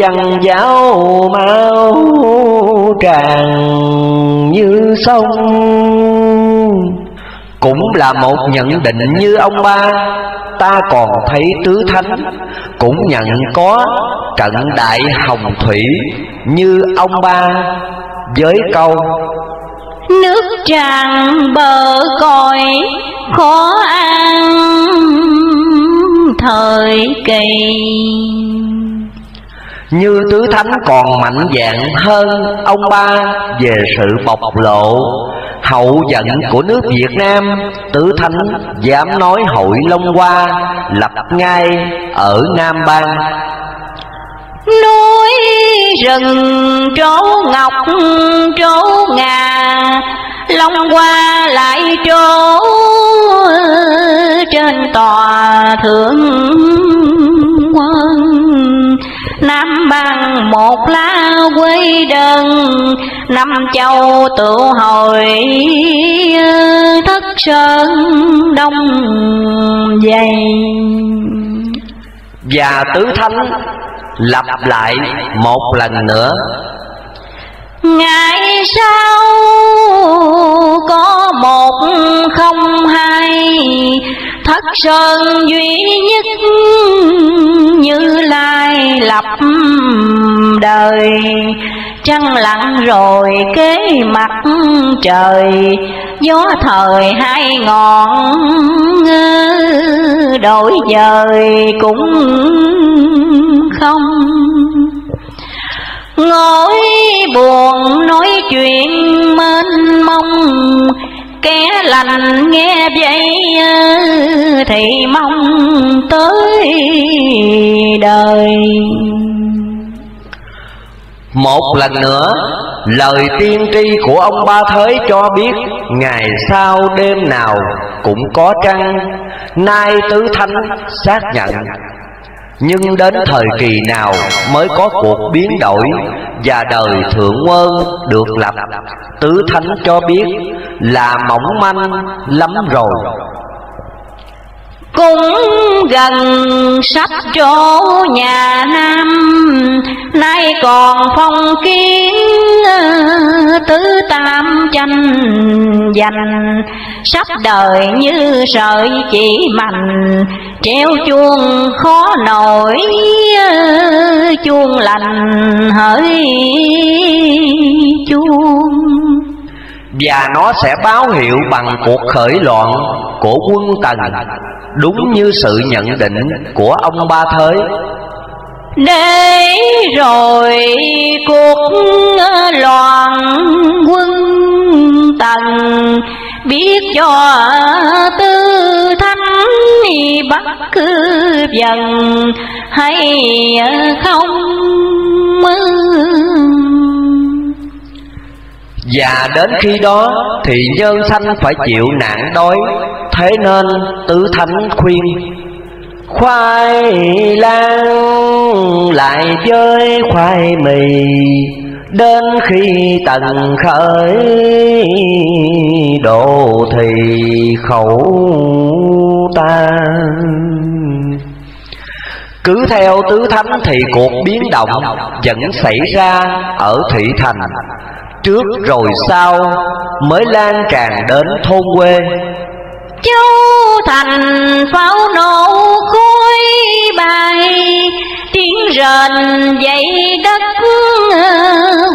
văn giáo máu tràn như sông. Cũng là một nhận định như ông ba, ta còn thấy tứ thánh. Cũng nhận có cận đại hồng thủy như ông ba, với câu nước tràn bờ cõi khó ăn thời kỳ. Như tứ thánh còn mạnh dạng hơn ông ba về sự bộc lộ, hậu giận của nước Việt Nam, tứ thánh dám nói hội Long Hoa, lập ngay ở Nam Bang núi rừng trố ngọc trố ngà, long qua lại trố trên tòa thượng quân Nam bằng một lá quê đơn, Năm châu tự hồi, thất sơn đông dày. Và tứ thánh lặp lại một lần nữa. Ngày sau, có một không hai, Thất sơn duy nhất như lai lập đời. Trăng lặng rồi kế mặt trời, Gió thời hai ngọn đổi dời cũng không? Ngồi buồn nói chuyện mênh mông, kẻ lành nghe vậy, thì mong tới đời. Một lần nữa, lời tiên tri của ông ba thới cho biết ngày sau đêm nào cũng có trăng. Nay tứ thánh xác nhận nhưng đến thời kỳ nào mới có cuộc biến đổi và đời thượng quân được lập? Tứ thánh cho biết là mỏng manh lắm rồi cũng gần sắp chỗ nhà nam, nay còn phong kiến ờ, tứ tam tranh giành sắp đời như sợi chỉ mạnh treo chuông khó nổi ờ, chuông lành hỡi chuông và nó sẽ báo hiệu bằng cuộc khởi loạn của quân tần, đúng như sự nhận định của ông ba thới. Để rồi cuộc loạn quân tần, biết cho tư thánh bắt cứ dần hay không và đến khi đó thì nhân sanh phải chịu nạn đói, thế nên tứ thánh khuyên, khoai lang lại với khoai mì, Đến khi tận khởi độ thì khẩu tan cứ theo tứ thánh thì cuộc biến động vẫn xảy ra ở thị thành trước rồi sau mới lan tràn đến thôn quê. Châu thành pháo nổ khối bay tiếng rền dậy đất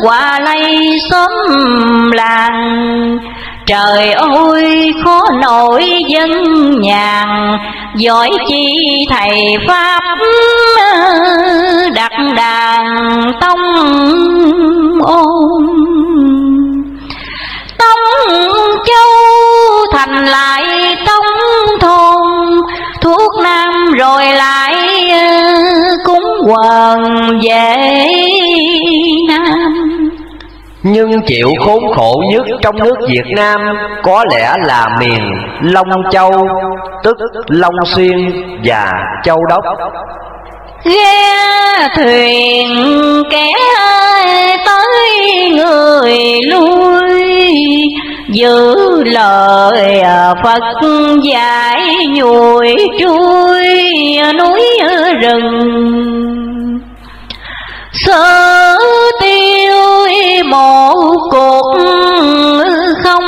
Hòa lay xóm làng. Trời ơi, khó nổi dân nhàn, Giỏi chi thầy Pháp đặt đàn tông ôn Tông châu thành lại tông thôn Thuốc nam rồi lại ờ, cúng quần về Nam nhưng chịu khốn khổ nhất trong nước Việt Nam có lẽ là miền Long Châu, tức Long Xuyên và Châu Đốc. Ghe thuyền kẻ tới người lui. Giữ lời Phật dạy nhùi trui núi rừng. Sơ tiêu một cuộc không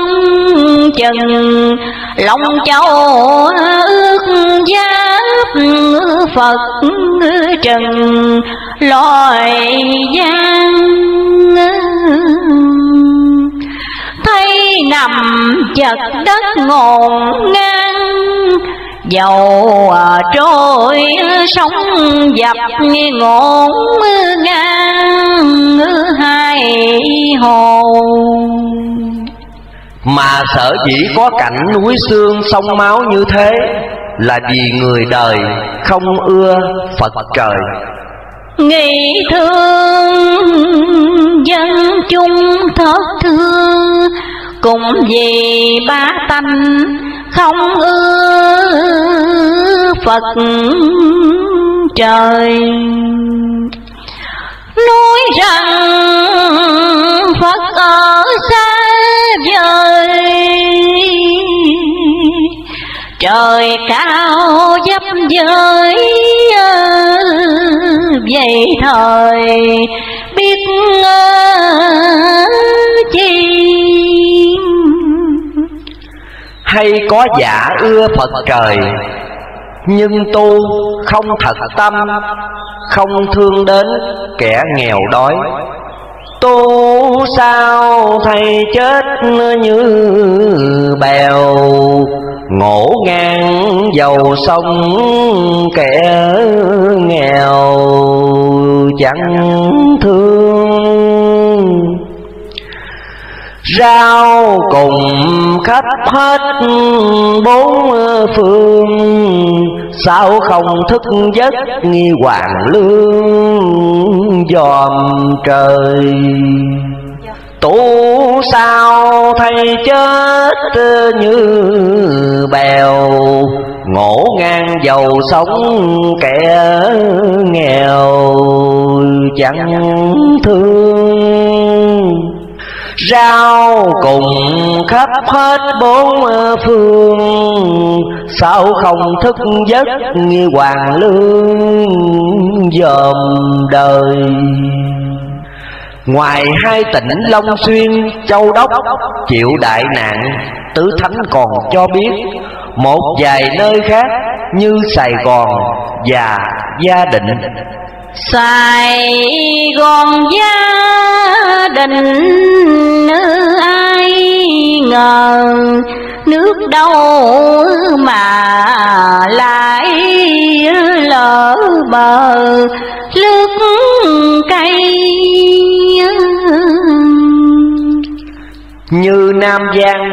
chừng, Lòng châu ước giáp Phật trần loài gian. Thấy nằm chật đất ngổn ngang, dầu à trôi sóng dập ngổn ngang hai hồ mà sở dĩ có cảnh núi xương sông máu như thế là vì người đời không ưa phật trời. Nghĩ thương dân chung thất thương cũng vì ba tánh không ưa Phật trời. Nói rằng Phật ở xa Trời cao dấp giới ờ, Vậy thời biết ờ, chi. Hay có giả ưa Phật trời, nhưng tu không thật tâm, không thương đến kẻ nghèo đói. Tu sao thầy chết như bèo ngổ ngang dầu sông kẻ nghèo chẳng thương. Rau cùng khắp hết bốn phương sao không thức giấc nghi hoàng lương dòm trời tu sao thay chết như bèo ngổ ngang dầu sống kẻ nghèo chẳng thương. Rau cùng khắp hết bốn phương sao không thức giấc như hoàng lương dòm đời Ngoài hai tỉnh Long Xuyên, Châu Đốc chịu đại nạn, Tứ Thánh còn cho biết một vài nơi khác như Sài Gòn và Gia Định. Sài Gòn gia Định ai ngờ Nước đâu mà lại lỡ bờ Lướt cây Như Nam Giang.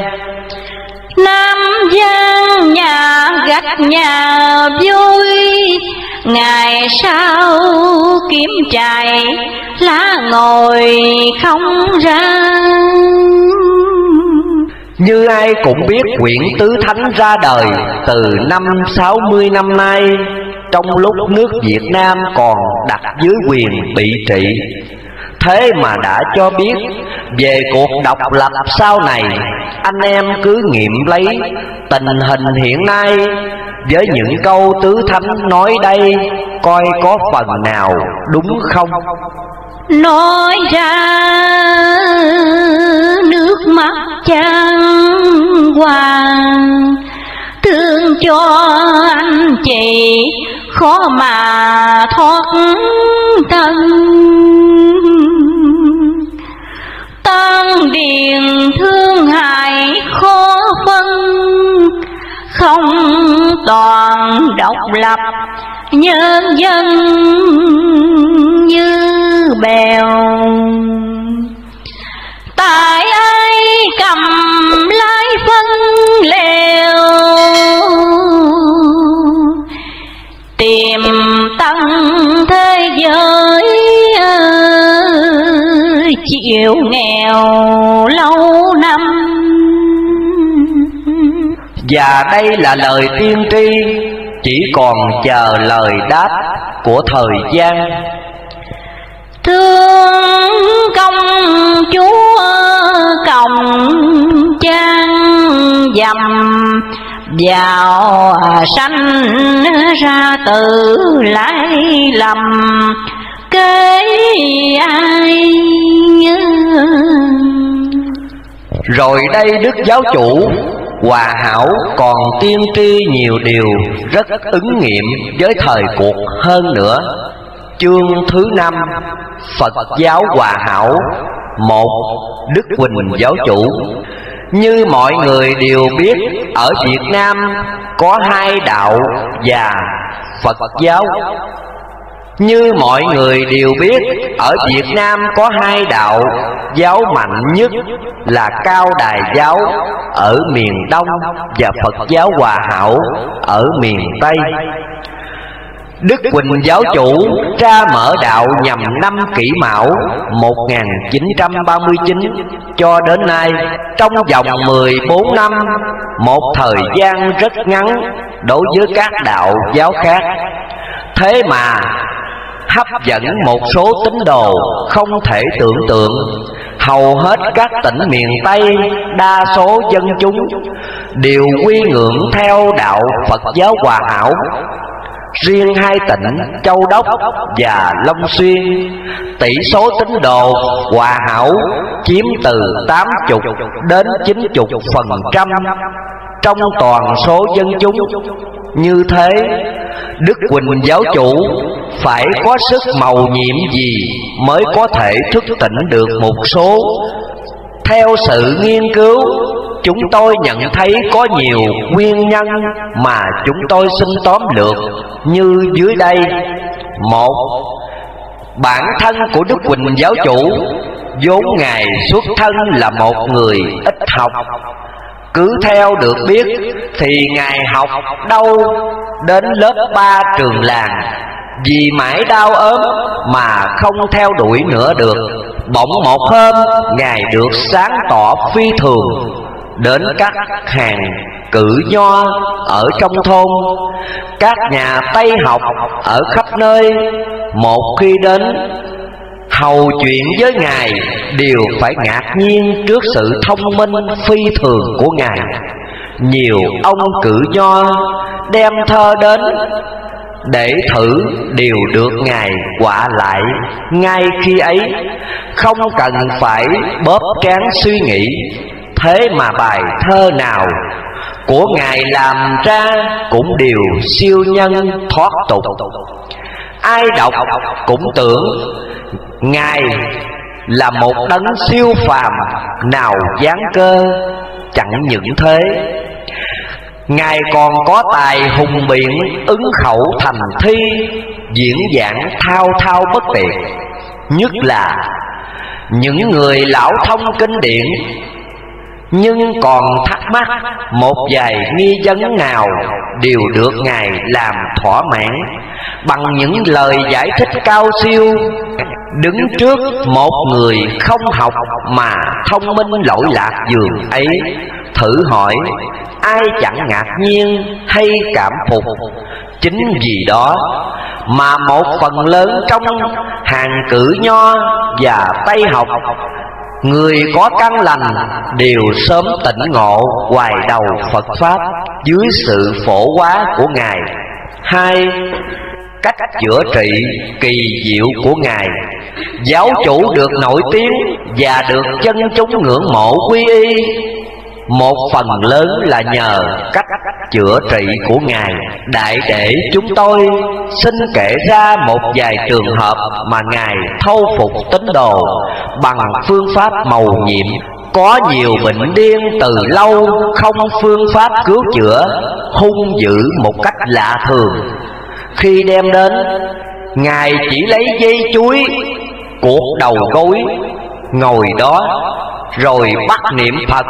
Nam Giang nhà gạch nhà vui Ngày sau kiếm trại lá ngồi không ra Như ai cũng biết quyển Tứ Thánh ra đời từ năm sáu mươi năm nay trong lúc nước Việt Nam còn đặt dưới quyền bị trị Thế mà đã cho biết, về cuộc độc lập sau này, Anh em cứ nghiệm lấy tình hình hiện nay Với những câu tứ thánh nói đây, Coi có phần nào đúng không? Nói ra, nước mắt chan hoàng Thương cho anh chị, khó mà thoát thân. Điền thương hại khó phân, Không toàn độc lập, nhân dân như bèo. Tại ai cầm lái phân lèo tìm tăng thế giới chịu nghèo lâu năm. Và đây là lời tiên tri chỉ còn chờ lời đáp của thời gian. Thương công chúa còng trang dầm vào sanh ra tự lại lầm kế ai rồi đây đức giáo chủ, hòa hảo còn tiên tri nhiều điều rất ứng nghiệm với thời cuộc hơn nữa. Chương thứ năm, phật giáo hòa hảo, một đức quỳnh giáo chủ. Như mọi người đều biết, ở việt nam có hai đạo và phật giáo như mọi người đều biết ở việt nam có hai đạo giáo mạnh nhất là cao đài giáo ở miền đông và phật giáo hòa hảo ở miền tây Đức Quỳnh giáo chủ ra mở đạo nhằm năm kỷ mão 1939 cho đến nay trong vòng 14 năm, một thời gian rất ngắn đối với các đạo giáo khác. Thế mà hấp dẫn một số tín đồ không thể tưởng tượng. Hầu hết các tỉnh miền tây, đa số dân chúng đều quy ngưỡng theo đạo phật giáo hòa hảo. Riêng hai tỉnh châu đốc và long xuyên, tỷ số tín đồ hòa hảo chiếm từ tám chục đến chín chục phần trăm trong toàn số dân chúng. Như thế, đức quỳnh giáo chủ phải có sức màu nhiệm gì mới có thể thức tỉnh được một số? Theo sự nghiên cứu, chúng tôi nhận thấy có nhiều nguyên nhân mà chúng tôi xin tóm lược. Như dưới đây, một, bản thân của đức quỳnh giáo chủ vốn ngài xuất thân là một người ít học cứ theo được biết, thì ngài học đâu đến lớp ba trường làng. Vì mãi đau ốm mà không theo đuổi nữa được. Bỗng một hôm, ngài được sáng tỏ phi thường đến các hàng cử nho ở trong thôn. Các nhà tây học ở khắp nơi, một khi đến hầu chuyện với ngài đều phải ngạc nhiên trước sự thông minh phi thường của ngài. Nhiều ông cử nho đem thơ đến để thử đều được ngài quả lại. Ngay khi ấy, không cần phải bóp trán suy nghĩ, thế mà bài thơ nào của ngài làm ra cũng đều siêu nhân thoát tục. Ai đọc cũng tưởng ngài là một đấng siêu phàm nào giáng cơ, chẳng những thế. Ngài còn có tài hùng biện, ứng khẩu thành thi, diễn giảng thao thao bất tuyệt. Nhất là những người lão thông kinh điển nhưng còn thắc mắc, một vài nghi vấn nào đều được ngài làm thỏa mãn. Bằng những lời giải thích cao siêu, đứng trước một người không học mà thông minh lỗi lạc dường ấy, thử hỏi, ai chẳng ngạc nhiên hay cảm phục? Chính vì đó mà một phần lớn trong hàng cử nho và tây học Người có căn lành đều sớm tỉnh ngộ hoài đầu Phật Pháp dưới sự phổ hóa của Ngài. Hai, cách chữa trị kỳ diệu của Ngài. Giáo chủ được nổi tiếng và được chân chúng ngưỡng mộ quy y một phần lớn là nhờ cách chữa trị của Ngài. Đại để chúng tôi xin kể ra một vài trường hợp Mà Ngài thâu phục tín đồ Bằng phương pháp màu nhiệm. Có nhiều bệnh điên từ lâu Không phương pháp cứu chữa, Hung dữ một cách lạ thường. Khi đem đến, Ngài chỉ lấy dây chuối cuộc đầu gối, Ngồi đó rồi bắt niệm Phật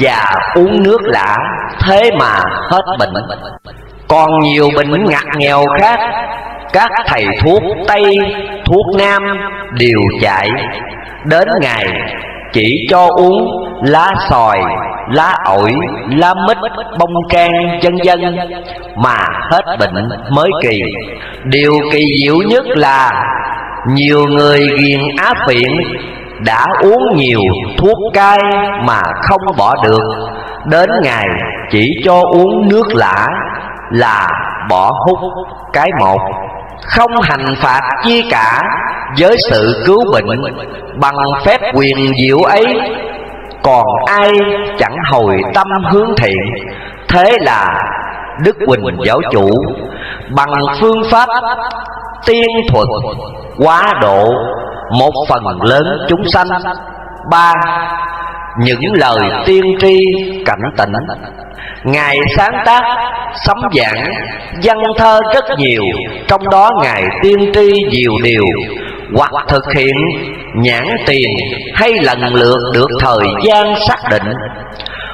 và uống nước lã, thế mà hết bệnh. Còn nhiều bệnh ngặt nghèo khác, các thầy thuốc tây, thuốc nam đều chạy. Đến ngày chỉ cho uống lá sòi, lá ổi, lá mít, bông can, vân vân, mà hết bệnh mới kỳ. Điều kỳ diệu nhất là nhiều người ghiền á phiện đã uống nhiều thuốc cay mà không bỏ được. Đến ngày chỉ cho uống nước lã là bỏ hút cái một. Không hành phạt chi cả với sự cứu bệnh bằng phép quyền diệu ấy. Còn ai chẳng hồi tâm hướng thiện, thế là đức quỳnh giáo chủ bằng phương pháp tiên thuật, quá độ, một phần lớn chúng sanh. Ba, những lời tiên tri cảnh tỉnh ngài sáng tác, sấm giảng, văn thơ rất nhiều. Trong đó ngài tiên tri nhiều điều. Hoặc thực hiện nhãn tiền hay lần lượt được thời gian xác định.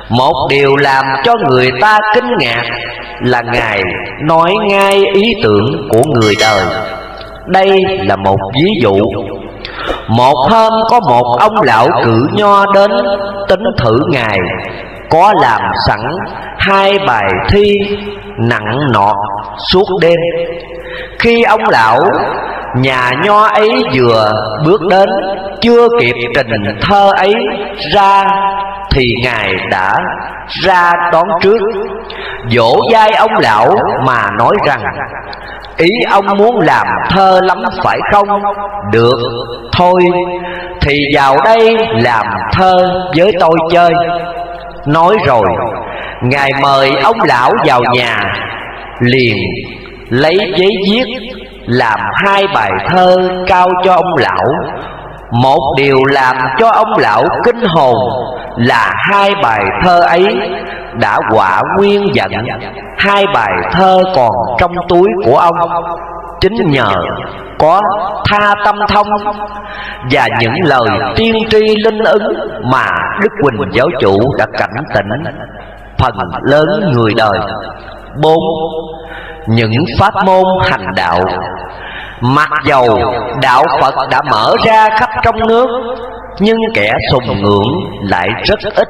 Một điều làm cho người ta kinh ngạc là ngài nói ngay ý tưởng của người đời đây là một ví dụ. Một hôm có một ông lão cử nho đến tính thử ngài, Có làm sẵn hai bài thi nặng nọt suốt đêm. Khi ông lão, nhà nho ấy vừa bước đến, Chưa kịp trình thơ ấy ra, Thì ngài đã ra đón trước. Dỗ dai ông lão mà nói rằng Ý ông muốn làm thơ lắm phải không? Được, thôi Thì vào đây làm thơ với tôi chơi Nói rồi Ngài mời ông lão vào nhà Liền lấy giấy viết Làm hai bài thơ cao cho ông lão Một điều làm cho ông lão kinh hồn là hai bài thơ ấy đã quả nguyên giận hai bài thơ còn trong túi của ông. Chính nhờ có tha tâm thông và những lời tiên tri linh ứng mà đức quỳnh giáo chủ đã cảnh tỉnh phần lớn người đời. Bốn, những pháp môn hành đạo. Mặc dầu đạo phật đã mở ra khắp trong nước nhưng kẻ sùng ngưỡng lại rất ít.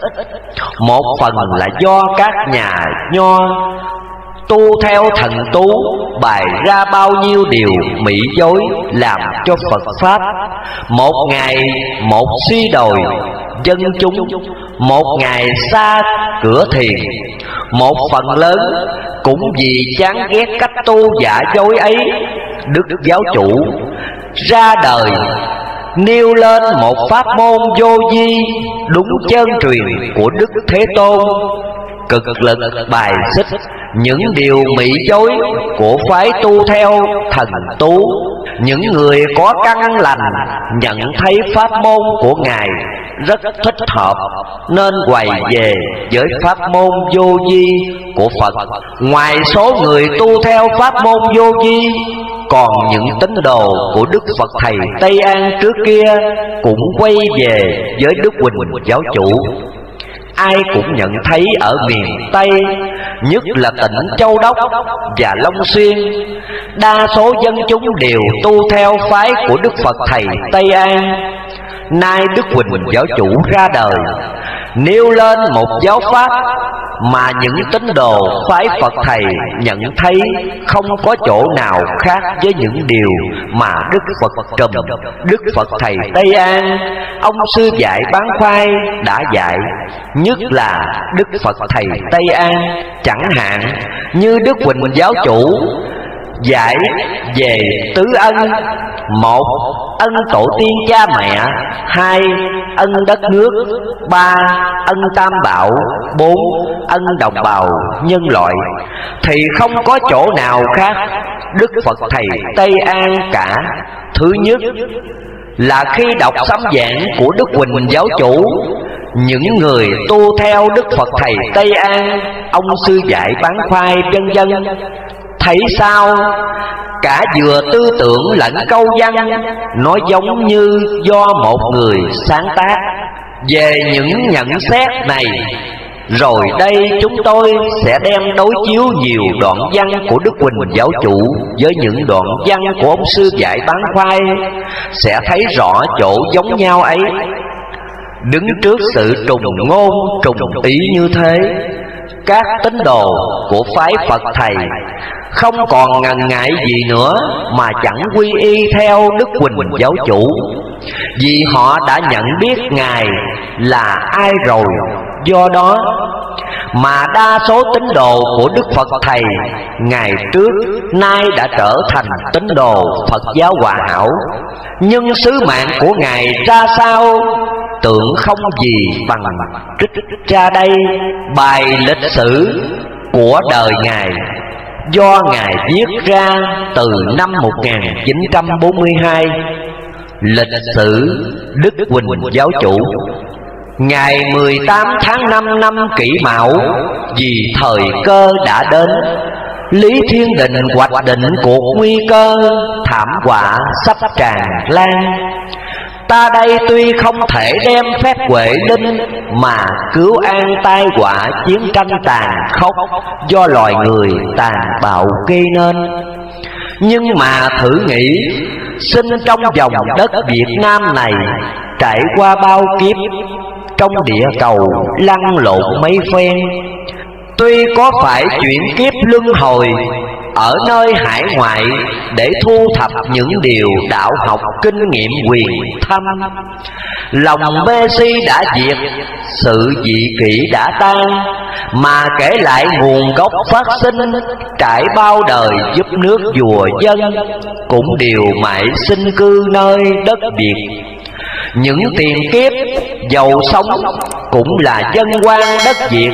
Một phần là do các nhà nho tu theo thần tú bày ra bao nhiêu điều mỹ dối làm cho phật pháp. Một ngày một suy đồi dân chúng, một ngày xa cửa thiền. Một phần lớn cũng vì chán ghét cách tu giả dối ấy, đức giáo chủ ra đời nêu lên một pháp môn vô vi đúng chân truyền của đức thế tôn cực lực bài xích những điều mỹ dối của phái tu theo thần tú. Những người có căn lành nhận thấy pháp môn của ngài rất thích hợp, nên quay về với pháp môn vô vi của phật. Ngoài số người tu theo pháp môn vô vi, còn những tín đồ của đức phật thầy tây an trước kia cũng quay về với đức quỳnh giáo chủ ai cũng nhận thấy ở miền Tây, nhất là tỉnh Châu Đốc và Long Xuyên, đa số dân chúng đều tu theo phái của Đức Phật Thầy Tây An. Nay Đức Quỳnh Giáo Chủ ra đời, nêu lên một giáo pháp mà những tín đồ phái Phật thầy nhận thấy không có chỗ nào khác với những điều mà Đức Phật Trùm, Đức Phật thầy Tây An, ông sư dạy bán khoai đã dạy, nhất là Đức Phật thầy Tây An, chẳng hạn như Đức Quỳnh giáo chủ giải về tứ ân. Một, ân tổ tiên cha mẹ. Hai, ân đất nước. Ba, ân tam bảo. Bốn, ân đồng bào nhân loại. Thì không có chỗ nào khác. Đức phật thầy tây an cả. Thứ nhất là khi đọc sấm giảng của đức quỳnh giáo chủ, những người tu theo đức phật thầy tây an, ông sư dạy bán khoai vân vân thấy sao? Cả vừa tư tưởng lẫn câu văn nó giống như do một người sáng tác. Về những nhận xét này rồi đây chúng tôi sẽ đem đối chiếu nhiều đoạn văn của Đức Quỳnh giáo chủ với những đoạn văn của ông sư dạy bán khoai. Sẽ thấy rõ chỗ giống nhau ấy. Đứng trước sự trùng ngôn trùng ý như thế, các tín đồ của phái Phật thầy. Không còn ngần ngại gì nữa mà chẳng quy y theo Đức Quỳnh giáo chủ. Vì họ đã nhận biết Ngài là ai rồi, Do đó mà đa số tín đồ của Đức Phật Thầy Ngày trước nay đã trở thành tín đồ Phật giáo hòa hảo. Nhưng sứ mạng của Ngài ra sao? Tưởng không gì bằng trích ra đây bài lịch sử của đời Ngài. Do Ngài viết ra từ năm 1942 Lịch sử Đức huỳnh Giáo Chủ. Ngày 18 tháng 5 năm kỷ mão, Vì thời cơ đã đến, Lý Thiên Định hoạch định cuộc nguy cơ Thảm họa sắp tràn lan. Ta đây tuy không thể đem phép huệ linh Mà cứu an tai họa chiến tranh tàn khốc Do loài người tàn bạo gây nên. Nhưng mà thử nghĩ, Sinh trong dòng đất Việt Nam này Trải qua bao kiếp, Trong địa cầu lăn lộn mấy phen, Tuy có phải chuyển kiếp luân hồi ở nơi hải ngoại để thu thập những điều đạo học kinh nghiệm quyền thâm. Lòng mê si đã diệt, sự dị kỷ đã tan, mà kể lại nguồn gốc phát sinh, trải bao đời giúp nước vùa dân cũng đều mãi sinh cư nơi đất việt. Những tiền kiếp, giàu sống cũng là dân quan đất việt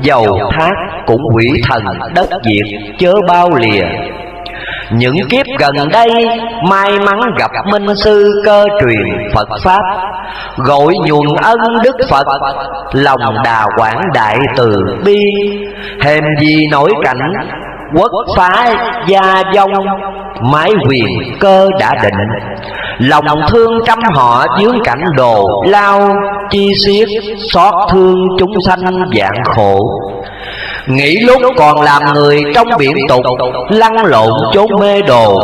dầu thác cũng quỷ thần đất diệt chớ bao lìa. Những kiếp gần đây may mắn gặp minh sư cơ truyền Phật Pháp. Gọi nhuần ân Đức Phật, Lòng đà quảng đại từ bi. Hèm gì nổi cảnh quốc phá gia vong mái quyền cơ đã định lòng thương trăm họ dướng cảnh đồ. lao chi xiết xót thương chúng sanh dạng khổ. Nghĩ lúc còn làm người trong biển tục lăn lộn trốn mê đồ.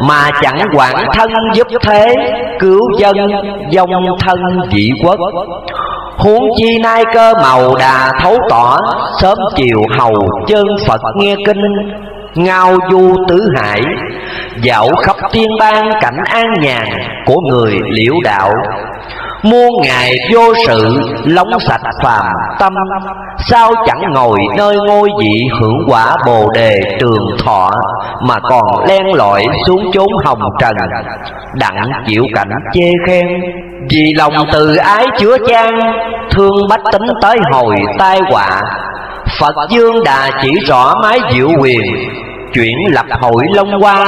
Mà chẳng quản thân giúp thế cứu dân dòng thân dị quốc. Huống chi nay cơ màu đà thấu tỏ sớm chiều hầu chân phật nghe kinh ngao du tứ hải, dạo khắp tiên bang cảnh an nhàn của người liễu đạo. Muôn ngày vô sự, lóng sạch phàm tâm, sao chẳng ngồi nơi ngôi vị hưởng quả bồ đề trường thọ mà còn len lỏi xuống chốn hồng trần, đặng chịu cảnh chê khen. Vì lòng từ ái chứa chan, thương bách tính tới hồi tai họa, phật dương đà chỉ rõ mái diệu quyền chuyển lập hội long hoa,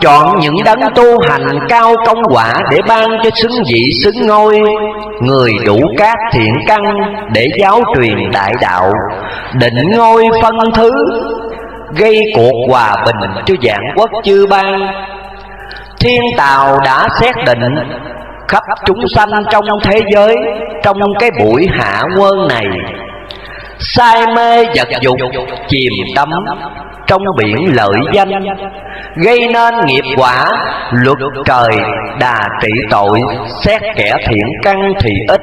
chọn những đấng tu hành cao công quả để ban cho xứng vị, xứng ngôi. Người đủ các thiện căn để giáo truyền đại đạo, định ngôi phân thứ, gây cuộc hòa bình cho dạng quốc chư ban. Thiên tào đã xét định khắp chúng sanh trong thế giới trong cái buổi hạ quân này say mê vật dục, chìm đắm trong biển lợi danh. Gây nên nghiệp quả, luật trời đà trị tội. Xét kẻ thiện căn thì ít,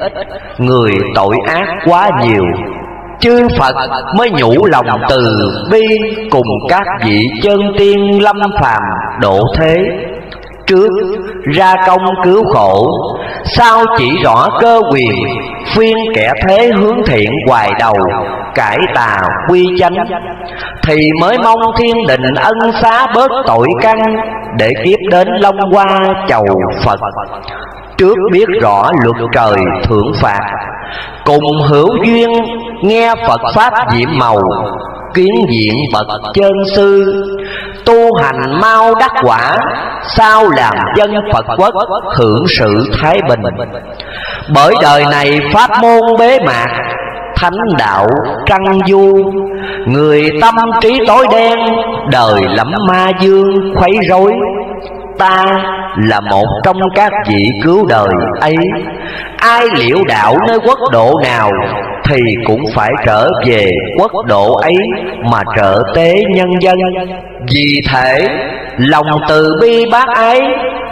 người tội ác quá nhiều. Chư Phật mới nhủ lòng từ bi cùng các vị chân tiên lâm phàm độ thế trước, ra công cứu khổ. Sau chỉ rõ cơ quyền, phiên kẻ thế hướng thiện hoài đầu, cải tà quy chánh? Thì mới mong thiên đình ân xá bớt tội căn, để kiếp đến long hoa chầu phật. Trước biết rõ luật trời thưởng phạt, cùng hữu duyên nghe phật pháp diễm màu, kiến diện bậc chân sư tu hành mau đắc quả, sao làm dân phật quốc hưởng sự thái bình. Bởi đời này pháp môn bế mạc, thánh đạo trăng du, người tâm trí tối đen, đời lẫm ma dương khuấy rối ta là một trong các vị cứu đời ấy ai liễu đạo nơi quốc độ nào thì cũng phải trở về quốc độ ấy mà trợ tế nhân dân vì thế, lòng từ bi bác ấy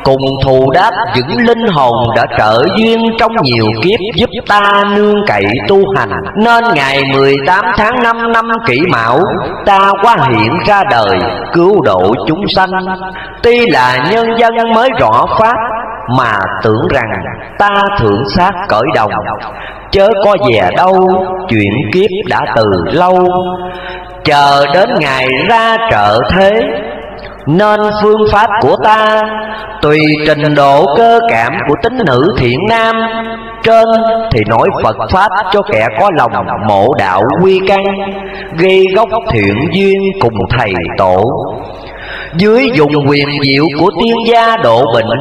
cùng thù đáp những linh hồn đã trợ duyên trong nhiều kiếp giúp ta nương cậy tu hành. Nên ngày 18 tháng 5 năm kỷ mão, ta qua hiện ra đời, cứu độ chúng sanh. Tuy là nhân dân mới rõ pháp, mà tưởng rằng ta thượng sát cởi đồng. Chớ có về đâu, chuyện kiếp đã từ lâu. Chờ đến ngày ra trợ thế nên phương pháp của ta, tùy trình độ cơ cảm của tính nữ thiện nam, trên thì nói Phật Pháp cho kẻ có lòng mộ đạo quy căn, Gây gốc thiện duyên cùng thầy tổ. Dưới dùng quyền diệu của tiên gia độ bệnh,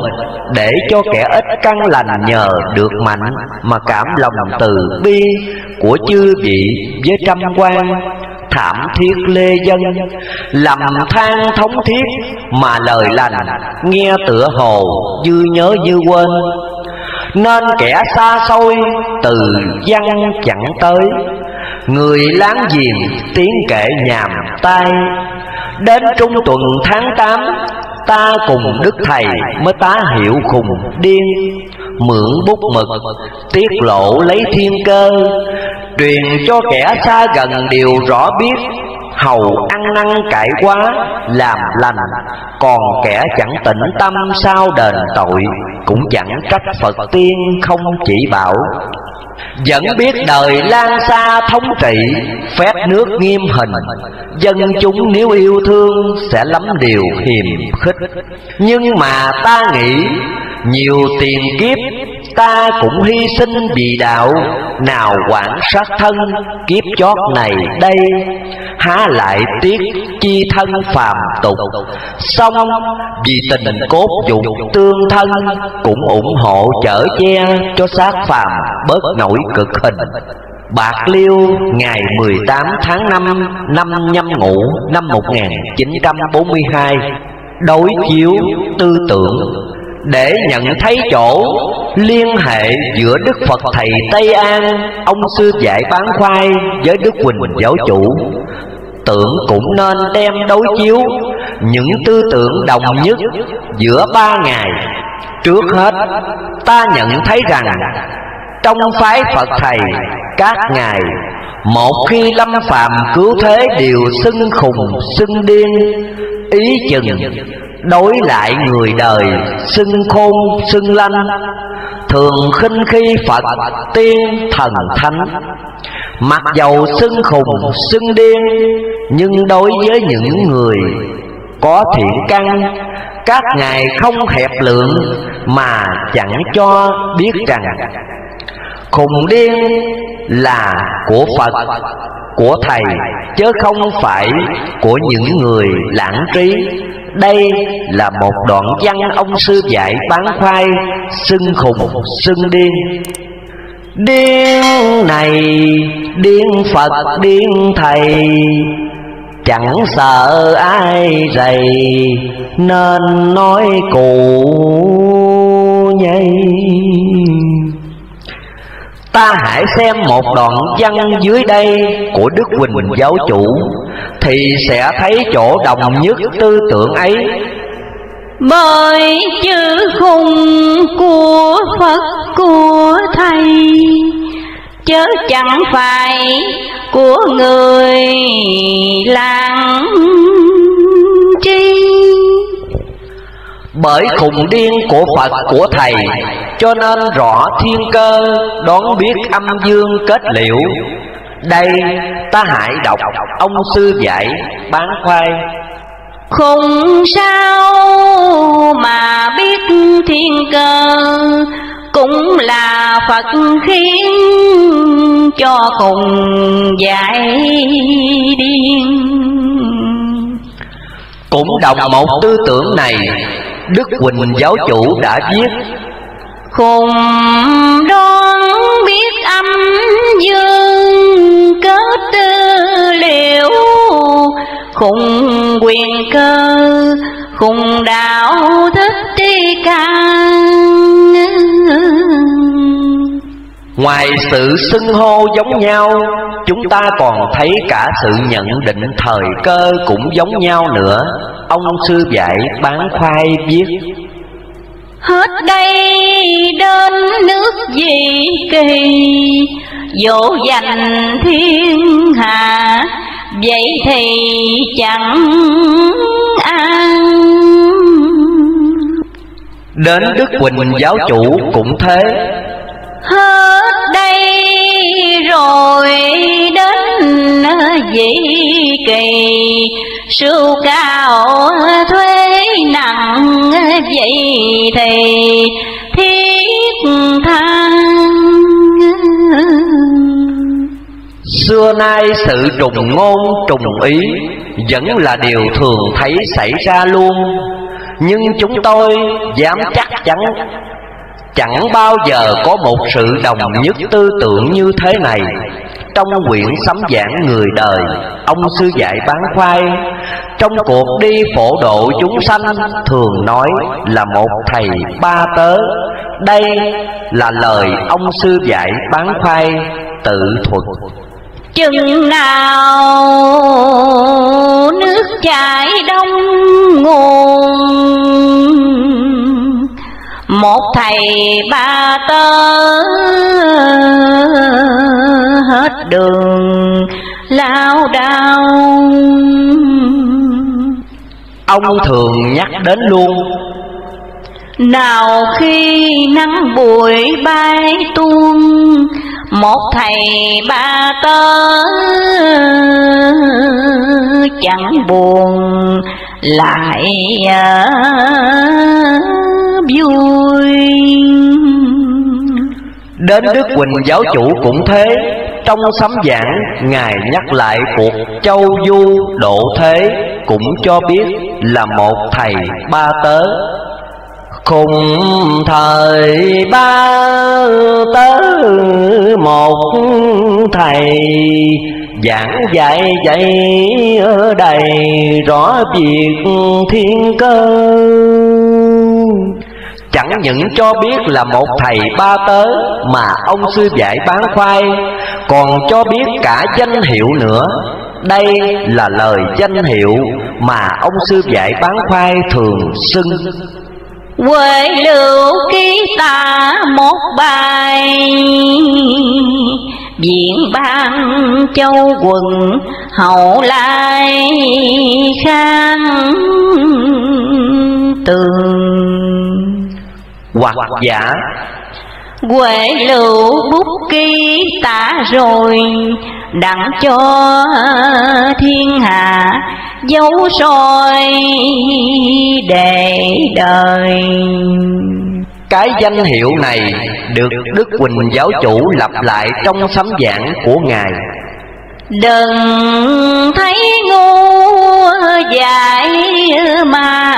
để cho kẻ ít căn lành nhờ được mạnh mà cảm lòng từ bi của chư vị với trăm quan thảm thiết lê dân lầm than thống thiết mà lời lành nghe tựa hồ dư nhớ như quên. Nên kẻ xa xôi từ văn chẳng tới, người láng giềng tiếng kể nhàm tai. Đến trung tuần tháng 8 Ta cùng Đức Thầy mới tá hiểu khùng điên. Mượn bút mực, Tiết lộ lấy thiên cơ, Truyền cho kẻ xa gần đều rõ biết. Hầu ăn năn cải quá, Làm lành, Còn kẻ chẳng tĩnh tâm sao đền tội, Cũng chẳng trách Phật tiên không chỉ bảo. Vẫn biết đời lan xa thống trị, Phép nước nghiêm hình. Dân chúng nếu yêu thương Sẽ lắm điều hiềm khích. Nhưng mà ta nghĩ nhiều tiền kiếp, Ta cũng hy sinh vì đạo. Nào quản sát thân, Kiếp chót này đây. Há lại tiếc chi thân phàm tục. Xong, vì tình cốt dục tương thân, Cũng ủng hộ chở che Cho xác phàm bớt nổi cực hình. Bạc Liêu, ngày 18 tháng 5 năm nhâm ngũ, năm 1942 Đối chiếu tư tưởng để nhận thấy chỗ liên hệ giữa Đức Phật Thầy Tây An, ông sư dạy bán khoai với Đức Quỳnh giáo chủ. Tưởng cũng nên đem đối chiếu những tư tưởng đồng nhất giữa ba ngày. Trước hết, ta nhận thấy rằng trong phái Phật Thầy các ngài một khi lâm phàm cứu thế đều xưng khùng xưng điên ý chừng, đối lại người đời, xưng khôn, xưng lanh. Thường khinh khi phật tiên thần thánh. Mặc dầu xưng khùng, xưng điên, nhưng đối với những người có thiện căn, các ngài không hẹp lượng mà chẳng cho biết rằng khùng điên là của phật của thầy chứ không phải của những người lãng trí. đây là một đoạn văn ông sư dạy bán khoai xưng khùng xưng điên. điên. Này điên phật điên thầy. Chẳng sợ ai rầy nên nói cụ Ta hãy xem một đoạn văn dưới đây của Đức huỳnh Giáo Chủ, Thì sẽ thấy chỗ đồng nhất tư tưởng ấy. Bởi chữ khung của Phật của Thầy, Chớ chẳng phải của người làng trinh bởi khùng điên của Phật của Thầy Cho nên rõ thiên cơ Đón biết âm dương kết liễu. Đây ta hãy đọc Ông sư dạy bán khoai. Khùng sao mà biết thiên cơ Cũng là Phật khiến cho khùng dạy điên. Cũng đồng một tư tưởng này Đức Quỳnh giáo chủ đã viết. Khùng đoán biết âm dương kết tư liệu, Khùng quyền cơ, khùng đạo thức tri ca Ngoài sự xưng hô giống nhau Chúng ta còn thấy cả sự nhận định thời cơ cũng giống nhau nữa. Ông sư dạy bán khoai viết. Hết đây đến nước gì kỳ Dỗ dành thiên hạ Vậy thì chẳng an. Đến Đức Quỳnh giáo chủ cũng thế Hết đây rồi đến dĩ kỳ. Sưu cao thuế nặng vậy thì thiết tha Xưa nay sự trùng ngôn, trùng ý Vẫn là điều thường thấy xảy ra luôn. Nhưng chúng tôi dám chắc chắn Chẳng bao giờ có một sự đồng nhất tư tưởng như thế này. Trong quyển sấm giảng người đời, Ông sư dạy bán khoai. Trong cuộc đi phổ độ chúng sanh, Thường nói là một thầy ba tớ. Đây là lời ông sư dạy bán khoai, tự thuật. Chừng nào nước chảy đông nguồn một thầy ba tớ hết đường lao đao. Ông thường nhắc đến luôn. Nào khi nắng bụi bay tuôn Một thầy ba tớ chẳng buồn lại à, vui Đến Đức Quỳnh giáo chủ cũng thế. Trong sấm giảng Ngài nhắc lại cuộc châu du độ thế Cũng cho biết là một thầy ba tớ. Cùng thời ba tớ một thầy Giảng dạy dạy ở đây rõ việc thiên cơ Chẳng những cho biết là một thầy ba tớ Mà ông sư dạy bán khoai, Còn cho biết cả danh hiệu nữa. Đây là lời danh hiệu Mà ông sư dạy bán khoai thường xưng. Quê lưu ký ta một bài Viện ban châu quần hậu lai khang tường. Hoặc giả. Quệ lưu bút ký tả rồi Đặng cho thiên hạ dấu soi để đời. Cái danh hiệu này được Đức Quỳnh giáo chủ lặp lại trong sấm giảng của Ngài. Đừng thấy ngu dại mà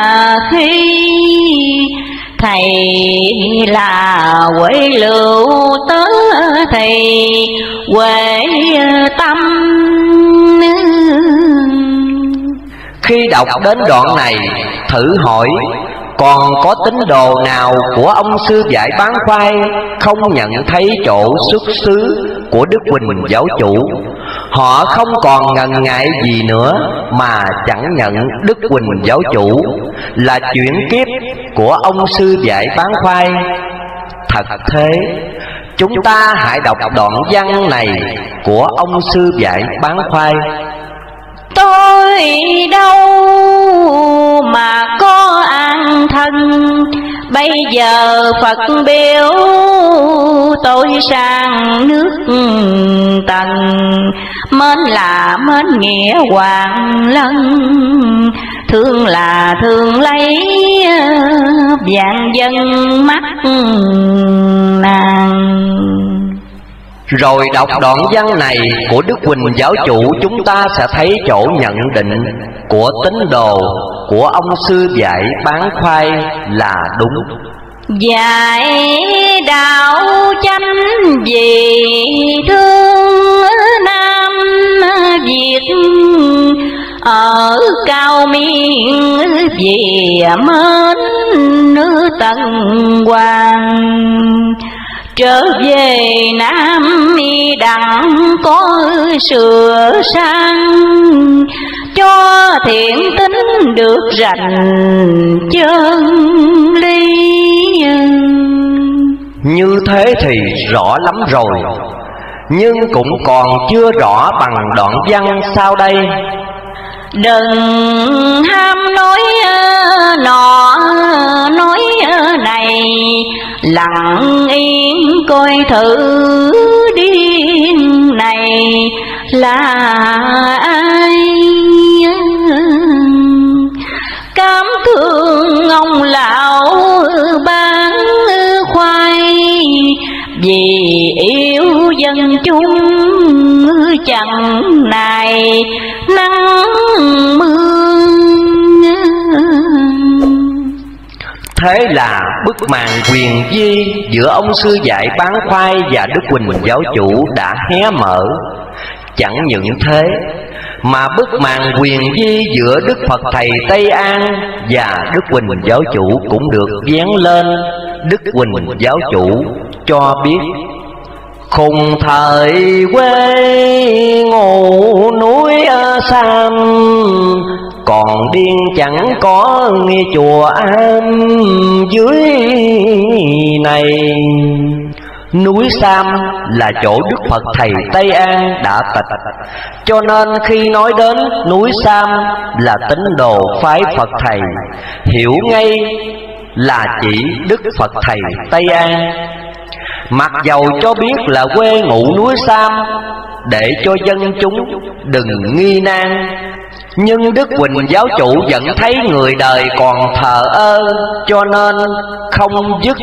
khi Thầy là quế lưu tớ thầy, quế tâm Khi đọc đến đoạn này, Thử hỏi, Còn có tín đồ nào của ông sư giải bán khoai Không nhận thấy chỗ xuất xứ của Đức Quỳnh giáo chủ? Họ không còn ngần ngại gì nữa, Mà chẳng nhận Đức Quỳnh giáo chủ, Là chuyển kiếp của ông sư giải bán khoai. Thật thế, Chúng ta hãy đọc đoạn văn này Của ông sư giải bán khoai. Tôi đâu mà có ai thân. Bây giờ phật biểu tôi sang nước tần mến là mến nghĩa hoàng lân, thương là thương lấy, vạn dân mắt nàng rồi đọc đoạn văn này của Đức Quỳnh Giáo Chủ, Chúng ta sẽ thấy chỗ nhận định của tín đồ Của ông sư dạy bán khoai là đúng. Dạy đạo chánh vì thương Nam Việt, Ở cao miên vì mến nữ tần hoàng trở về nam y đặng có sửa sang cho thiện tính được rành chân ly như thế thì rõ lắm rồi nhưng cũng còn chưa rõ bằng đoạn văn sau đây. Đừng ham nói nọ nói này lặng yên coi thử điên này là ai cám thương ông lão bán khoai, vì yêu dân chúng chẳng này, nắng mưa Thế là bức màn quyền di giữa ông sư dạy bán khoai và Đức Quỳnh giáo chủ đã hé mở. Chẳng những thế, mà bức màn quyền di giữa Đức Phật Thầy Tây An và Đức Quỳnh giáo chủ cũng được dán lên Đức Quỳnh giáo chủ cho biết Khùng thời quê ngủ núi Sam còn điên chẳng có nghe chùa am dưới này. Núi Sam là chỗ Đức Phật Thầy Tây An đã tịch. Cho nên khi nói đến núi Sam là tín đồ phái Phật Thầy, Hiểu ngay là chỉ Đức Phật Thầy Tây An. Mặc dầu cho biết là quê ngụ núi Sam, Để cho dân chúng đừng nghi nan nhưng Đức Quỳnh giáo chủ vẫn thấy người đời còn thờ ơ Cho nên không dứt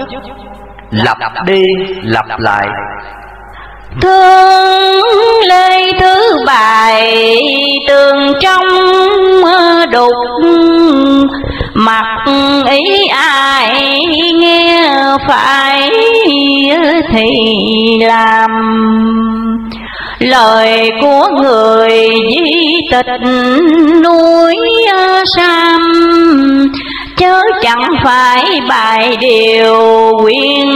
Lặp đi lặp lại. Thương lê thứ bài tường trong đục Mặt ý ai nghe phải thì làm Lời của người di tịch núi Sam, Chớ chẳng phải bài điều quyên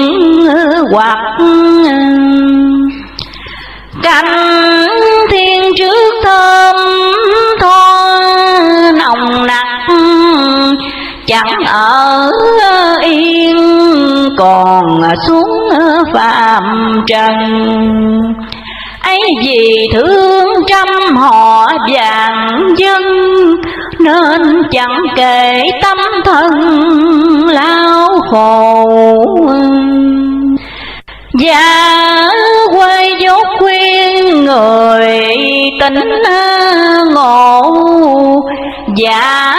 hoặc. Canh thiên trước thơm tho, nồng nặc chẳng ở yên, còn xuống phàm trần ấy vì thương trăm họ vàng dân, nên chẳng kể tâm thân lao khổ và quay dốt khuyên người tính ngộ, và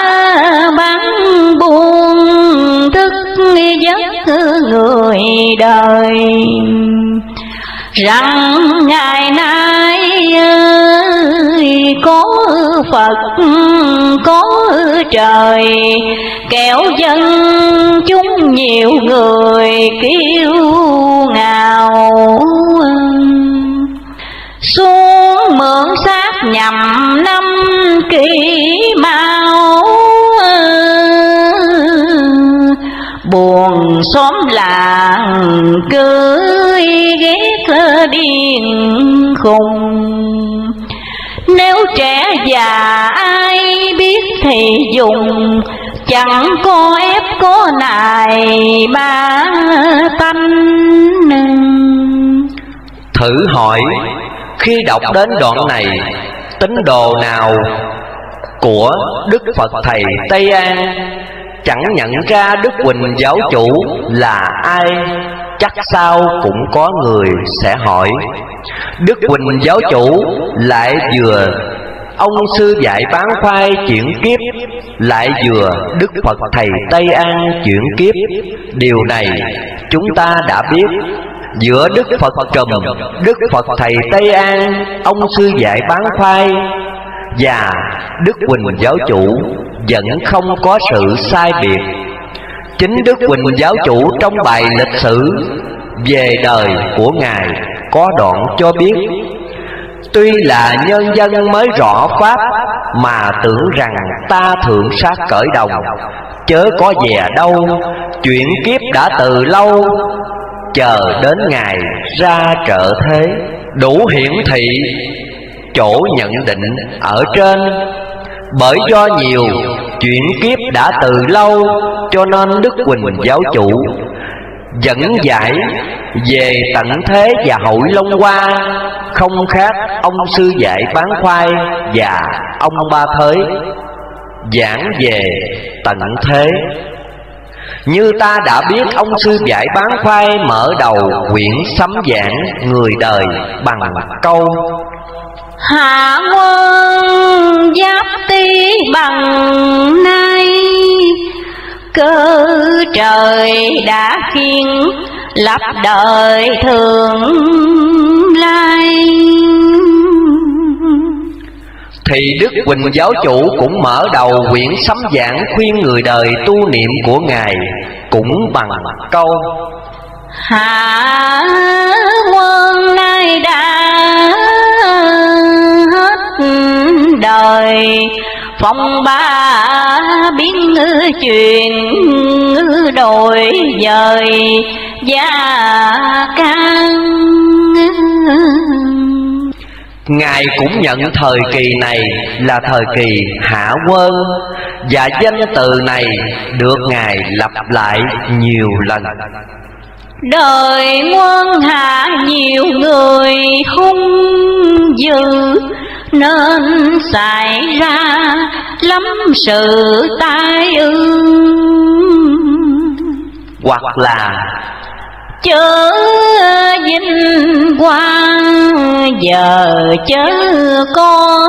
bắn buôn thức giấc người đời. Rằng ngày nay có Phật, có trời Kéo dân chúng nhiều người kêu ngào Xuống mượn xác nhằm năm kỷ mau xóm làng cưới ghét điên khùng. Nếu trẻ già ai biết thì dùng, chẳng có ép có nài ba tanh. Thử hỏi, khi đọc đến đoạn này, tín đồ nào của đức phật thầy tây an? Chẳng nhận ra đức huỳnh giáo chủ là ai, chắc sao cũng có người sẽ hỏi. Đức huỳnh giáo chủ lại vừa ông sư dạy bán khoai chuyển kiếp, lại vừa đức phật thầy tây an chuyển kiếp. Điều này chúng ta đã biết. Giữa đức phật trùm, đức phật thầy tây an, ông sư dạy bán khoai và đức huỳnh giáo chủ vẫn không có sự sai biệt. Chính đức huỳnh giáo chủ trong bài lịch sử về đời của ngài có đoạn cho biết, tuy là nhân dân mới rõ pháp mà tưởng rằng ta thượng sát cởi đồng, chớ có dè đâu, chuyện kiếp đã từ lâu, chờ đến ngày ra trợ thế, đủ hiển thị chỗ nhận định ở trên bởi do nhiều chuyển kiếp đã từ lâu, cho nên đức quỳnh giáo chủ dẫn giải về tận thế và hội long hoa, không khác ông sư dạy bán khoai và ông ba thới giảng về tận thế. Như ta đã biết, ông sư giải bán khoai mở đầu quyển sấm giảng người đời bằng câu Hạ quân giáp tí bằng nay Cơ trời đã khiên lập đời thường lai. Thì Đức Quỳnh Giáo Chủ cũng mở đầu quyển sấm giảng khuyên người đời tu niệm của Ngài cũng bằng câu Hạ quân nay đã đời. Phong ba biến chuyện đổi dời. Gia can Ngài cũng nhận thời kỳ này là thời kỳ hạ quân Và danh từ này được Ngài lặp lại nhiều lần. Đời quân hạ nhiều người hung dữ Nên xảy ra lắm sự tai ương. Hoặc là chớ vinh quang giờ chớ có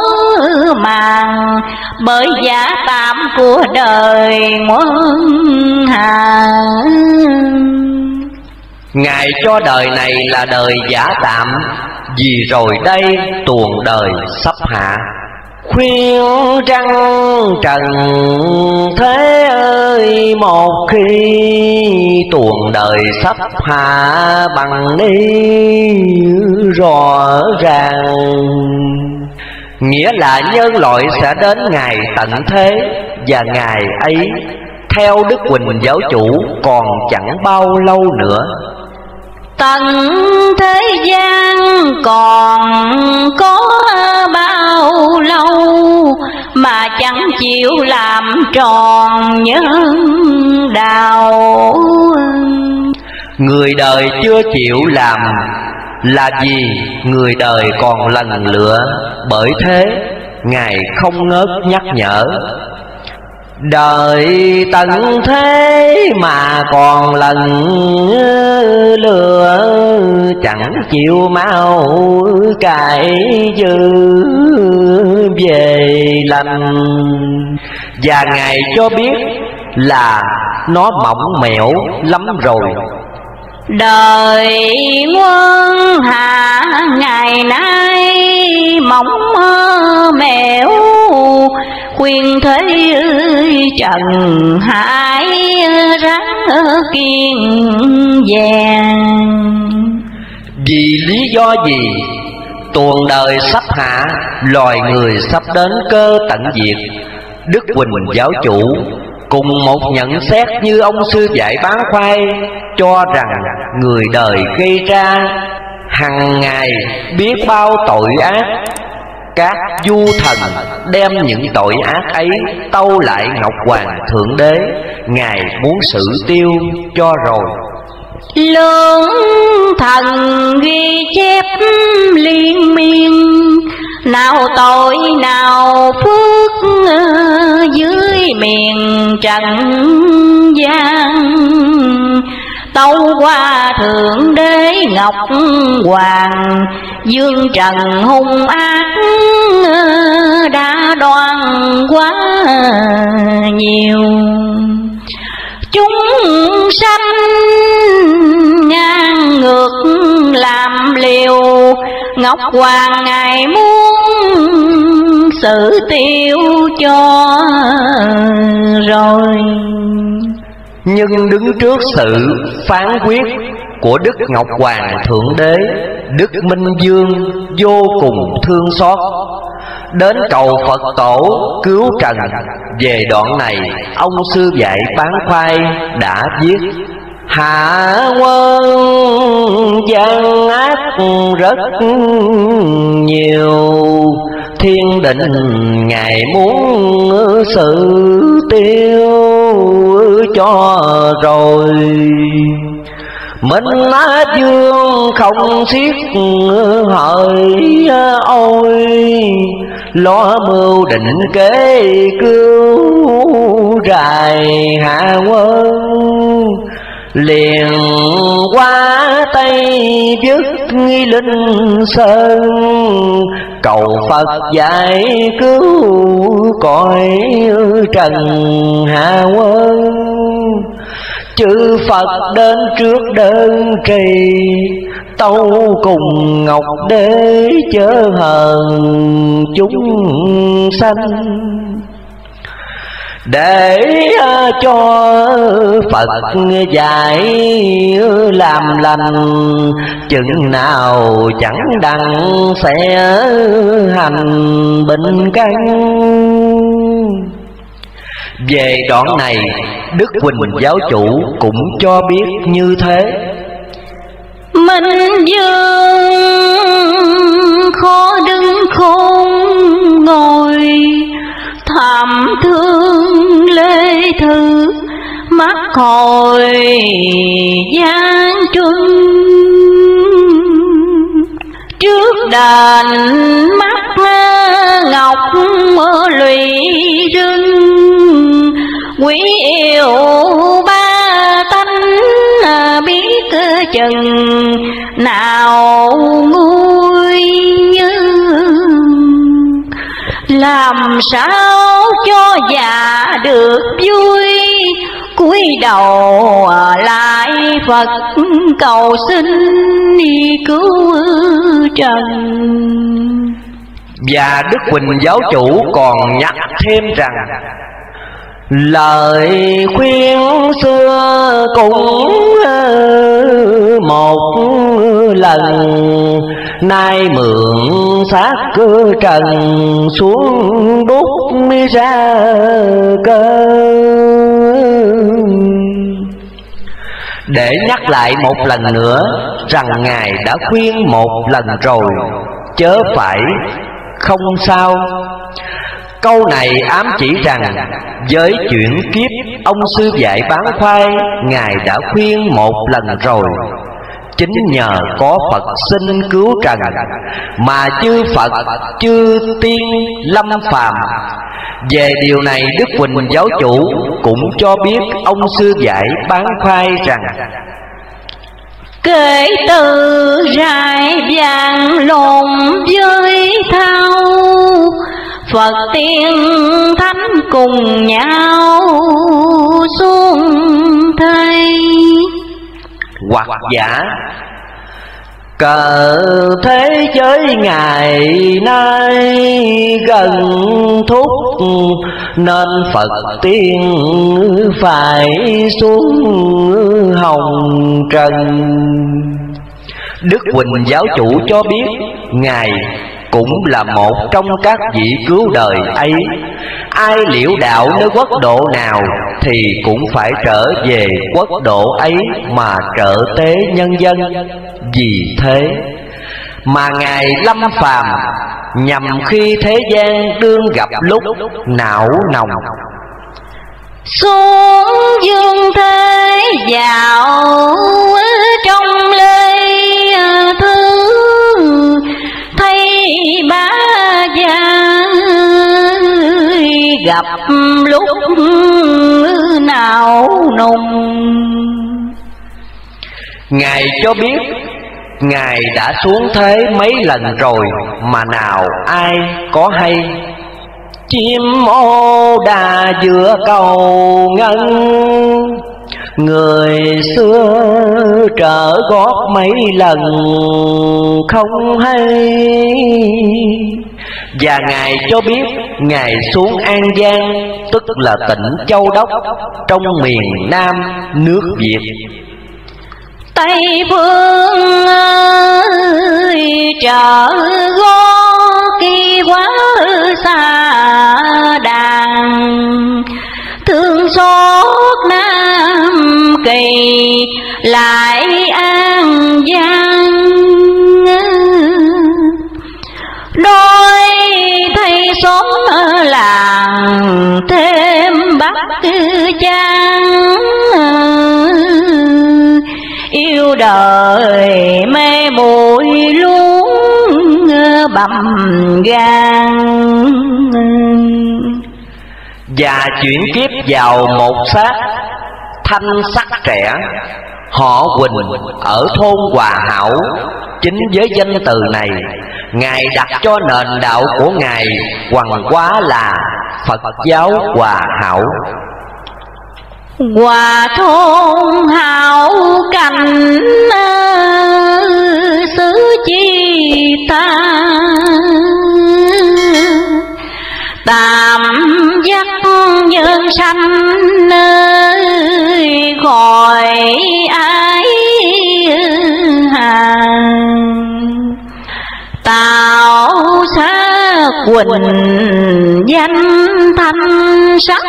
màng. Bởi giả tạm của đời muôn hà Ngài cho đời này là đời giả tạm Vì rồi đây tuồng đời sắp hạ. Khuyên răng trần, thế ơi, Một khi tuồng đời sắp hạ bằng đi rõ ràng. Nghĩa là nhân loại sẽ đến ngày tận thế Và ngày ấy, theo Đức Quỳnh giáo chủ còn chẳng bao lâu nữa. Tận thế gian còn có bao lâu Mà chẳng chịu làm tròn nhân đạo. Người đời chưa chịu làm là gì? Người đời còn lần lựa Bởi thế, Ngài không ngớt nhắc nhở. Đời tận thế mà còn lần lừa, Chẳng chịu mau cải dư về lành. Và Ngài cho biết là nó mỏng mẻo lắm rồi. Đời quân hạ ngày nay mỏng mèo, khuyên thế trần hải ráng kiên vàng. Vì lý do gì, tuần đời sắp hạ, Loài người sắp đến cơ tận diệt. Đức Quỳnh giáo chủ Cùng một nhận xét như ông sư dạy bán khoai cho rằng người đời gây ra hàng ngày biết bao tội ác, các du thần đem những tội ác ấy tâu lại ngọc hoàng thượng đế, ngài muốn xử tiêu cho rồi. Lớn thần ghi chép liên miên, nào tội nào phước dưới miền trần gian tâu qua thượng đế ngọc hoàng. Dương trần hung ác ờ, đã đoan quá nhiều. Chúng sanh ngang ngược làm liều, ngọc hoàng ngài muốn xử tiêu cho rồi nhưng đứng trước sự phán quyết của Đức Ngọc Hoàng Thượng Đế, Đức Minh Dương vô cùng thương xót. Đến cầu Phật Tổ cứu trần Về đoạn này ông sư dạy bán khoai đã viết Hạ quân gian ác rất nhiều Thiên định, Ngài muốn sự tiêu cho rồi. Minh Á Dương không xiết hỡi ôi, Lo mưu định kế cứu rài hạ quân liền qua tay dứt linh sơn. Cầu phật giải cứu cõi trần hạ quân. Chư phật đến trước đơn trì, tâu cùng ngọc đế chớ hờn chúng sanh để à, cho Phật dạy làm lành, chừng nào chẳng đặng sẽ hành bình căn. Về đoạn này, Đức Quỳnh giáo chủ cũng cho biết như thế. Minh Dương khó đứng khôn ngồi, thảm thương lê thư mắt hồi gian truân trước đàn mắt ngọc lụy rưng quý yêu ba tánh biết chừng, nào nguôi như làm sao cho già được vui? Cúi đầu lại Phật cầu xin đi cứu trần. Và Đức Quỳnh giáo chủ còn nhắc thêm rằng Lời khuyên xưa cũng ờ, một lần. Nay mượn xác cơ trần xuống đúc ra cơ Để nhắc lại một lần nữa Rằng Ngài đã khuyên một lần rồi, Chớ phải không sao. Câu này ám chỉ rằng với chuyển kiếp ông sư dạy bán khoai, Ngài đã khuyên một lần rồi. Chính nhờ có Phật sinh cứu trần, Mà chư Phật chư tiên lâm phàm. Về điều này Đức Quỳnh giáo chủ cũng cho biết ông sư dạy bán khoai rằng, Kể từ rải vàng lộn với thao Phật tiên thánh cùng nhau xuống thây Hoặc giả, Cờ thế giới ngày nay gần thúc Nên Phật tiên phải xuống hồng trần. Đức Quỳnh giáo chủ cho biết Ngài cũng là một trong các vị cứu đời ấy. Ai liễu đạo nơi quốc độ nào thì cũng phải trở về quốc độ ấy mà trợ tế nhân dân. Vì thế mà ngài lâm phàm nhằm khi thế gian đương gặp lúc não nồng. Xuống dương thế vào trong lê. Ba gia gặp lúc nào nùng? Ngài cho biết, ngài đã xuống thế mấy lần rồi mà nào ai có hay? Chim ô đà giữa cầu ngân người xưa trở gót mấy lần không hay. Và ngài cho biết ngài xuống an giang, tức là tỉnh châu đốc, trong miền nam nước việt. Tây phương ơi trở gót kỳ quá xa kỳ lại an giang. Đôi thay xóm làng thêm bắc trang yêu đời mê bụi luôn bầm gan và chuyển kiếp vào một xác thanh sắc trẻ, họ quỳnh ở thôn hòa hảo, chính với danh từ này, ngài đặt cho nền đạo của ngài hoàng quá là phật giáo hòa hảo. Hòa thôn hảo cảnh ờ, xứ chi ta. Tạm giác nhân sanh nơi khỏi ái hàng. Tạo xa quỳnh danh thanh sắc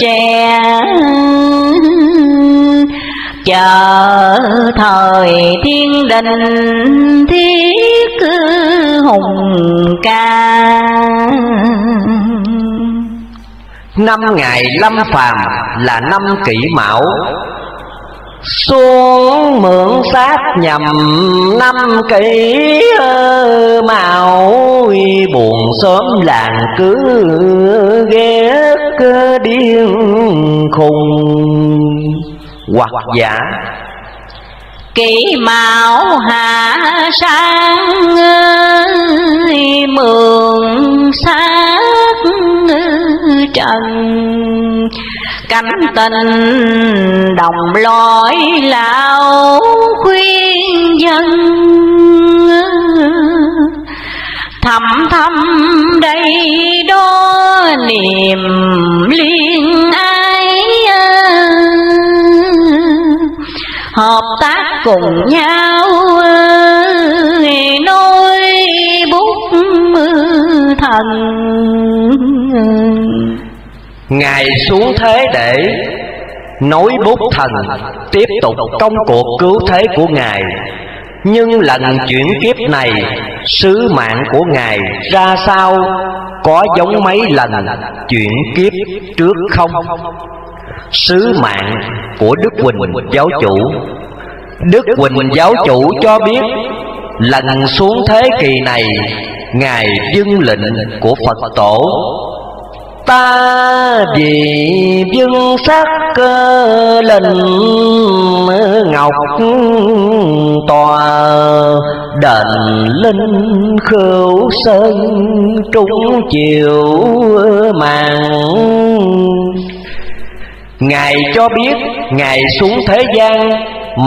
trẻ. Chờ thời thiên đình thiết hùng ca năm ngày lâm phàm là năm kỷ mão. Xuống mượn sát nhầm năm kỷ mạo buồn sớm làng cứ ghét điên khùng. Hoặc giả, kỷ mão hạ sáng mượn sát trần. Cánh tình đồng lối lão khuyên dân. Thầm thầm đây đó niềm liên ái hợp tác cùng nhau nôi bút thần ngài xuống thế để nối bút thần, tiếp tục công cuộc cứu thế của ngài. Nhưng lần chuyển kiếp này, sứ mạng của ngài ra sao? Có giống mấy lần chuyển kiếp trước không? Sứ mạng của đức quỳnh giáo chủ. Đức quỳnh giáo chủ cho biết, lần xuống thế kỳ này, ngài dưng lệnh của phật tổ ta vì dân sắc cơ linh ngọc tòa, đền linh khưu sơn trung chiều màng. Ngài cho biết ngài xuống thế gian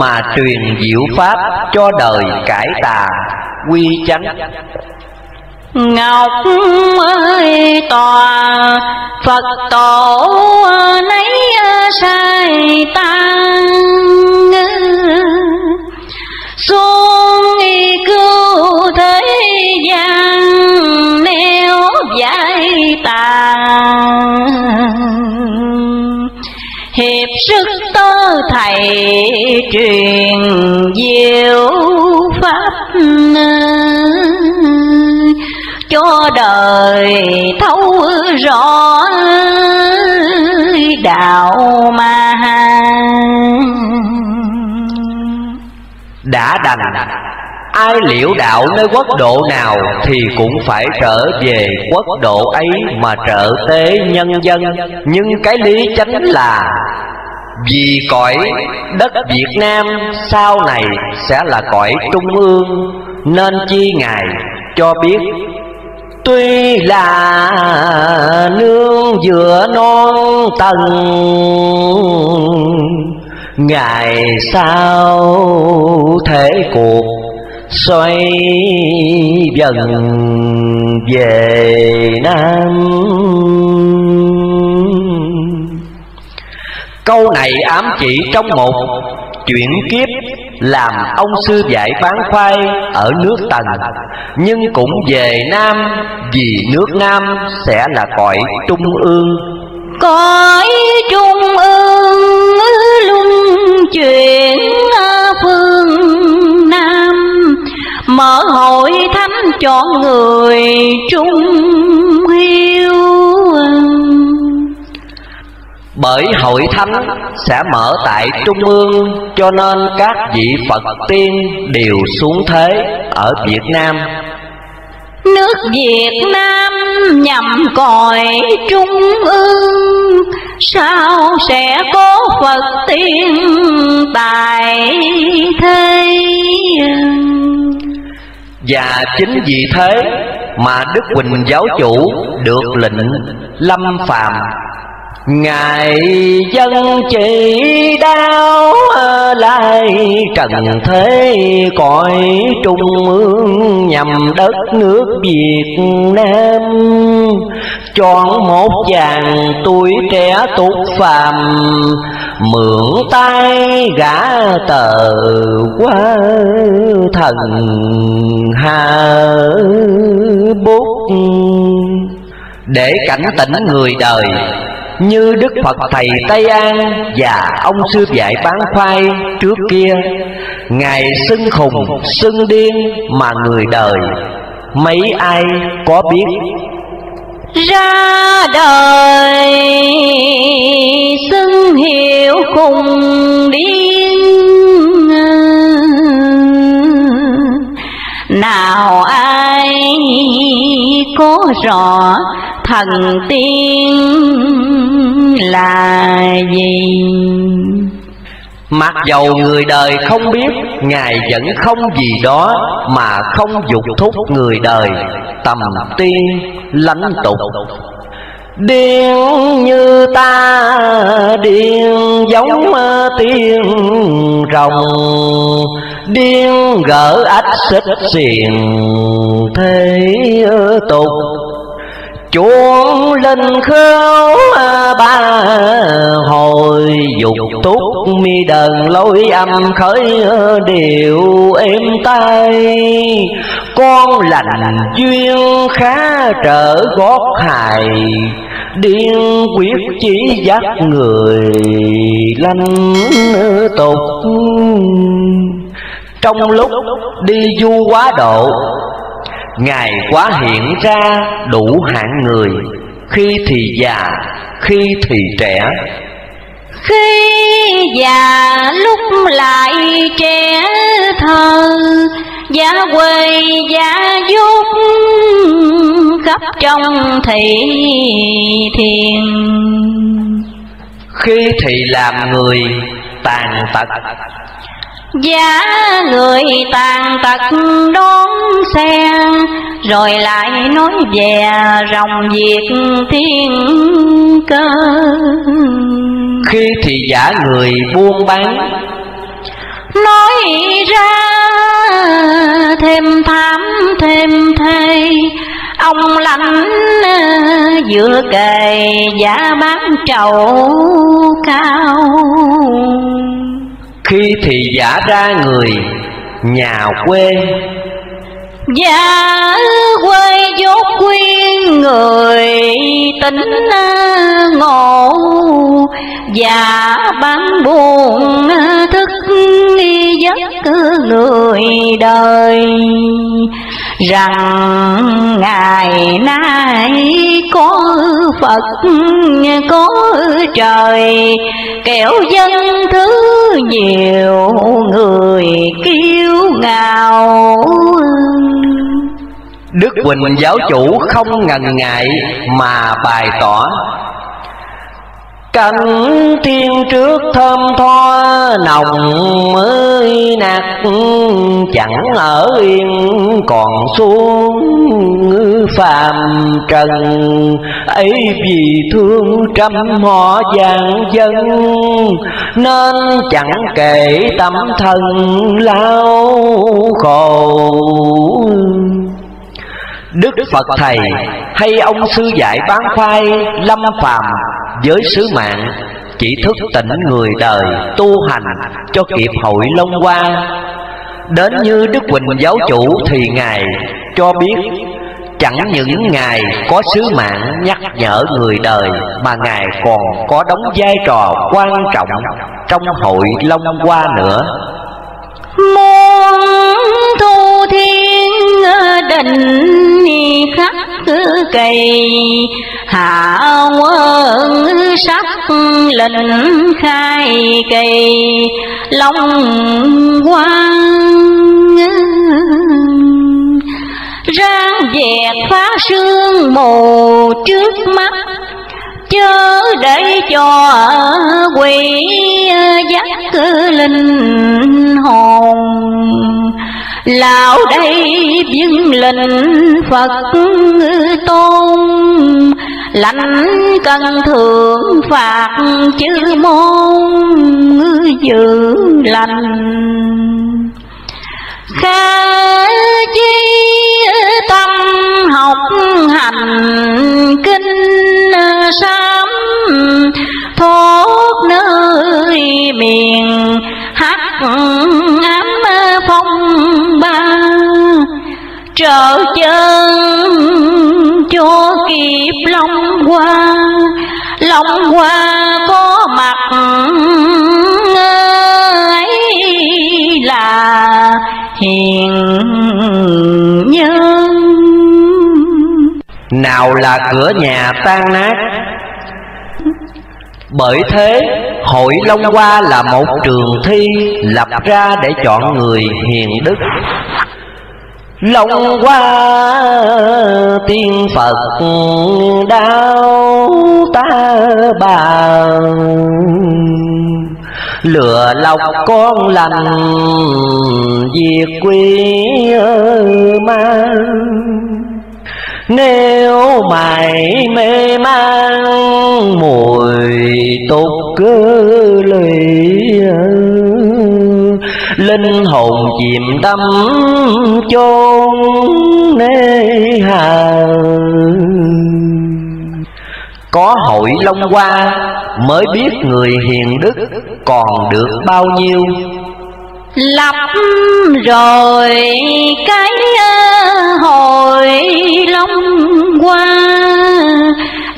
mà truyền diệu pháp cho đời cải tà quy chánh ngọc ơi tòa, phật tổ nấy sai tăng xuống y cứu thế gian neo giải tàn. Hiệp sức tơ thầy truyền diệu pháp nơi cho đời thấu rõ đạo ma đã đành, ai liễu đạo nơi quốc độ nào thì cũng phải trở về quốc độ ấy mà trợ tế nhân dân. Nhưng cái lý chánh là, vì cõi đất Việt Nam sau này sẽ là cõi trung ương, nên chi ngài cho biết Tuy là nương giữa non tầng, Ngày sau thế cuộc xoay dần về Nam. Câu này ám chỉ trong một chuyển kiếp làm ông sư dạy bán khoai ở nước Tần. Nhưng cũng về Nam, vì nước Nam sẽ là cõi trung ương. Cõi trung ương luân chuyển phương Nam, mở hội thánh cho người trung hiếu bởi hội thánh sẽ mở tại trung ương cho nên các vị Phật tiên đều xuống thế ở Việt Nam. Nước Việt Nam nhằm còi trung ương Sao sẽ có Phật tiên tại thế? Và chính vì thế mà Đức Quỳnh Giáo Chủ được lệnh lâm phàm Ngài dân chỉ đau lại trần thế cõi trung ương nhằm đất nước Việt Nam. Chọn một chàng tuổi trẻ tục phàm, mượn tay gã tờ qua thần hà bút. Để cảnh tỉnh người đời như Đức Phật Thầy Tây An và ông sư dạy bán khoai trước kia Ngài xưng khùng, xưng điên mà người đời. Mấy ai có biết? Ra đời xưng hiệu khùng điên. Nào ai có rõ thần tiên? Là gì? Mặc dầu người đời không biết, Ngài vẫn không gì đó Mà không dục thúc người đời. Tầm tiên lãnh tục. Điên như ta, Điên giống tiên rồng. Điên gỡ ách xích xiền Thế tục chuông linh khấu ba hồi, dục túc mi đờn lối âm khởi điệu êm tay con lành duyên khá trở gót hài, điên quyết chỉ dắt người lanh tục. Trong lúc đi du quá độ Ngài quá hiện ra đủ hạng người Khi thì già, khi thì trẻ. Khi già lúc lại trẻ thơ Giá quê giá dút khắp trong thị thiền. Khi thì làm người tàn tật Giá người tàn tật đón xe Rồi lại nói về rồng Việt thiên cơ. Khi thì giả người buôn bán. Nói ra thêm thám thêm thê. Ông lạnh giữa kề giá bán trầu cao khi thì giả ra người, nhà quê. Giả quay dốt quyên người, tính ngộ. Giả bán buồn thức giấc người đời rằng ngày nay có Phật, có trời, kẻo dân thứ nhiều người kiêu ngạo. Đức Quỳnh giáo chủ không ngần ngại mà bày tỏ Cánh thiên trước thơm tho, nồng mới nạt Chẳng ở yên còn xuống phàm trần. Ấy vì thương trăm họ vàng dân, nên chẳng kể tâm thần lao khổ. Đức Phật Thầy hay ông sư dạy bán khoai lâm phàm với sứ mạng chỉ thức tỉnh người đời tu hành cho kịp hội long qua đến như Đức huỳnh giáo chủ thì ngài cho biết, chẳng những ngài có sứ mạng nhắc nhở người đời mà ngài còn có đóng vai trò quan trọng trong hội long qua nữa. Muôn thu thiên định khắc cây hạ quân sắc lệnh khai cây long quang rang dẹt phá sương mù trước mắt. Chớ để cho quỷ dắt linh hồn lão đây biến lệnh phật tôn. Lãnh cần thượng phạt chư môn giữ lành. Khá chi tâm học hành kinh sám thốt nơi miền, hát ám phong ba. Trở chân cho kịp long hoa long hoa có mặt ấy là hiền nhân nào là cửa nhà tan nát. Bởi thế, hội long hoa là một trường thi lập ra để chọn người hiền đức. Long hoa, tiên phật, đau ta bà lừa lọc con lành, diệt quy ma nếu mày mê man mùi tục cơ lì linh hồn chìm đắm chôn nê hà có hội long hoa mới biết người hiền đức còn được bao nhiêu lập rồi, cái hồi long qua.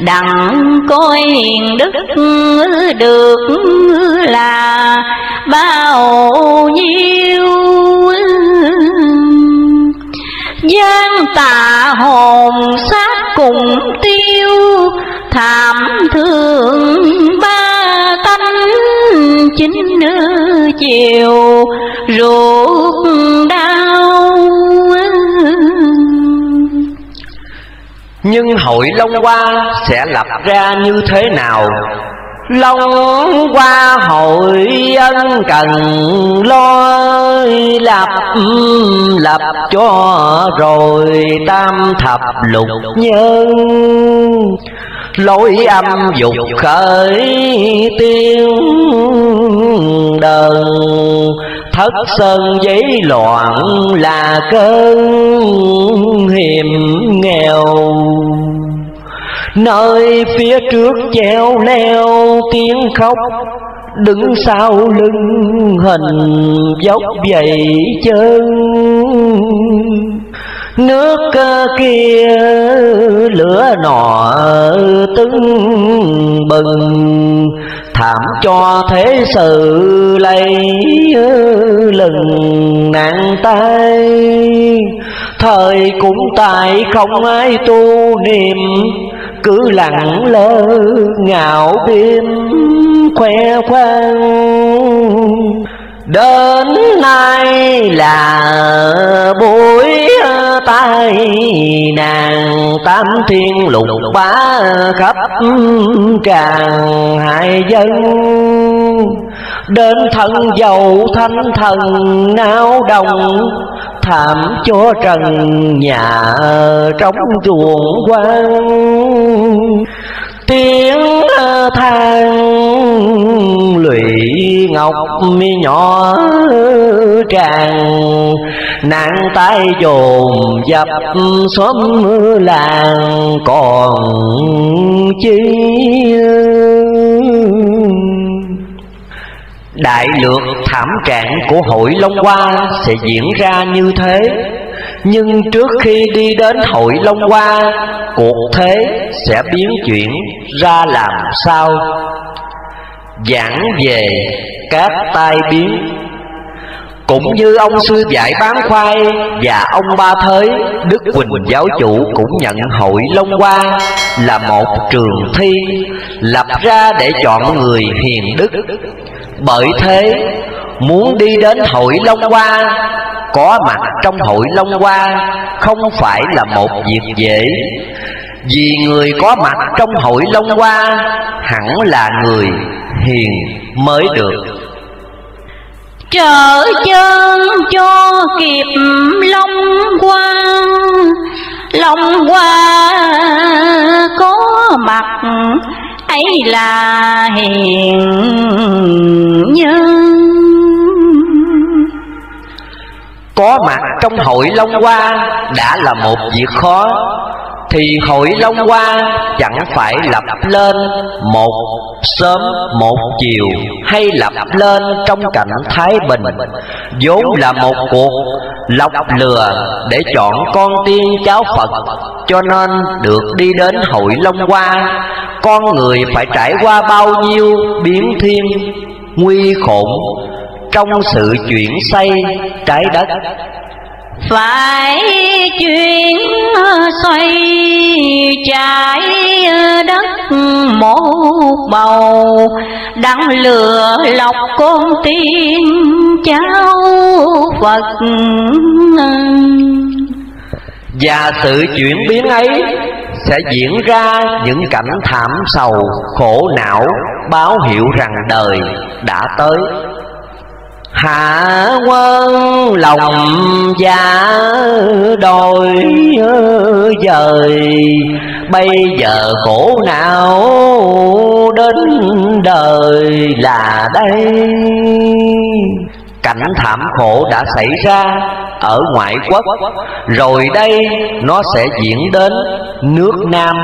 Đặng coi hiền đức được là bao nhiêu. Gian tà hồn sát cùng tiêu, thảm thương ba tánh chính nhiều ruột đau. Nhưng hội long hoa sẽ lập ra như thế nào? Long qua hội ân cần lo lập lập cho rồi tam thập lục nhân. Lối âm dục khởi tiên đần, thất sơn giấy loạn là cơn hiểm nghèo nơi phía trước treo leo tiếng khóc, đứng sau lưng hình dốc dậy chân. Nước kia lửa nọ tưng bừng, thảm cho thế sự lấy lừng nạn tay. Thời cũng tại không ai tu niệm cứ lặng lơ, ngạo biên khoe khoang. Đến nay là buổi tai nàng tam thiên lục bá khắp tràng hại dân. Đến thân dầu thanh thần nao đồng thảm cho trần nhà trong chuồng quan tiếng than lụy ngọc mi nhỏ tràn. Nạn tay dồn dập xóm làng còn chi Đại lược thảm trạng của hội Long Hoa sẽ diễn ra như thế. Nhưng trước khi đi đến hội Long Hoa, Cuộc thế sẽ biến chuyển ra làm sao? Giảng về các tai biến. Cũng như ông sư dạy bán khoai và ông ba thới Đức Quỳnh giáo chủ cũng nhận hội Long Hoa là một trường thi lập ra để chọn người hiền đức bởi thế, muốn đi đến hội Long Hoa, Có mặt trong hội Long Hoa Không phải là một việc dễ. Vì người có mặt trong hội Long Hoa Hẳn là người hiền mới được. Trợ chân cho kịp Long Hoa Long Hoa có mặt ấy là hiền nhân. Có mặt trong hội Long Hoa đã là một việc khó thì hội Long Hoa chẳng phải lập lên một sớm, một chiều hay lập lên trong cảnh thái bình. Vốn là một cuộc lọc lừa để chọn con tiên cháu Phật, cho nên được đi đến hội Long Hoa. Con người phải trải qua bao nhiêu biến thiên, nguy khổn trong sự chuyển xây trái đất? Phải chuyển xoay trái đất một bầu đắng lửa lọc con tiên cháu Phật. Và sự chuyển biến ấy sẽ diễn ra những cảnh thảm sầu, khổ não, báo hiệu rằng đời đã tới hạ quân lòng dạ đôi dời bây giờ khổ não đến đời là đây. Cảnh thảm khổ đã xảy ra ở ngoại quốc. Rồi đây nó sẽ diễn đến nước nam.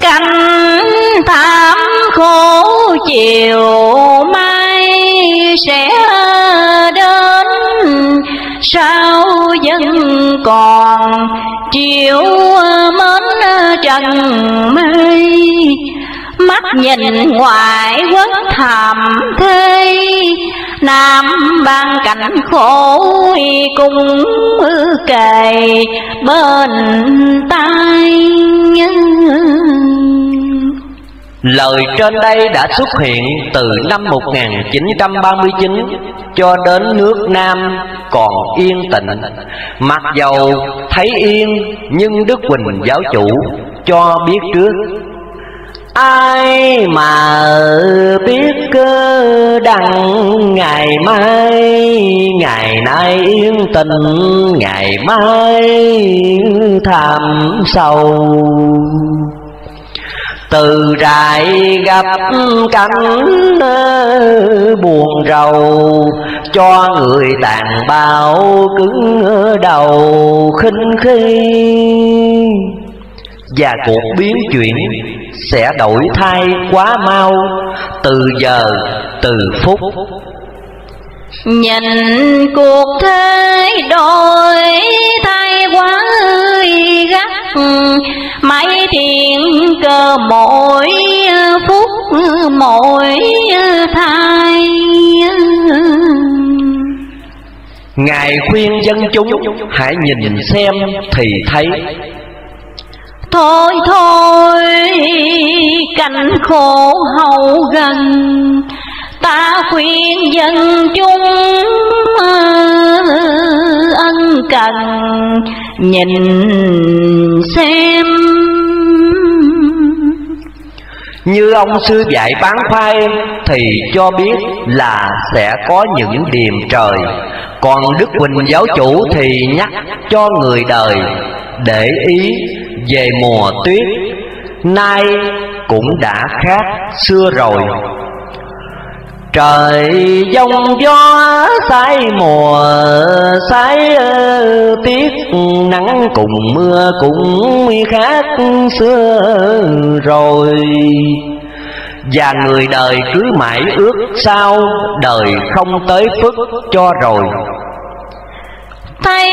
Cảnh thảm khổ chiều mai sẽ đến. Sao vẫn còn chiều mến trần mây? Mắt nhìn ngoài quốc thầm thế. Nam ban cảnh khổ cùng kề bên tai. Lời trên đây đã xuất hiện từ năm 1939 cho đến nước Nam còn yên tĩnh. Mặc dầu thấy yên, nhưng Đức Quỳnh giáo chủ cho biết trước, Ai mà biết cơ đặng ngày mai, Ngày nay yên tình ngày mai tham sầu từ trại gặp cảnh buồn rầu, cho người tàn bạo cứng đầu khinh khi. Và cuộc biến chuyển sẽ đổi thay quá mau, từ giờ, từ phút. Nhìn cuộc thế đổi, thay quá gắt mãi thiện cơ mỗi phút mỗi thai Ngài khuyên dân chúng hãy nhìn xem thì thấy. Thôi thôi cảnh khổ hậu gần Ta khuyên dân chúng cần nhìn xem. Như ông sư dạy bán khoai Thì cho biết là sẽ có những điềm trời. Còn Đức huỳnh giáo chủ thì nhắc cho người đời Để ý về mùa tuyết. Nay cũng đã khác, xưa rồi. Trời giông gió sai mùa sai tiết nắng cùng mưa cũng khác xưa rồi. Và người đời cứ mãi ước sao, đời không tới phước cho rồi. Thấy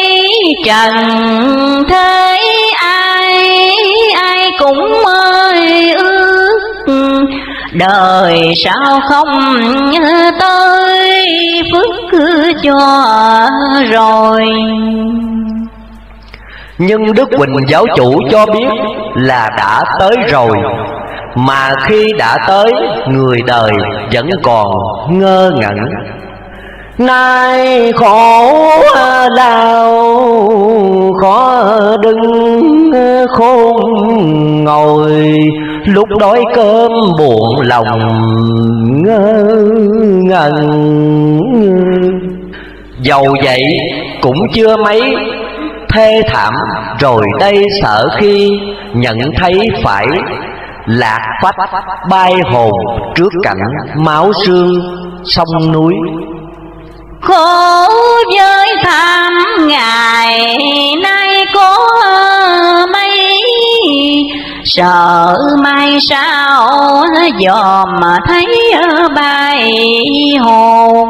trần thế ai ai cũng ơi ước đời sao không tới phước cho rồi. Nhưng đức quỳnh giáo chủ cho biết là đã tới rồi. Mà khi đã tới, người đời vẫn còn ngơ ngẩn. Nay khổ đau, khó đứng khôn ngồi lúc đói cơm buồn lòng ngơ ngẩn. Dầu vậy cũng chưa mấy thê thảm rồi đây sợ khi nhận thấy phải lạc phách bay hồn trước cảnh máu xương sông núi. Khổ với tham ngày nay có mấy sợ mai sao dòm thấy bay hồn.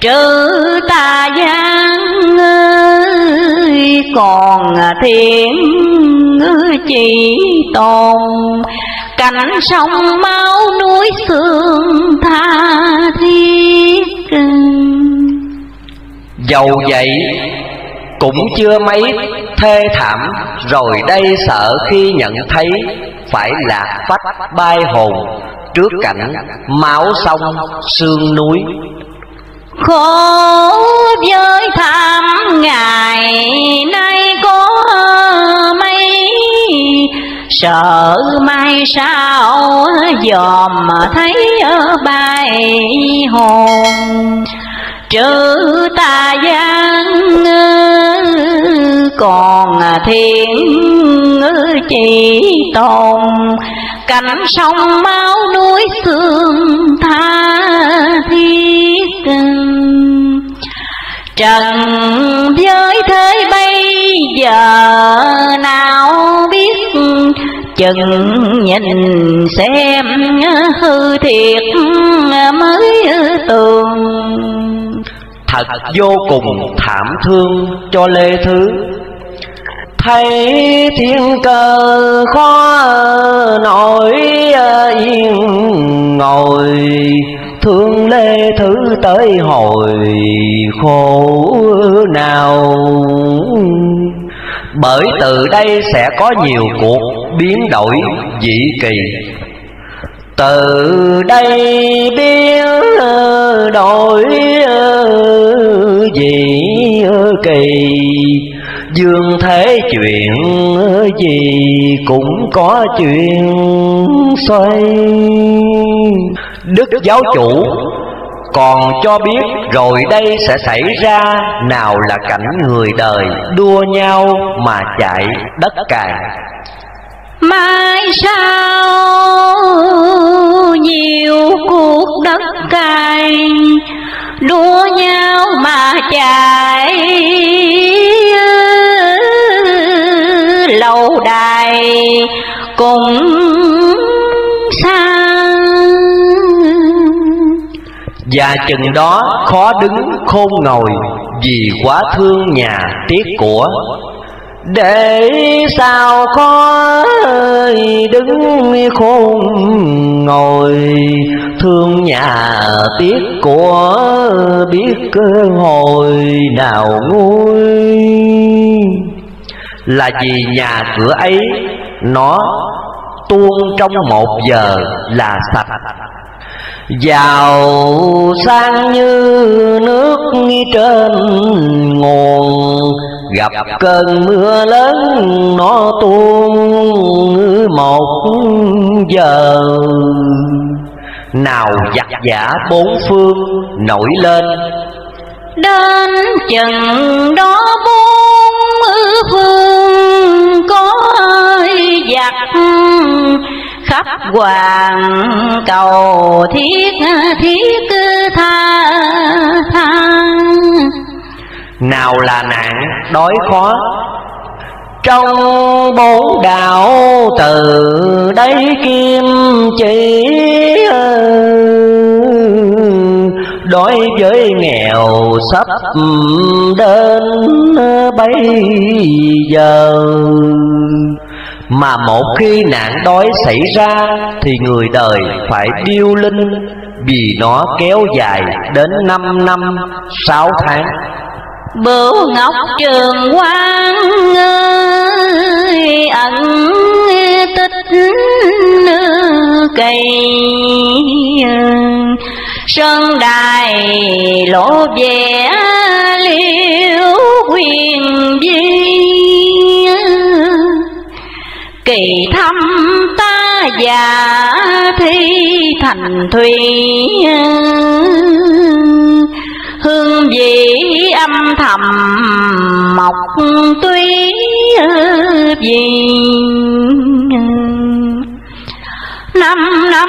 Trừ tà giang ơi, còn thiện chỉ tồn. Cảnh sông máu núi xương tha thiết. Dầu vậy cũng chưa mấy, thê thảm. Rồi đây sợ khi nhận thấy, phải lạc phách bay hồn. Trước cảnh máu sông xương núi. Khổ với tham ngày nay có mấy. Sợ mai sao dòm thấy bay hồn. Trừ tà gian còn à, thiện chỉ tồn. Cảnh sông máu núi xương tha thiết trần giới thế bây giờ nào biết? Chừng nhìn xem hư thiệt mới tường. Thật vô cùng thảm thương cho lê thứ thấy thiên cơ khó nổi à, yên ngồi. Thương lê thứ tới hồi khổ nào? Bởi từ đây sẽ có nhiều cuộc biến đổi dị kỳ. Từ đây biến đổi à, dị kỳ dương thế chuyện gì cũng có chuyện xoay. Đức giáo chủ, còn cho biết rồi đây sẽ xảy ra, nào là cảnh người đời đua nhau mà chạy đất cày mai sau, nhiều cuộc đất cày đua nhau mà chạy này cũng xa và chừng đó khó đứng khôn ngồi vì quá thương nhà tiếc của. Để sao có đứng khôn ngồi thương nhà tiếc của biết hồi nào nguôi là vì nhà cửa ấy, nó tuôn trong một giờ là sạch. Giàu sang như nước trên nguồn, gặp cơn mưa lớn, nó tuôn một giờ. Nào giặc giả bốn phương nổi lên. Đến chừng đó bốn phương có giặc? Khắp hoàng cầu thiết thiết tha tha. Nào là nạn đói khó trong bốn đạo từ đây kim chỉ đối với nghèo sắp đến bây giờ, mà một khi nạn đói xảy ra thì người đời phải điêu linh vì nó kéo dài đến năm năm sáu tháng. Bửu ngọc trường quang ơi, ẩn tích cây sơn đài lộ vẻ liễu quyền di. Kỳ thăm ta già thi thành thủy hương vị âm thầm mọc tuy vì năm năm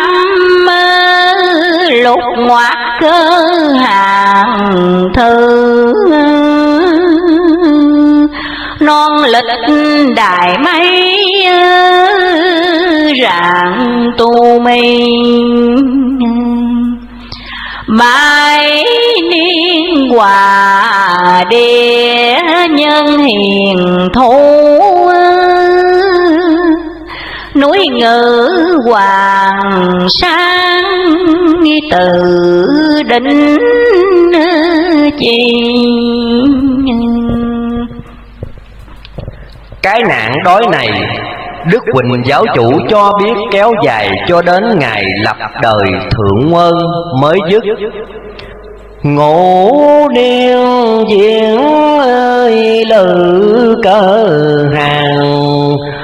lục ngoạc cơ hàng thư non lịch đại mây rạng tu mi mãi niên hòa địa nhân hiền thu núi ngự hoàng sáng từ đỉnh chi cái nạn đói này Đức Quỳnh giáo chủ cho biết kéo dài cho đến ngày lập đời thượng quân mới dứt. Ngũ điên diễn ơi lự cơ hàng.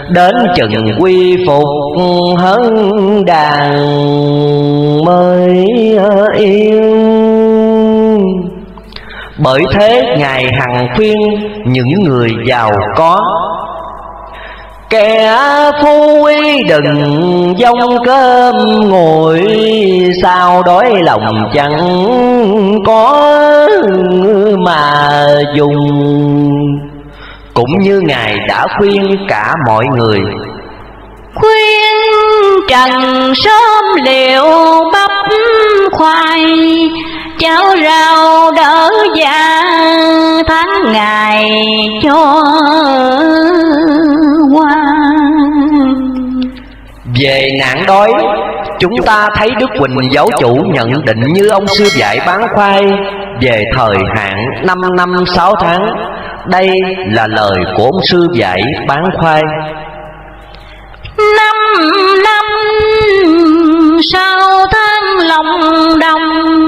Đến chừng quy phục hấn đàn mới yên. Bởi thế, Ngài hằng khuyên những người giàu có Kẻ phú quý đừng dông cơm ngồi Sao đói lòng chẳng có mà dùng. Cũng như Ngài đã khuyên cả mọi người. Khuyên trần sớm liệu bắp khoai Cháo rau đỡ da tháng ngày cho qua Về nạn đói Chúng ta thấy Đức Quỳnh giáo chủ nhận định như ông sư dạy bán khoai Về thời hạn 5 năm 6 tháng. Đây là lời của ông sư dạy bán khoai. Năm năm sau tháng lòng đồng,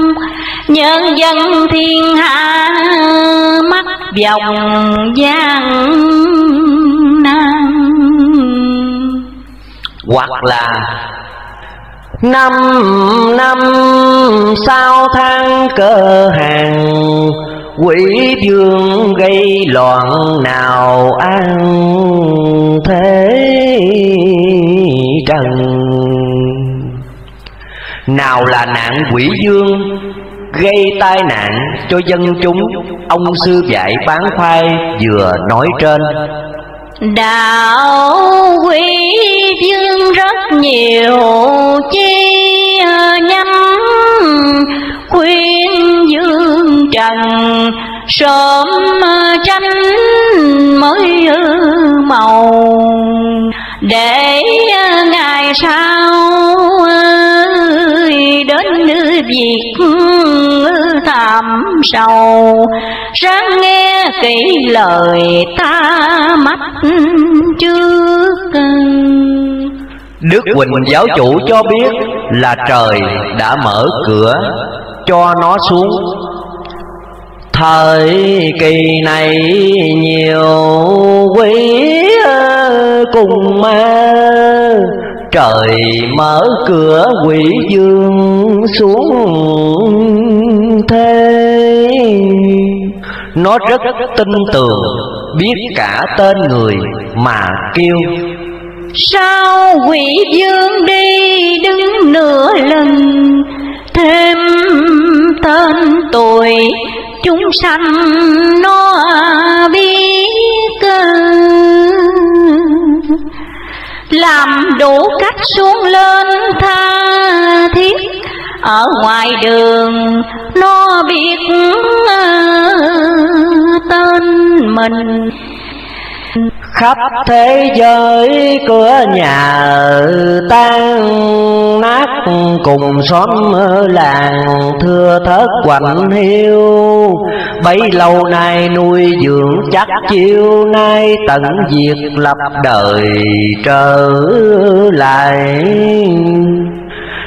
Nhân dân thiên hạ mắt vòng gian nan. Hoặc là Năm năm sau tháng cơ hàng, Quỷ dương gây loạn nào an thế trần? Nào là nạn quỷ dương gây tai nạn cho dân chúng, Ông sư dạy bán khoai vừa nói trên. Đạo quỷ dương rất nhiều chi nhắm, Khuyên dương trần, sớm tranh mới màu. Để ngày sau đến việc thảm sầu. Ráng nghe kỹ lời ta mắt trước Đức Quỳnh giáo chủ cho biết là trời đã mở cửa cho nó xuống. Thời kỳ này nhiều quý cùng ma Trời mở cửa quỷ dương xuống thế. Nó rất tin tưởng, biết cả tên người mà kêu. Sao quỷ dương đi đứng nửa lần, Thêm tên tuổi chúng sanh nó biết làm đủ cách xuống lên tha thiết. Ở ngoài đường nó biết à, tên mình khắp thế giới cửa nhà tan nát, cùng xóm làng thưa thớt quạnh hiu. Bấy lâu nay nuôi dưỡng chắc chiêu, nay tận diệt lập đời trở lại.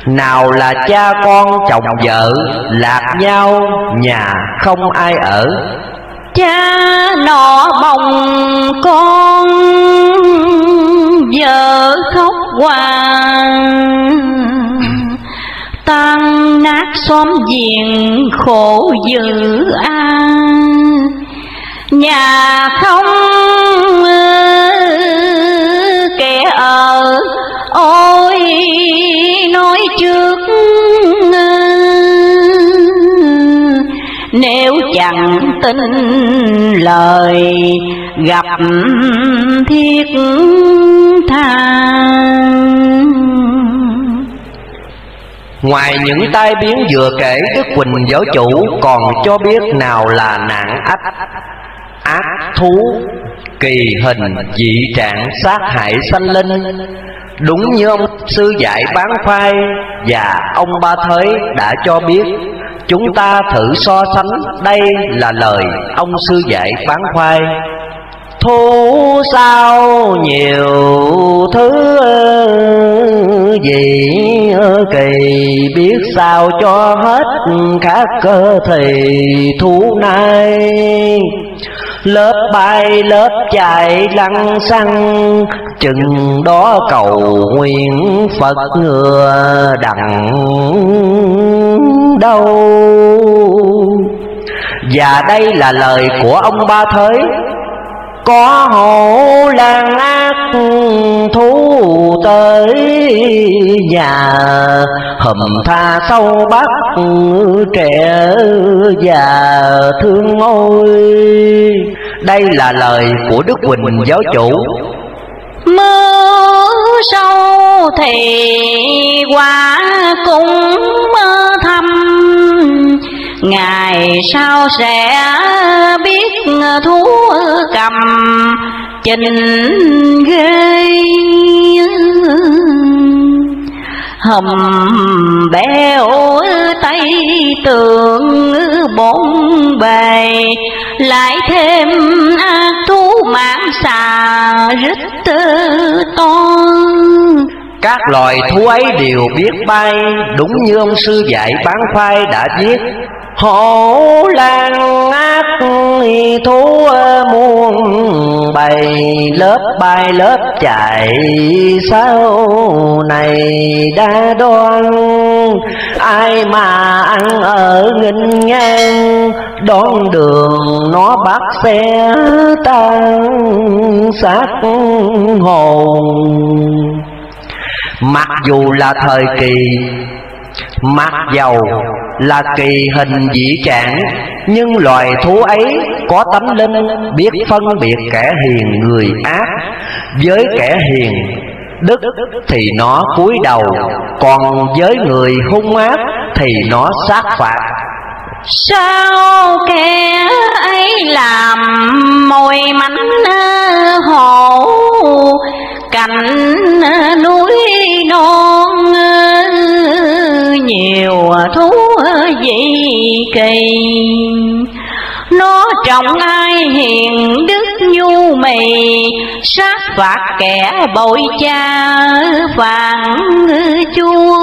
Nào là cha con chồng vợ, lạc nhau, nhà không ai ở cha nọ bồng con, vợ khóc hoàng tan nát xóm giềng khổ dữ an. Nhà không kẻ ở ôi, nói trước chẳng tin lời gặp thiết tha. Ngoài những tai biến vừa kể Đức Quỳnh giáo chủ còn cho biết nào là nạn ách Ác thú, kỳ hình, dị trạng, sát hại sanh linh. Đúng như ông sư dạy bán khoai Và ông Ba Thới đã cho biết Chúng ta thử so sánh. Đây là lời ông sư dạy bán khoai. Thu sao nhiều thứ gì kỳ, biết sao cho hết các cơ thì thú này lớp bay, lớp chạy lăng xăng, chừng đó cầu nguyện phật ngừa đặng đâu và đây là lời của ông ba thới có hổ lan ác thú tới nhà. Hầm tha sâu bắt trẻ già thương ôi đây là lời của đức quỳnh giáo chủ. Mưa sâu thì quả cũng thăm ngày sau sẽ biết thú cầm trình ghê hầm béo tay tường bốn bề, lại thêm ác thú mạng xà rít to các loài thú ấy đều biết bay. Đúng như ông sư dạy bán khoai đã viết hổ lan ác thú muôn bầy. Lớp bay lớp chạy sau này đã đoan. Ai mà ăn ở nghinh ngang đón đường nó bắt xe tan xác hồn mặc dù là thời kỳ, mặc dầu là kỳ hình dị trạng, nhưng loài thú ấy có tánh linh biết phân biệt kẻ hiền người ác. Với kẻ hiền, đức thì nó cúi đầu, còn với người hung ác thì nó sát phạt. Sao kẻ ấy làm mồi mảnh hồ cạnh núi non nhiều thú vị kỳ. Nó trọng ai hiền đức nhu mì, sát phạt kẻ bội cha phản chúa.